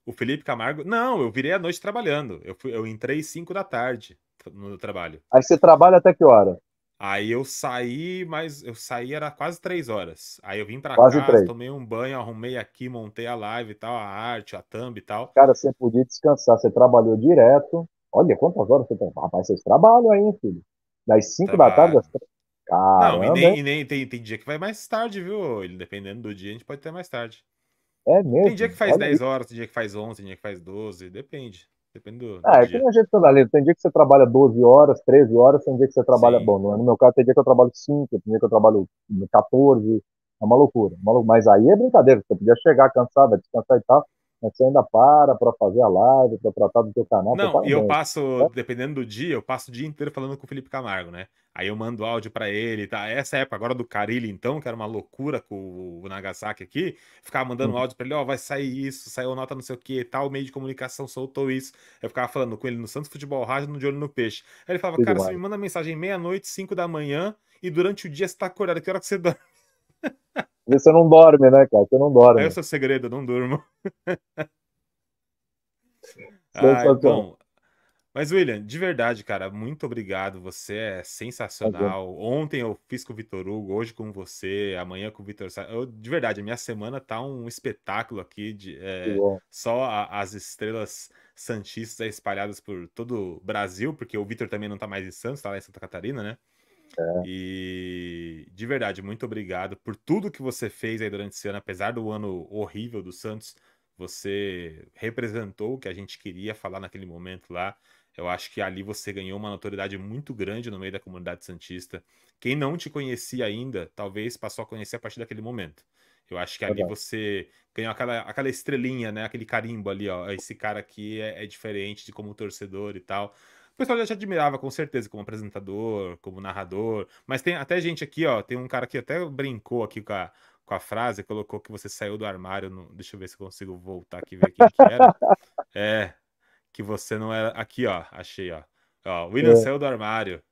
O Felipe Camargo. Não, eu virei a noite trabalhando. Eu, fui, eu entrei 5 da tarde no trabalho. Aí você trabalha até que hora? Aí eu saí, mas eu saí era quase três horas. Aí eu vim pra quase casa, três. tomei um banho, arrumei aqui, montei a live e tal, a arte, a thumb e tal. Cara, você podia descansar, você trabalhou direto. Olha, quantas horas você tem? Rapaz, vocês trabalham aí, filho. Das 5 da tarde às 3. Não, e nem, e nem tem, tem dia que vai mais tarde, viu? Dependendo do dia, a gente pode ter mais tarde. É mesmo? Tem dia que faz Olha 10 horas, tem dia que faz 11, tem dia que faz 12, depende. Depende do. Ah, é que a gente ali. Tem dia que você trabalha 12 horas, 13 horas, tem dia que você trabalha. Sim. Bom, no meu caso, tem dia que eu trabalho 5, tem dia que eu trabalho 14. É uma loucura. Uma loucura. Mas aí é brincadeira, você podia chegar cansado, descansar e tal. Mas você ainda para para fazer a live, para tratar do seu canal. Não, e eu passo, é? dependendo do dia, eu passo o dia inteiro falando com o Felipe Camargo, né? Aí eu mando áudio para ele, tá? Essa época agora do Carilli, então, que era uma loucura com o Nagasaki aqui, ficava mandando uhum. áudio para ele, ó, oh, vai sair isso, saiu nota não sei o que, tal meio de comunicação soltou isso. Eu ficava falando com ele no Santos Futebol Rádio, no De Olho no Peixe. Aí ele falava, cara, você me manda mensagem meia-noite, cinco da manhã, e durante o dia você tá acordado, que hora que você dorme? Você não dorme, né, cara? Você não dorme. É o segredo, não durmo. Ai, bom. Mas, William, de verdade, cara, muito obrigado. Você é sensacional. Ontem eu fiz com o Vitor Hugo, hoje com você, amanhã com o Vitor eu, De verdade, a minha semana tá um espetáculo aqui de é, só a, as estrelas santistas espalhadas por todo o Brasil, porque o Vitor também não tá mais em Santos, tá lá em Santa Catarina, né? É. E de verdade, muito obrigado por tudo que você fez aí durante esse ano, apesar do ano horrível do Santos. Você representou o que a gente queria falar naquele momento lá. Eu acho que ali você ganhou uma notoriedade muito grande no meio da comunidade santista. Quem não te conhecia ainda, talvez passou a conhecer a partir daquele momento. Eu acho que ali você ganhou aquela, aquela estrelinha, né? Aquele carimbo ali, ó. Esse cara aqui é, é diferente de como torcedor e tal. O pessoal já te admirava, com certeza, como apresentador, como narrador. Mas tem até gente aqui, ó. Tem um cara que até brincou aqui com a, com a frase, colocou que você saiu do armário. No... Deixa eu ver se consigo voltar aqui e ver quem que era. É, que você não era. Aqui, ó, achei, ó. ó William é. saiu do armário.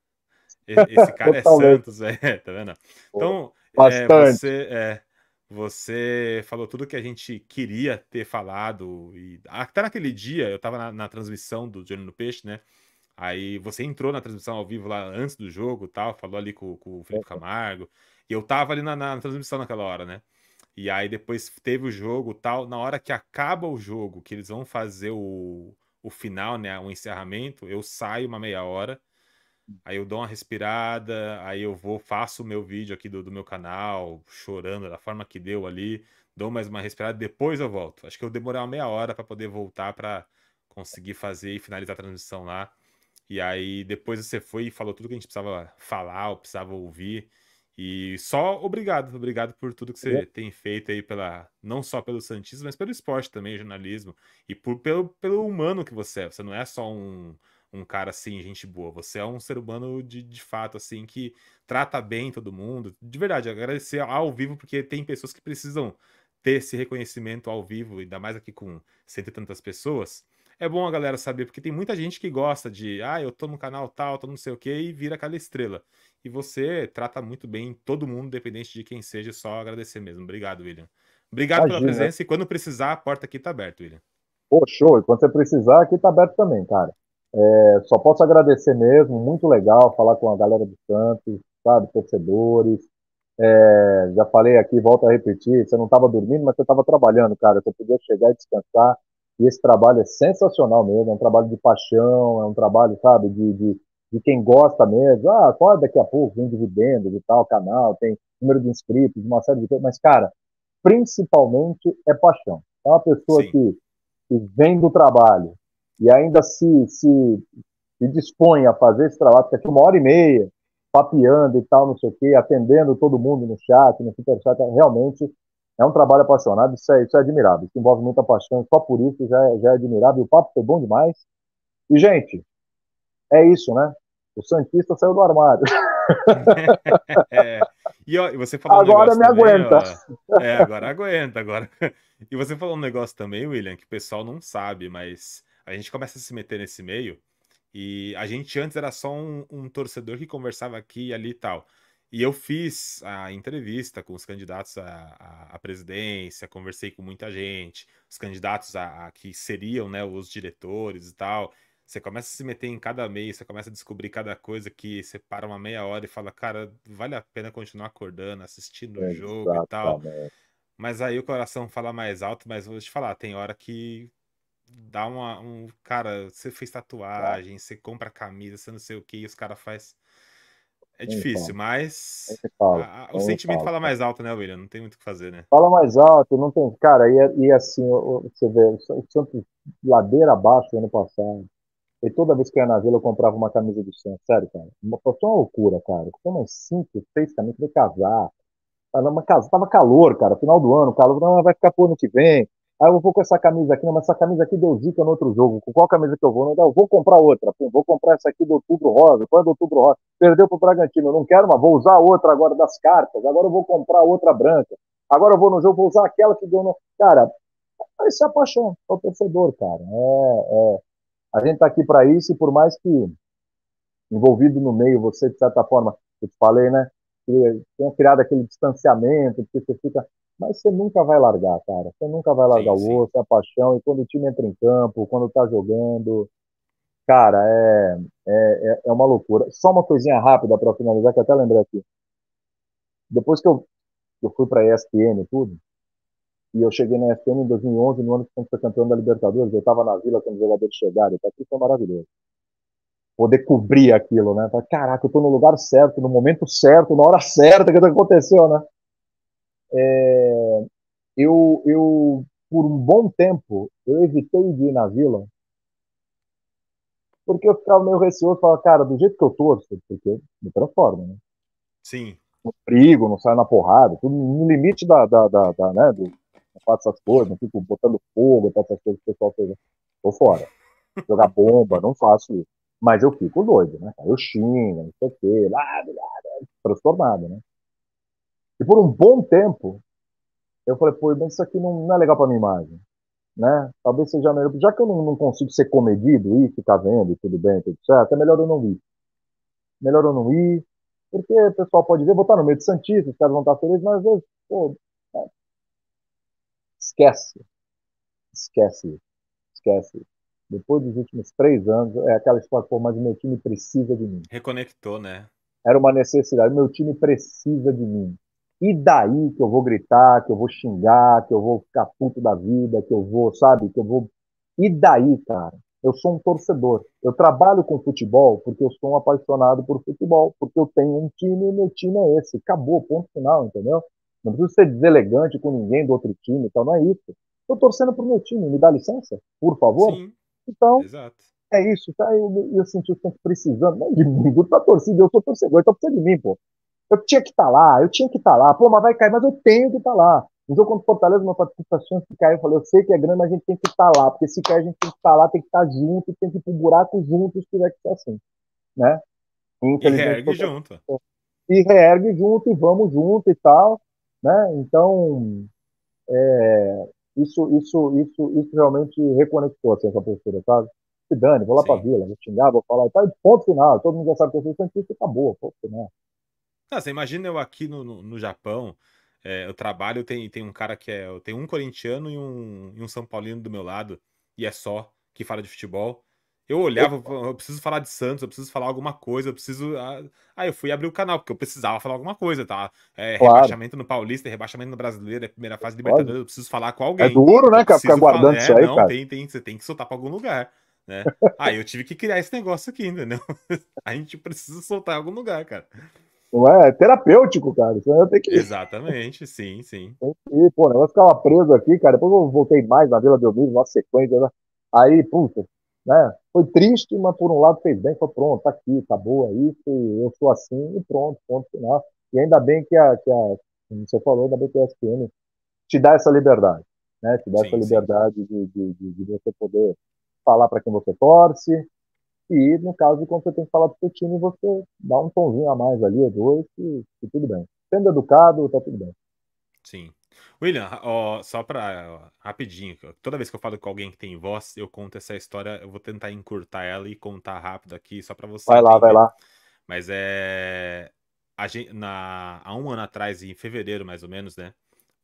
Esse cara é Santos, velho. Tá vendo? Então, é, você, é, você falou tudo que a gente queria ter falado. E até naquele dia, eu tava na, na transmissão do Johnny no Peixe, né? Aí você entrou na transmissão ao vivo lá antes do jogo tal, falou ali com, com o Felipe Camargo. E eu tava ali na, na, transmissão naquela hora, né? E aí depois teve o jogo tal. Na hora que acaba o jogo, que eles vão fazer o, o final, né? O encerramento, eu saio uma meia hora. Aí eu dou uma respirada, aí eu vou, faço o meu vídeo aqui do, do meu canal, chorando da forma que deu ali, dou mais uma respirada, depois eu volto. Acho que eu demorei uma meia hora para poder voltar para conseguir fazer e finalizar a transmissão lá. E aí depois você foi e falou tudo que a gente precisava falar, ou precisava ouvir. E só obrigado, obrigado por tudo que você é. tem feito aí pela não só pelo santismo, mas pelo esporte também, jornalismo e por pelo, pelo humano que você é. Você não é só um, um cara assim, gente boa. Você é um ser humano de, de fato assim que trata bem todo mundo. De verdade, agradecer ao vivo porque tem pessoas que precisam ter esse reconhecimento ao vivo, ainda mais aqui com cento e tantas pessoas. É bom a galera saber, porque tem muita gente que gosta de, ah, eu tô no canal tal, tô não sei o que, e vira aquela estrela. E você trata muito bem todo mundo, independente de quem seja, só agradecer mesmo. Obrigado, William. Obrigado Imagina. pela presença e quando precisar, a porta aqui tá aberta, William. Pô, show. E quando você precisar, aqui tá aberto também, cara. É, só posso agradecer mesmo, muito legal falar com a galera do Santos, sabe, torcedores. É, já falei aqui, volto a repetir, você não estava dormindo, mas você estava trabalhando, cara. Você podia chegar e descansar. E esse trabalho é sensacional mesmo, é um trabalho de paixão, é um trabalho, sabe, de, de, de quem gosta mesmo. Ah, pode daqui a pouco, vem dividendos e tal, canal, tem número de inscritos, uma série de coisas, mas, cara, principalmente é paixão. É uma pessoa que, que vem do trabalho e ainda se, se, se dispõe a fazer esse trabalho, fica aqui uma hora e meia, papeando e tal, não sei o quê, atendendo todo mundo no chat, no superchat, realmente é um trabalho apaixonado, isso é, isso é admirável, isso envolve muita paixão, só por isso já é, já é admirável, o papo foi bom demais. E, gente, é isso, né? O Santista saiu do armário. é. E ó, você falou agora um me também, aguenta. Ó, é, agora aguenta, agora. E você falou um negócio também, William, que o pessoal não sabe, mas a gente começa a se meter nesse meio e a gente antes era só um, um torcedor que conversava aqui e ali e tal. E eu fiz a entrevista com os candidatos à, à, presidência, conversei com muita gente, os candidatos a, a, que seriam né, os diretores e tal. Você começa a se meter em cada mês, você começa a descobrir cada coisa que você para uma meia hora e fala, cara, vale a pena continuar acordando, assistindo o jogo e tal. Mas aí o coração fala mais alto, mas vou te falar, tem hora que dá uma. Um, cara, você fez tatuagem, você compra camisa, você não sei o que, e os caras faz. É difícil, mas a, a, o sentimento fala mais alto, né, William? Não tem muito o que fazer, né? Fala mais alto, não tem. Cara, e, e assim, você vê, o Santos ladeira abaixo ano passado. E toda vez que eu ia na vila, eu comprava uma camisa do Santos. Sério, cara. Uma, foi uma loucura, cara. Foi umas cinco, seis camisas, de casar. Tava, uma, tava calor, cara. Final do ano, calor. Não, vai ficar pro ano que vem. Aí eu vou com essa camisa aqui, não, mas essa camisa aqui deu zica no outro jogo. Com qual camisa que eu vou? Não, eu vou comprar outra. Vou comprar essa aqui do Outubro Rosa. Qual é do Outubro Rosa? Perdeu pro Bragantino. Não quero, mas vou usar outra agora das cartas. Agora eu vou comprar outra branca. Agora eu vou no jogo, vou usar aquela que deu no. Cara, isso é a paixão. É o torcedor, cara. É, é... A gente tá aqui para isso e por mais que envolvido no meio, você, de certa forma, eu te falei, né? Que tenha criado aquele distanciamento, que você fica mas você nunca vai largar, cara. Você nunca vai largar sim, o osso, é a paixão. E quando o time entra em campo, quando tá jogando, cara, é, é, é, é uma loucura. Só uma coisinha rápida para finalizar, que eu até lembrei aqui. Depois que eu, eu fui para ESPN e tudo, e eu cheguei na ESPN em 2011, no ano que a gente foi campeão da Libertadores, eu estava na vila quando os jogadores chegaram, tá? isso é maravilhoso. Poder cobrir aquilo, né? Caraca, eu tô no lugar certo, no momento certo, na hora certa que aconteceu, né? É, eu, eu, por um bom tempo, eu evitei de ir na vila, porque eu ficava meio receoso, falava, cara, do jeito que eu torço, porque me transforma, né? Sim. No perigo, não saio na porrada, tudo no limite da, da, da, da né, do, não faço essas coisas, não fico botando fogo, essas coisas que o pessoal fez. Tô fora. Jogar bomba, não faço isso. Mas eu fico doido, né? Eu xingo, não sei o quê, lá, lá, transformado, né? E por um bom tempo, eu falei, pô, mas isso aqui não, não é legal para minha imagem. Né? Talvez seja melhor. Já que eu não, não, consigo ser comedido e ficar vendo, tudo bem, tudo certo, é melhor eu não ir. Melhor eu não ir, porque o pessoal pode ver, vou estar no meio de Santista, os caras vão estar felizes, mas às vezes, pô, é. esquece. Esquece. Esquece. Depois dos últimos três anos, é aquela história, pô, mas o meu time precisa de mim. Reconectou, né? Era uma necessidade. Meu time precisa de mim. E daí que eu vou gritar, que eu vou xingar, que eu vou ficar puto da vida, que eu vou, sabe, que eu vou. E daí, cara? Eu sou um torcedor. Eu trabalho com futebol porque eu sou um apaixonado por futebol, porque eu tenho um time e meu time é esse. Acabou, ponto final, entendeu? Não preciso ser deselegante com ninguém do outro time, então não é isso. Estou torcendo pro meu time, me dá licença, por favor? Sim, então, exato. é isso, tá? Eu, eu senti o tempo precisando, não de mim, da torcida, eu sou torcedor, então precisa de mim, pô. Eu tinha que estar tá lá, eu tinha que estar tá lá. Pô, mas vai cair, mas eu tenho que estar tá lá. No jogo contra o Fortaleza, uma participação que caiu, eu falei, eu sei que é grande, mas a gente tem que estar lá, porque se cair, a gente tem que estar lá, tem que estar junto, tem que ir pro buraco junto, se tiver que ser assim, né? E reergue junto. E reergue junto, e vamos junto e tal, né? Então, é, isso, isso, isso, isso realmente reconectou assim, essa postura, sabe? Se dane, vou lá Sim. pra vila, vou xingar, vou falar, e tá, ponto final, todo mundo já sabe que eu sou santista, acabou, ponto final. Ah, você imagina eu aqui no, no, no Japão, é, eu trabalho, tem, tem um cara que é. Eu tenho um corintiano e um, e um São Paulino do meu lado, e é só, que fala de futebol. Eu olhava, eu preciso falar de Santos, eu preciso falar alguma coisa, eu preciso. Ah, aí eu fui abrir o canal, porque eu precisava falar alguma coisa, tá? É, claro. Rebaixamento no Paulista, rebaixamento no Brasileiro, é primeira fase de Libertadores, eu preciso falar com alguém. É duro, né, cara? Ficar guardando falar, isso aí, é, não, cara. Tem, tem, você tem que soltar pra algum lugar, né? aí eu tive que criar esse negócio aqui, entendeu? A gente precisa soltar em algum lugar, cara. Não é? é terapêutico, cara. Que... Exatamente, sim, sim. Tem que ir, pô, o negócio ficava preso aqui, cara. Depois eu voltei mais na Vila Belmiro, na sequência. Né? Aí, puta, né? Foi triste, mas por um lado fez bem, foi pronto, tá aqui, acabou, é isso, eu sou assim e pronto, ponto final. E ainda bem que a, que a como você falou, ainda bem que a ESPN te dá essa liberdade, né? Te dá sim, essa liberdade de, de, de, de, você poder falar para quem você torce, e no caso, quando você tem que falar do seu time, você dá um tomzinho a mais ali, dois, e, e tudo bem. Sendo educado, tá tudo bem. Sim. William, ó, só para rapidinho, toda vez que eu falo com alguém que tem voz, eu conto essa história, eu vou tentar encurtar ela e contar rápido aqui, só para você. Vai entender. lá, vai lá. Mas é. A gente, na, há um ano atrás, em fevereiro mais ou menos, né?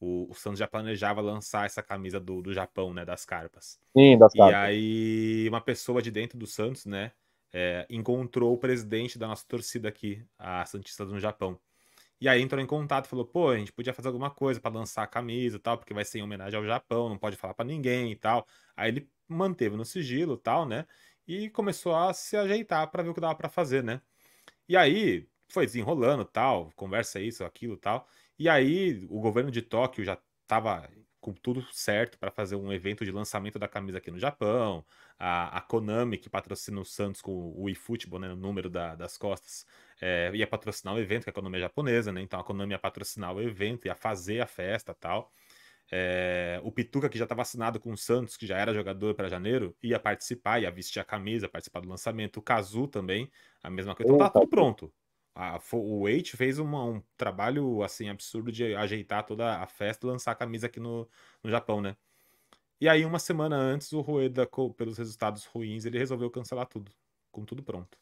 O, o Santos já planejava lançar essa camisa do, do Japão, né? Das carpas. Sim, das carpas. E aí, uma pessoa de dentro do Santos, né? É, encontrou o presidente da nossa torcida aqui, a Santista do Japão. E aí entrou em contato, falou: pô, a gente podia fazer alguma coisa para lançar a camisa e tal, porque vai ser em homenagem ao Japão, não pode falar para ninguém e tal. Aí ele manteve no sigilo e tal, né? E começou a se ajeitar para ver o que dava para fazer, né? E aí foi desenrolando tal, conversa isso, aquilo tal. E aí o governo de Tóquio já estava com tudo certo para fazer um evento de lançamento da camisa aqui no Japão. A, a Konami, que patrocina o Santos com o eFootball, né, o número da, das costas, é, ia patrocinar o evento, que a Konami é japonesa, né? Então a Konami ia patrocinar o evento, ia fazer a festa tal. É, o Pituca, que já estava assinado com o Santos, que já era jogador para janeiro, ia participar, ia vestir a camisa, participar do lançamento. O Kazu também, a mesma coisa. Então tá tudo pronto. A, o Wait fez uma, um trabalho assim absurdo de ajeitar toda a festa e lançar a camisa aqui no, no Japão, né? E aí, uma semana antes, o Rueda, pelos resultados ruins, ele resolveu cancelar tudo, com tudo pronto.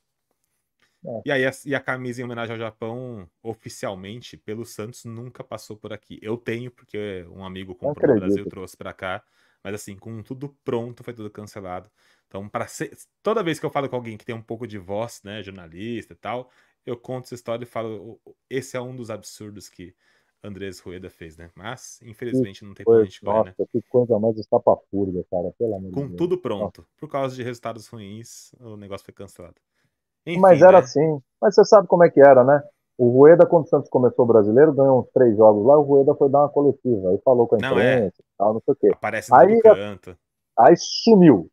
É. E aí, a, e a camisa em homenagem ao Japão, oficialmente, pelo Santos, nunca passou por aqui. Eu tenho, porque um amigo comprou no Brasil trouxe para cá. Mas assim, com tudo pronto, foi tudo cancelado. Então, para ser... toda vez que eu falo com alguém que tem um pouco de voz, né, jornalista e tal, eu conto essa história e falo, esse é um dos absurdos que Andrés Rueda fez, né? Mas, infelizmente, não tem pra gente correr, né? que coisa mais estapafúrdia, cara, pelo amor Com tudo pronto. Por causa de resultados ruins, o negócio foi cancelado. Enfim, Mas era né? assim. Mas você sabe como é que era, né? O Rueda, quando o Santos começou o brasileiro, ganhou uns três jogos lá, o Rueda foi dar uma coletiva, aí falou com a imprensa não, é. tal, não sei o quê. Aparece no aí, canto. Aí sumiu.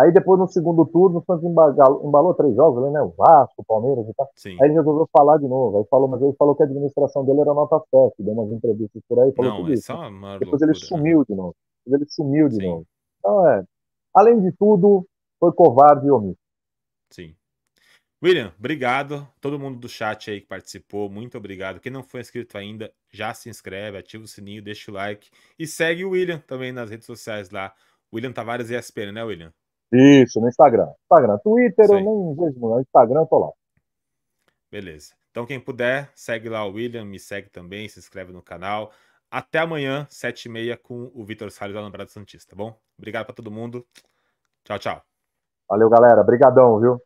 Aí depois no segundo turno o Santos embalou, embalou três jogos, né? O Vasco, o Palmeiras e tal. Sim. Aí ele resolveu falar de novo. Aí falou, mas ele falou que a administração dele era nota 7, deu umas entrevistas por aí, falou Não, tudo isso. É uma depois loucura, ele sumiu né? de novo. Depois ele sumiu de Sim. novo. Então é. Além de tudo, foi covarde e omisso. Sim. William, obrigado. Todo mundo do chat aí que participou, muito obrigado. Quem não foi inscrito ainda, já se inscreve, ativa o sininho, deixa o like e segue o William também nas redes sociais lá. William Tavares ESPN, né, William? Isso, no Instagram. Instagram. Twitter eu nem vejo, no Instagram eu tô lá. Beleza. Então, quem puder, segue lá o William, me segue também, se inscreve no canal. Até amanhã, 7h30, com o Vitor Salles da Lambrada Santista, tá bom? Obrigado para todo mundo. Tchau, tchau. Valeu, galera. Obrigadão, viu?